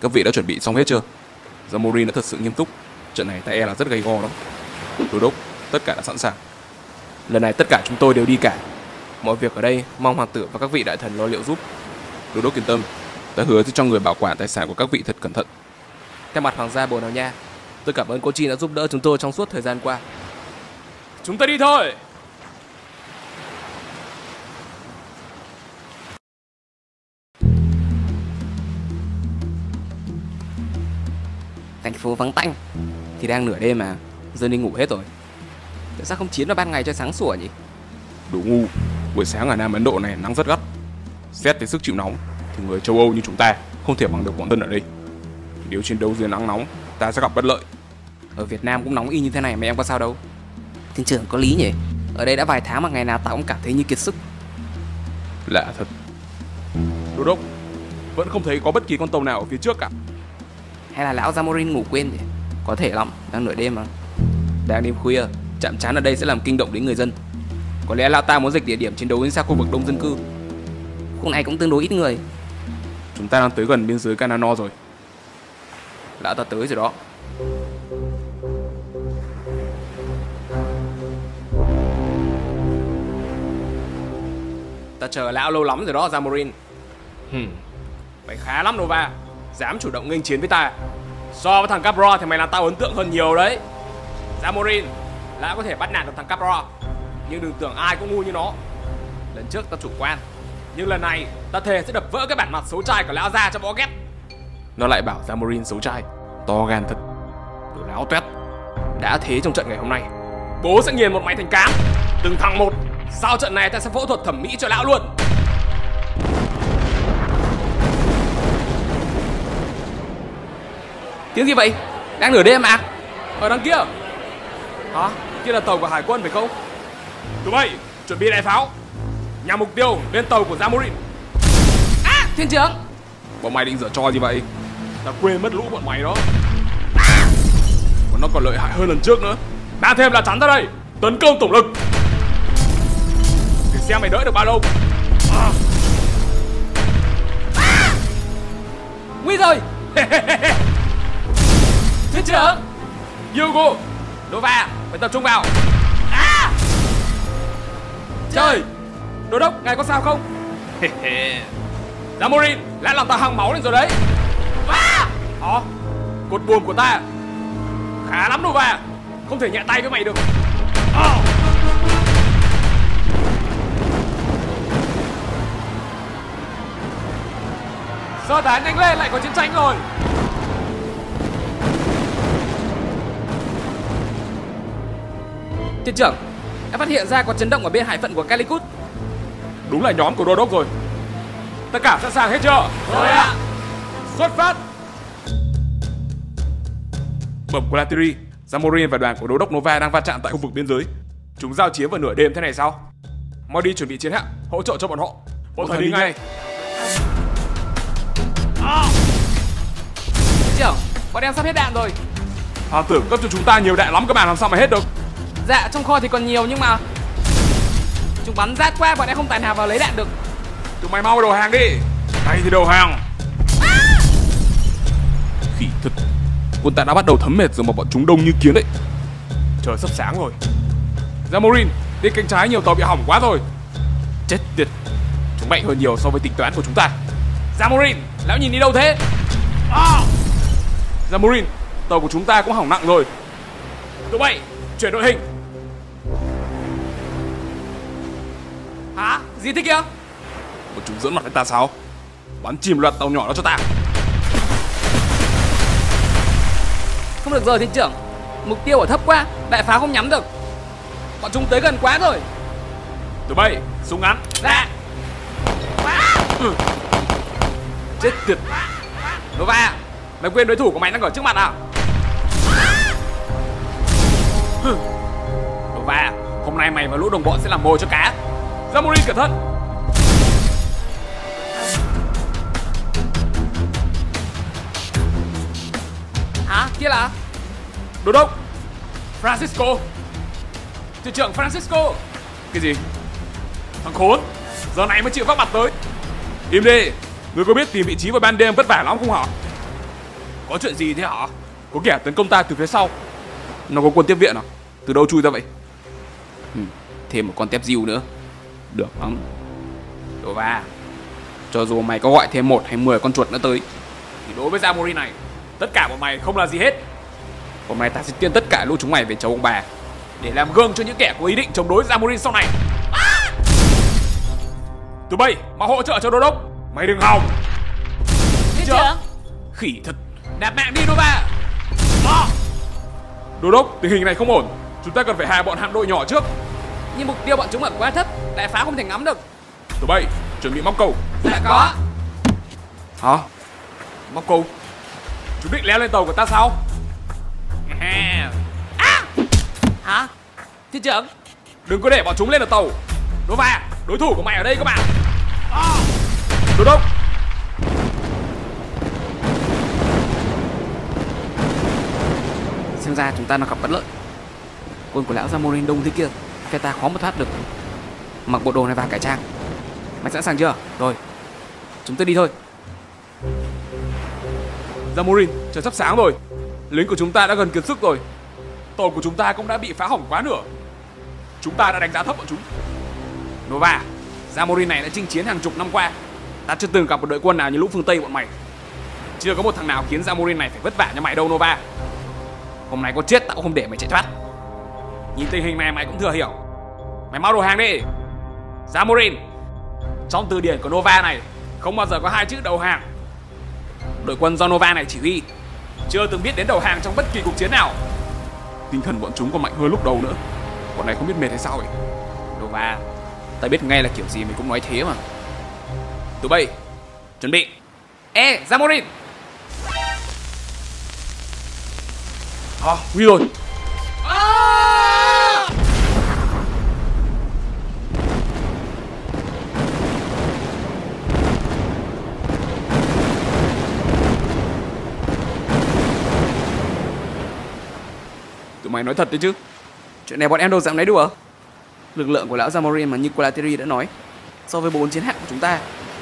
Các vị đã chuẩn bị xong hết chưa? Zamorin đã thật sự nghiêm túc. Trận này ta e là rất gay go lắm. Đô đốc, Tất cả đã sẵn sàng. Lần này tất cả chúng tôi đều đi cả. Mọi việc ở đây mong hoàng tử và các vị đại thần lo liệu giúp. Đô đốc yên tâm, Ta hứa sẽ cho người bảo quản tài sản của các vị thật cẩn thận. Theo mặt hoàng gia Bồ Đào Nha Tôi cảm ơn cô Chi đã giúp đỡ chúng tôi trong suốt thời gian qua. Chúng ta đi thôi! Thành phố vắng tanh Thì đang nửa đêm mà Dân đi ngủ hết rồi. Tại sao không chiến vào ban ngày cho sáng sủa nhỉ? Đủ ngu Buổi sáng ở Nam Ấn Độ này nắng rất gắt. Xét tới sức chịu nóng Thì người châu Âu như chúng ta Không thể bằng được bọn dân ở đây Nếu chiến đấu dưới nắng nóng Ta sẽ gặp bất lợi. Ở Việt Nam cũng nóng y như thế này mà em có sao đâu. Thiên trưởng có lý nhỉ? Ở đây đã vài tháng mà ngày nào tao cũng cảm thấy như kiệt sức. Lạ thật. Đô đốc Vẫn không thấy có bất kỳ con tàu nào ở phía trước cả Hay là lão Zamorin ngủ quên nhỉ? Có thể lắm, đang nửa đêm mà. Đang đêm khuya, chạm chán ở đây sẽ làm kinh động đến người dân. Có lẽ lão ta muốn dịch địa điểm chiến đấu đến xa khu vực đông dân cư. Khu này cũng tương đối ít người. Chúng ta đang tới gần biên giới Canano rồi Lão ta tới rồi đó. Ta chờ lão lâu lắm rồi đó Zamorin. Hmm. Mày khá lắm Nova Dám chủ động nghênh chiến với ta. So với thằng Capro thì mày làm tao ấn tượng hơn nhiều đấy. Zamorin Lão có thể bắt nạt được thằng Capro Nhưng đừng tưởng ai cũng ngu như nó. Lần trước ta chủ quan Nhưng lần này ta thề sẽ đập vỡ cái bản mặt xấu trai của lão ra cho bó ghét nó lại bảo Zamorin xấu trai To gan thật Đồ láo tuét Đã thế trong trận ngày hôm nay Bố sẽ nghiền một mày thành cám Từng thằng một Sau trận này ta sẽ phẫu thuật thẩm mỹ cho lão luôn Tiếng gì vậy? Đang nửa đêm mà Ở đằng kia Hả? Kia là tàu của hải quân phải không? Tụi bay, chuẩn bị đại pháo Nhằm mục tiêu lên tàu của Zamorin À, thiên trưởng Bọn mày định dở trò gì vậy? Ta quên mất lũ bọn mày đó. Bọn nó còn lợi hại hơn lần trước nữa. Đang thêm là chắn ra đây. Tấn công tổng lực. Để xem mày đỡ được bao lâu? À. Nguy rồi. Thiên trưởng Hugo Nova Phải tập trung vào. À! Trời Đô đốc ngài có sao không? Zamorin Lại làm ta hăng máu lên rồi đấy À Hả Cột buồm của ta Khá lắm Nova Không thể nhẹ tay với mày được. À. Sơ tán nhanh lên lại có chiến tranh rồi. Thiên trưởng Đã phát hiện ra có chấn động ở bên hải phận của Calicut. Đúng là nhóm của Đô Đốc rồi. Tất cả sẵn sàng hết chưa? Rồi ạ. Xuất phát Bẩm của Latiri Zamorin và đoàn của Đô Đốc Nova đang va chạm tại khu vực biên giới. Chúng giao chiến vào nửa đêm thế này sao? Mau đi chuẩn bị chiến hạm Hỗ trợ cho bọn họ. Bọn thời đi ngay. Trưởng Bọn em sắp hết đạn rồi. Hoàng tưởng cấp cho chúng ta nhiều đạn lắm các bạn làm sao mà hết được? Dạ trong kho thì còn nhiều nhưng mà Chúng bắn rát quá bọn em không tài nào vào lấy đạn được. Tụi mày mau đầu hàng đi. Đây thì đầu hàng. Khỉ thật Quân ta đã bắt đầu thấm mệt rồi mà bọn chúng đông như kiến đấy Trời sắp sáng rồi. Zamorin Đi cánh trái nhiều tàu bị hỏng quá rồi. Chết tiệt. Chúng mạnh hơn nhiều so với tính toán của chúng ta. Zamorin Lão nhìn đi đâu thế? À! Zamorin Tàu của chúng ta cũng hỏng nặng rồi. Tụi bay Chuyển đội hình. Hả? Gì thế kia? Bọn chúng dẫn mặt với ta sao? Bắn chìm loạt tàu nhỏ đó cho ta Không được rồi thiên trưởng. Mục tiêu ở thấp quá Đại pháo không nhắm được. Bọn chúng tới gần quá rồi. Tụi bay Súng ngắn. Dạ. Ừ. Chết tiệt. Nova Mày quên đối thủ của mày đang ở trước mặt à? Nova Hôm nay mày và lũ đồng bọn sẽ làm mồi cho cá. Zamorin cẩn thận Kia là Đô đốc Francisco. Thuyền trưởng Francisco. Cái gì? Thằng khốn Giờ này mới chịu vác mặt tới. Im đi Ngươi có biết tìm vị trí vào ban đêm vất vả lắm không hả? Có chuyện gì thế hả? Có kẻ tấn công ta từ phía sau. Nó có quân tiếp viện à? Từ đâu chui ra vậy? Ừ, Thêm một con tép diêu nữa. Được lắm. Đồ va. Cho dù mày có gọi thêm một hay 10 con chuột nữa tới Thì đối với Zamori này Tất cả bọn mày không là gì hết. Hôm nay ta sẽ tiên tất cả lũ chúng mày về chầu ông bà Để làm gương cho những kẻ có ý định chống đối Zamorin sau này. À! Tụi bay mà hỗ trợ cho đô đốc. Mày đừng hòng. Thiên trưởng Khỉ thật. Nạp mạng đi Nova à! Đô đốc tình hình này không ổn. Chúng ta cần phải hạ bọn hạm đội nhỏ trước. Nhưng mục tiêu bọn chúng ở quá thấp Đại phá không thể ngắm được. Tụi bay chuẩn bị móc câu. Dạ có. Hả? Móc câu Chúng định leo lên tàu của ta sao? À! Hả? Thiên trưởng. Đừng có để bọn chúng lên được tàu. Nova Đối thủ của mày ở đây các bạn. À! Đô đốc xem ra chúng ta đang gặp bất lợi. Quân của lão Zamorin đông thế kia phe ta khó mà thoát được. Mặc bộ đồ này và cải trang. Mày sẵn sàng chưa? Rồi chúng ta đi thôi Zamorin, trời sắp sáng rồi. Lính của chúng ta đã gần kiệt sức rồi. Tàu của chúng ta cũng đã bị phá hỏng quá nửa. Chúng ta đã đánh giá thấp bọn chúng. Nova Zamorin này đã chinh chiến hàng chục năm qua ta chưa từng gặp một đội quân nào như lũ phương Tây bọn mày chưa có một thằng nào khiến Zamorin này phải vất vả như mày đâu Nova hôm nay có chết tao cũng không để mày chạy thoát nhìn tình hình này mày cũng thừa hiểu mày mau đồ hàng đi Zamorin trong từ điển của Nova này không bao giờ có hai chữ đầu hàng đội quân do Nova này chỉ huy chưa từng biết đến đầu hàng trong bất kỳ cuộc chiến nào Tinh thần bọn chúng còn mạnh hơn lúc đầu nữa. Bọn này không biết mệt hay sao vậy? Nova ta biết ngay là kiểu gì mày cũng nói thế mà tụi bay chuẩn bị ê Zamorin À, nguy rồi. Tụi mày nói thật đấy chứ. Chuyện này bọn em đâu dám lấy đùa. Lực lượng của lão Zamorin mà như Qualateri đã nói So với bốn chiến hạm của chúng ta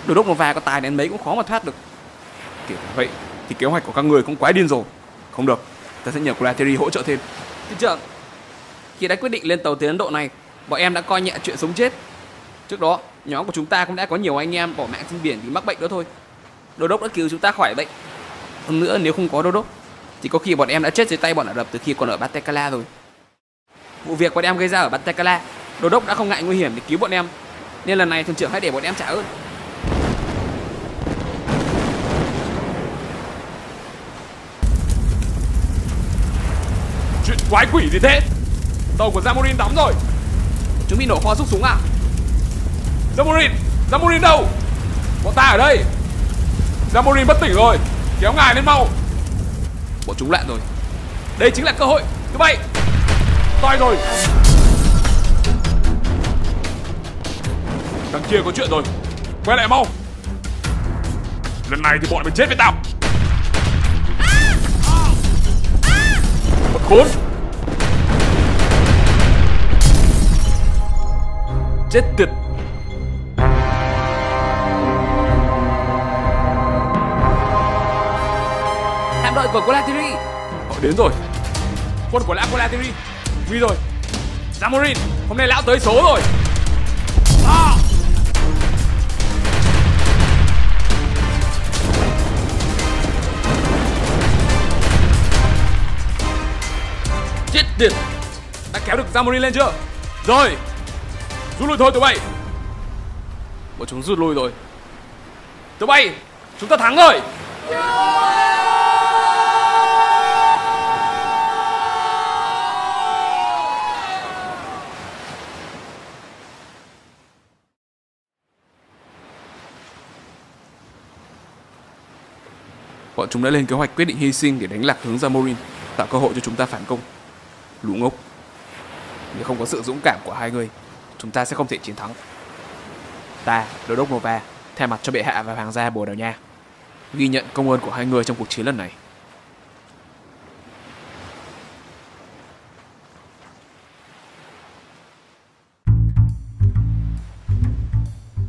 Đồ một vài có tài đến mấy cũng khó mà thoát được. Kiểu vậy thì kế hoạch của các người cũng quá điên rồi. Không được, ta sẽ nhờ Qualateri hỗ trợ thêm. Thưa trưởng Khi đã quyết định lên tàu tới Ấn Độ này Bọn em đã coi nhẹ chuyện sống chết. Trước đó nhóm của chúng ta cũng đã có nhiều anh em bỏ mạng trên biển vì mắc bệnh đó thôi. Đô đốc đã cứu chúng ta khỏi bệnh. Hơn nữa nếu không có đô đốc thì có khi bọn em đã chết dưới tay bọn Ả Rập từ khi còn ở Batekala rồi Vụ việc bọn em gây ra ở Batekala Đô đốc đã không ngại nguy hiểm để cứu bọn em Nên lần này thuyền trưởng hãy để bọn em trả ơn Chuyện quái quỷ gì thế? Tàu của Zamorin đóng rồi. Chúng bị nổ kho xúc súng à Zamorin, Zamorin đâu? Bọn ta ở đây. Zamorin bất tỉnh rồi. Kéo ngài lên mau. Bọn chúng loạn rồi Đây chính là cơ hội Cứ bay, Toi rồi. Đằng kia có chuyện rồi. Quay lại mau. Lần này thì bọn mày chết với tao. Bọn khốn. Chết tiệt. Đội của Colatiri Họ đến rồi. Quân của lão Colateri. Nguy rồi. Zamorin, hôm nay lão tới số rồi. À! Chết tiệt. Đã kéo được Zamorin lên chưa? Rồi. Rút lui thôi tụi bay. Bọn chúng rút lui rồi. Tụi bay, chúng ta thắng rồi. Bọn chúng đã lên kế hoạch quyết định hy sinh để đánh lạc hướng Zamorin, tạo cơ hội cho chúng ta phản công. Lũ ngốc. Nếu không có sự dũng cảm của hai người, chúng ta sẽ không thể chiến thắng. Ta, Đô đốc Nova, thay mặt cho bệ hạ và hoàng gia Bồ Đào Nha, ghi nhận công ơn của hai người trong cuộc chiến lần này.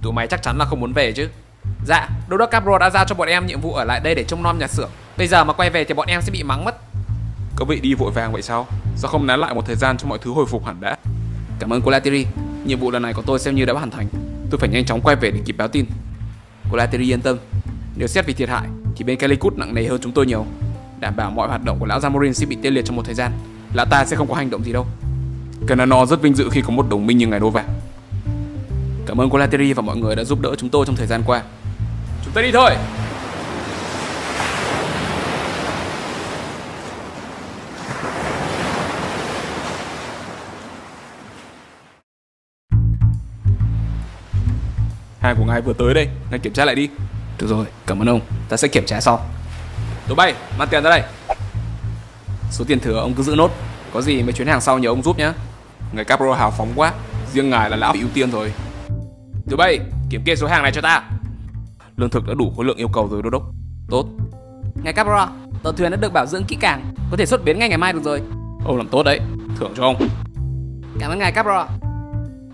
Tụi mày chắc chắn là không muốn về chứ Dạ, Đô đốc Capro đã giao cho bọn em nhiệm vụ ở lại đây để trông nom nhà xưởng. Bây giờ mà quay về thì bọn em sẽ bị mắng mất. Các vị đi vội vàng vậy sao? Sao không nán lại một thời gian cho mọi thứ hồi phục hẳn đã? Cảm ơn Colatiri Nhiệm vụ lần này của tôi xem như đã hoàn thành. Tôi phải nhanh chóng quay về để kịp báo tin. Colatiri yên tâm. Nếu xét vì thiệt hại Thì bên Calicut nặng nề hơn chúng tôi nhiều. Đảm bảo mọi hoạt động của lão Zamorin sẽ bị tê liệt trong một thời gian. Lão ta sẽ không có hành động gì đâu. Canano rất vinh dự khi có một đồng minh như ngài Nova. Cảm ơn Colatiri và mọi người đã giúp đỡ chúng tôi trong thời gian qua Chúng ta đi thôi. Hàng của ngài vừa tới đây, ngài kiểm tra lại đi. Được rồi, cảm ơn ông Ta sẽ kiểm tra sau Tụi bay, mang tiền ra đây. Số tiền thừa ông cứ giữ nốt Có gì mấy chuyến hàng sau nhờ ông giúp nhé Ngài Capro hào phóng quá, riêng ngài là lão bị ưu tiên rồi. Tụi bay, kiểm kê số hàng này cho ta Lương thực đã đủ khối lượng yêu cầu rồi đô đốc. Tốt Ngài Capra, Tàu thuyền đã được bảo dưỡng kỹ càng, có thể xuất bến ngay ngày mai được rồi. Ông làm tốt đấy, thưởng cho ông. Cảm ơn ngài Capro.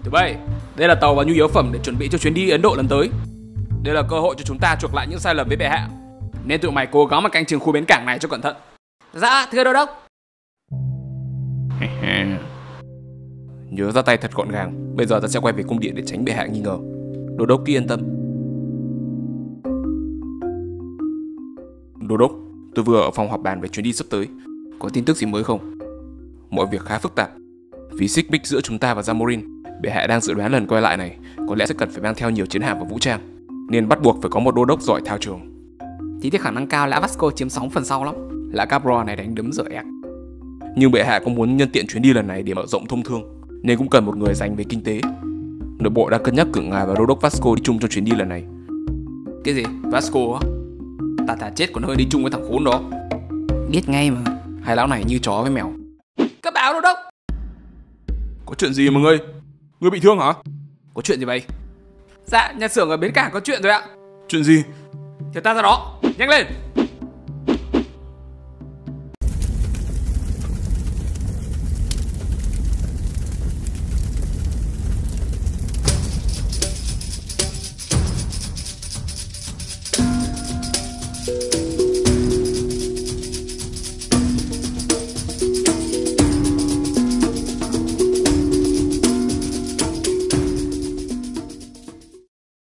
Thứ bảy, đây là tàu và nhu yếu phẩm để chuẩn bị cho chuyến đi Ấn Độ lần tới. Đây là cơ hội cho chúng ta chuộc lại những sai lầm với bệ hạ. Nên tụi mày cố gắng mà canh chừng khu bến cảng này cho cẩn thận. Dạ, thưa đô đốc. Nhớ ra tay thật gọn gàng. Bây giờ ta sẽ quay về cung điện để tránh bệ hạ nghi ngờ. Đô đốc cứ yên tâm. Đô đốc, tôi vừa ở phòng họp bàn về chuyến đi sắp tới. Có tin tức gì mới không? Mọi việc khá phức tạp. Vì xích mích giữa chúng ta và Zamorin, bệ hạ đang dự đoán lần quay lại này có lẽ sẽ cần phải mang theo nhiều chiến hạm và vũ trang, nên bắt buộc phải có một đô đốc giỏi thao trường. Thì thì khả năng cao là Vasco chiếm sóng phần sau lắm. Lã Capro này đánh đấm dở ẹc. Nhưng bệ hạ có muốn nhân tiện chuyến đi lần này để mở rộng thông thương, nên cũng cần một người dành về kinh tế. Nội bộ đang cân nhắc cử ngài và đô đốc Vasco đi chung trong chuyến đi lần này. Cái gì? Vasco á? Ta thà chết còn hơn đi chung với thằng khốn đó. Biết ngay mà. Hai lão này như chó với mèo. Cấp báo đô đốc. Có chuyện gì mà ngươi? Ngươi bị thương hả? Có chuyện gì vậy? Dạ, nhà xưởng ở bến cảng có chuyện rồi ạ. Chuyện gì? Theo ta ra đó, nhanh lên.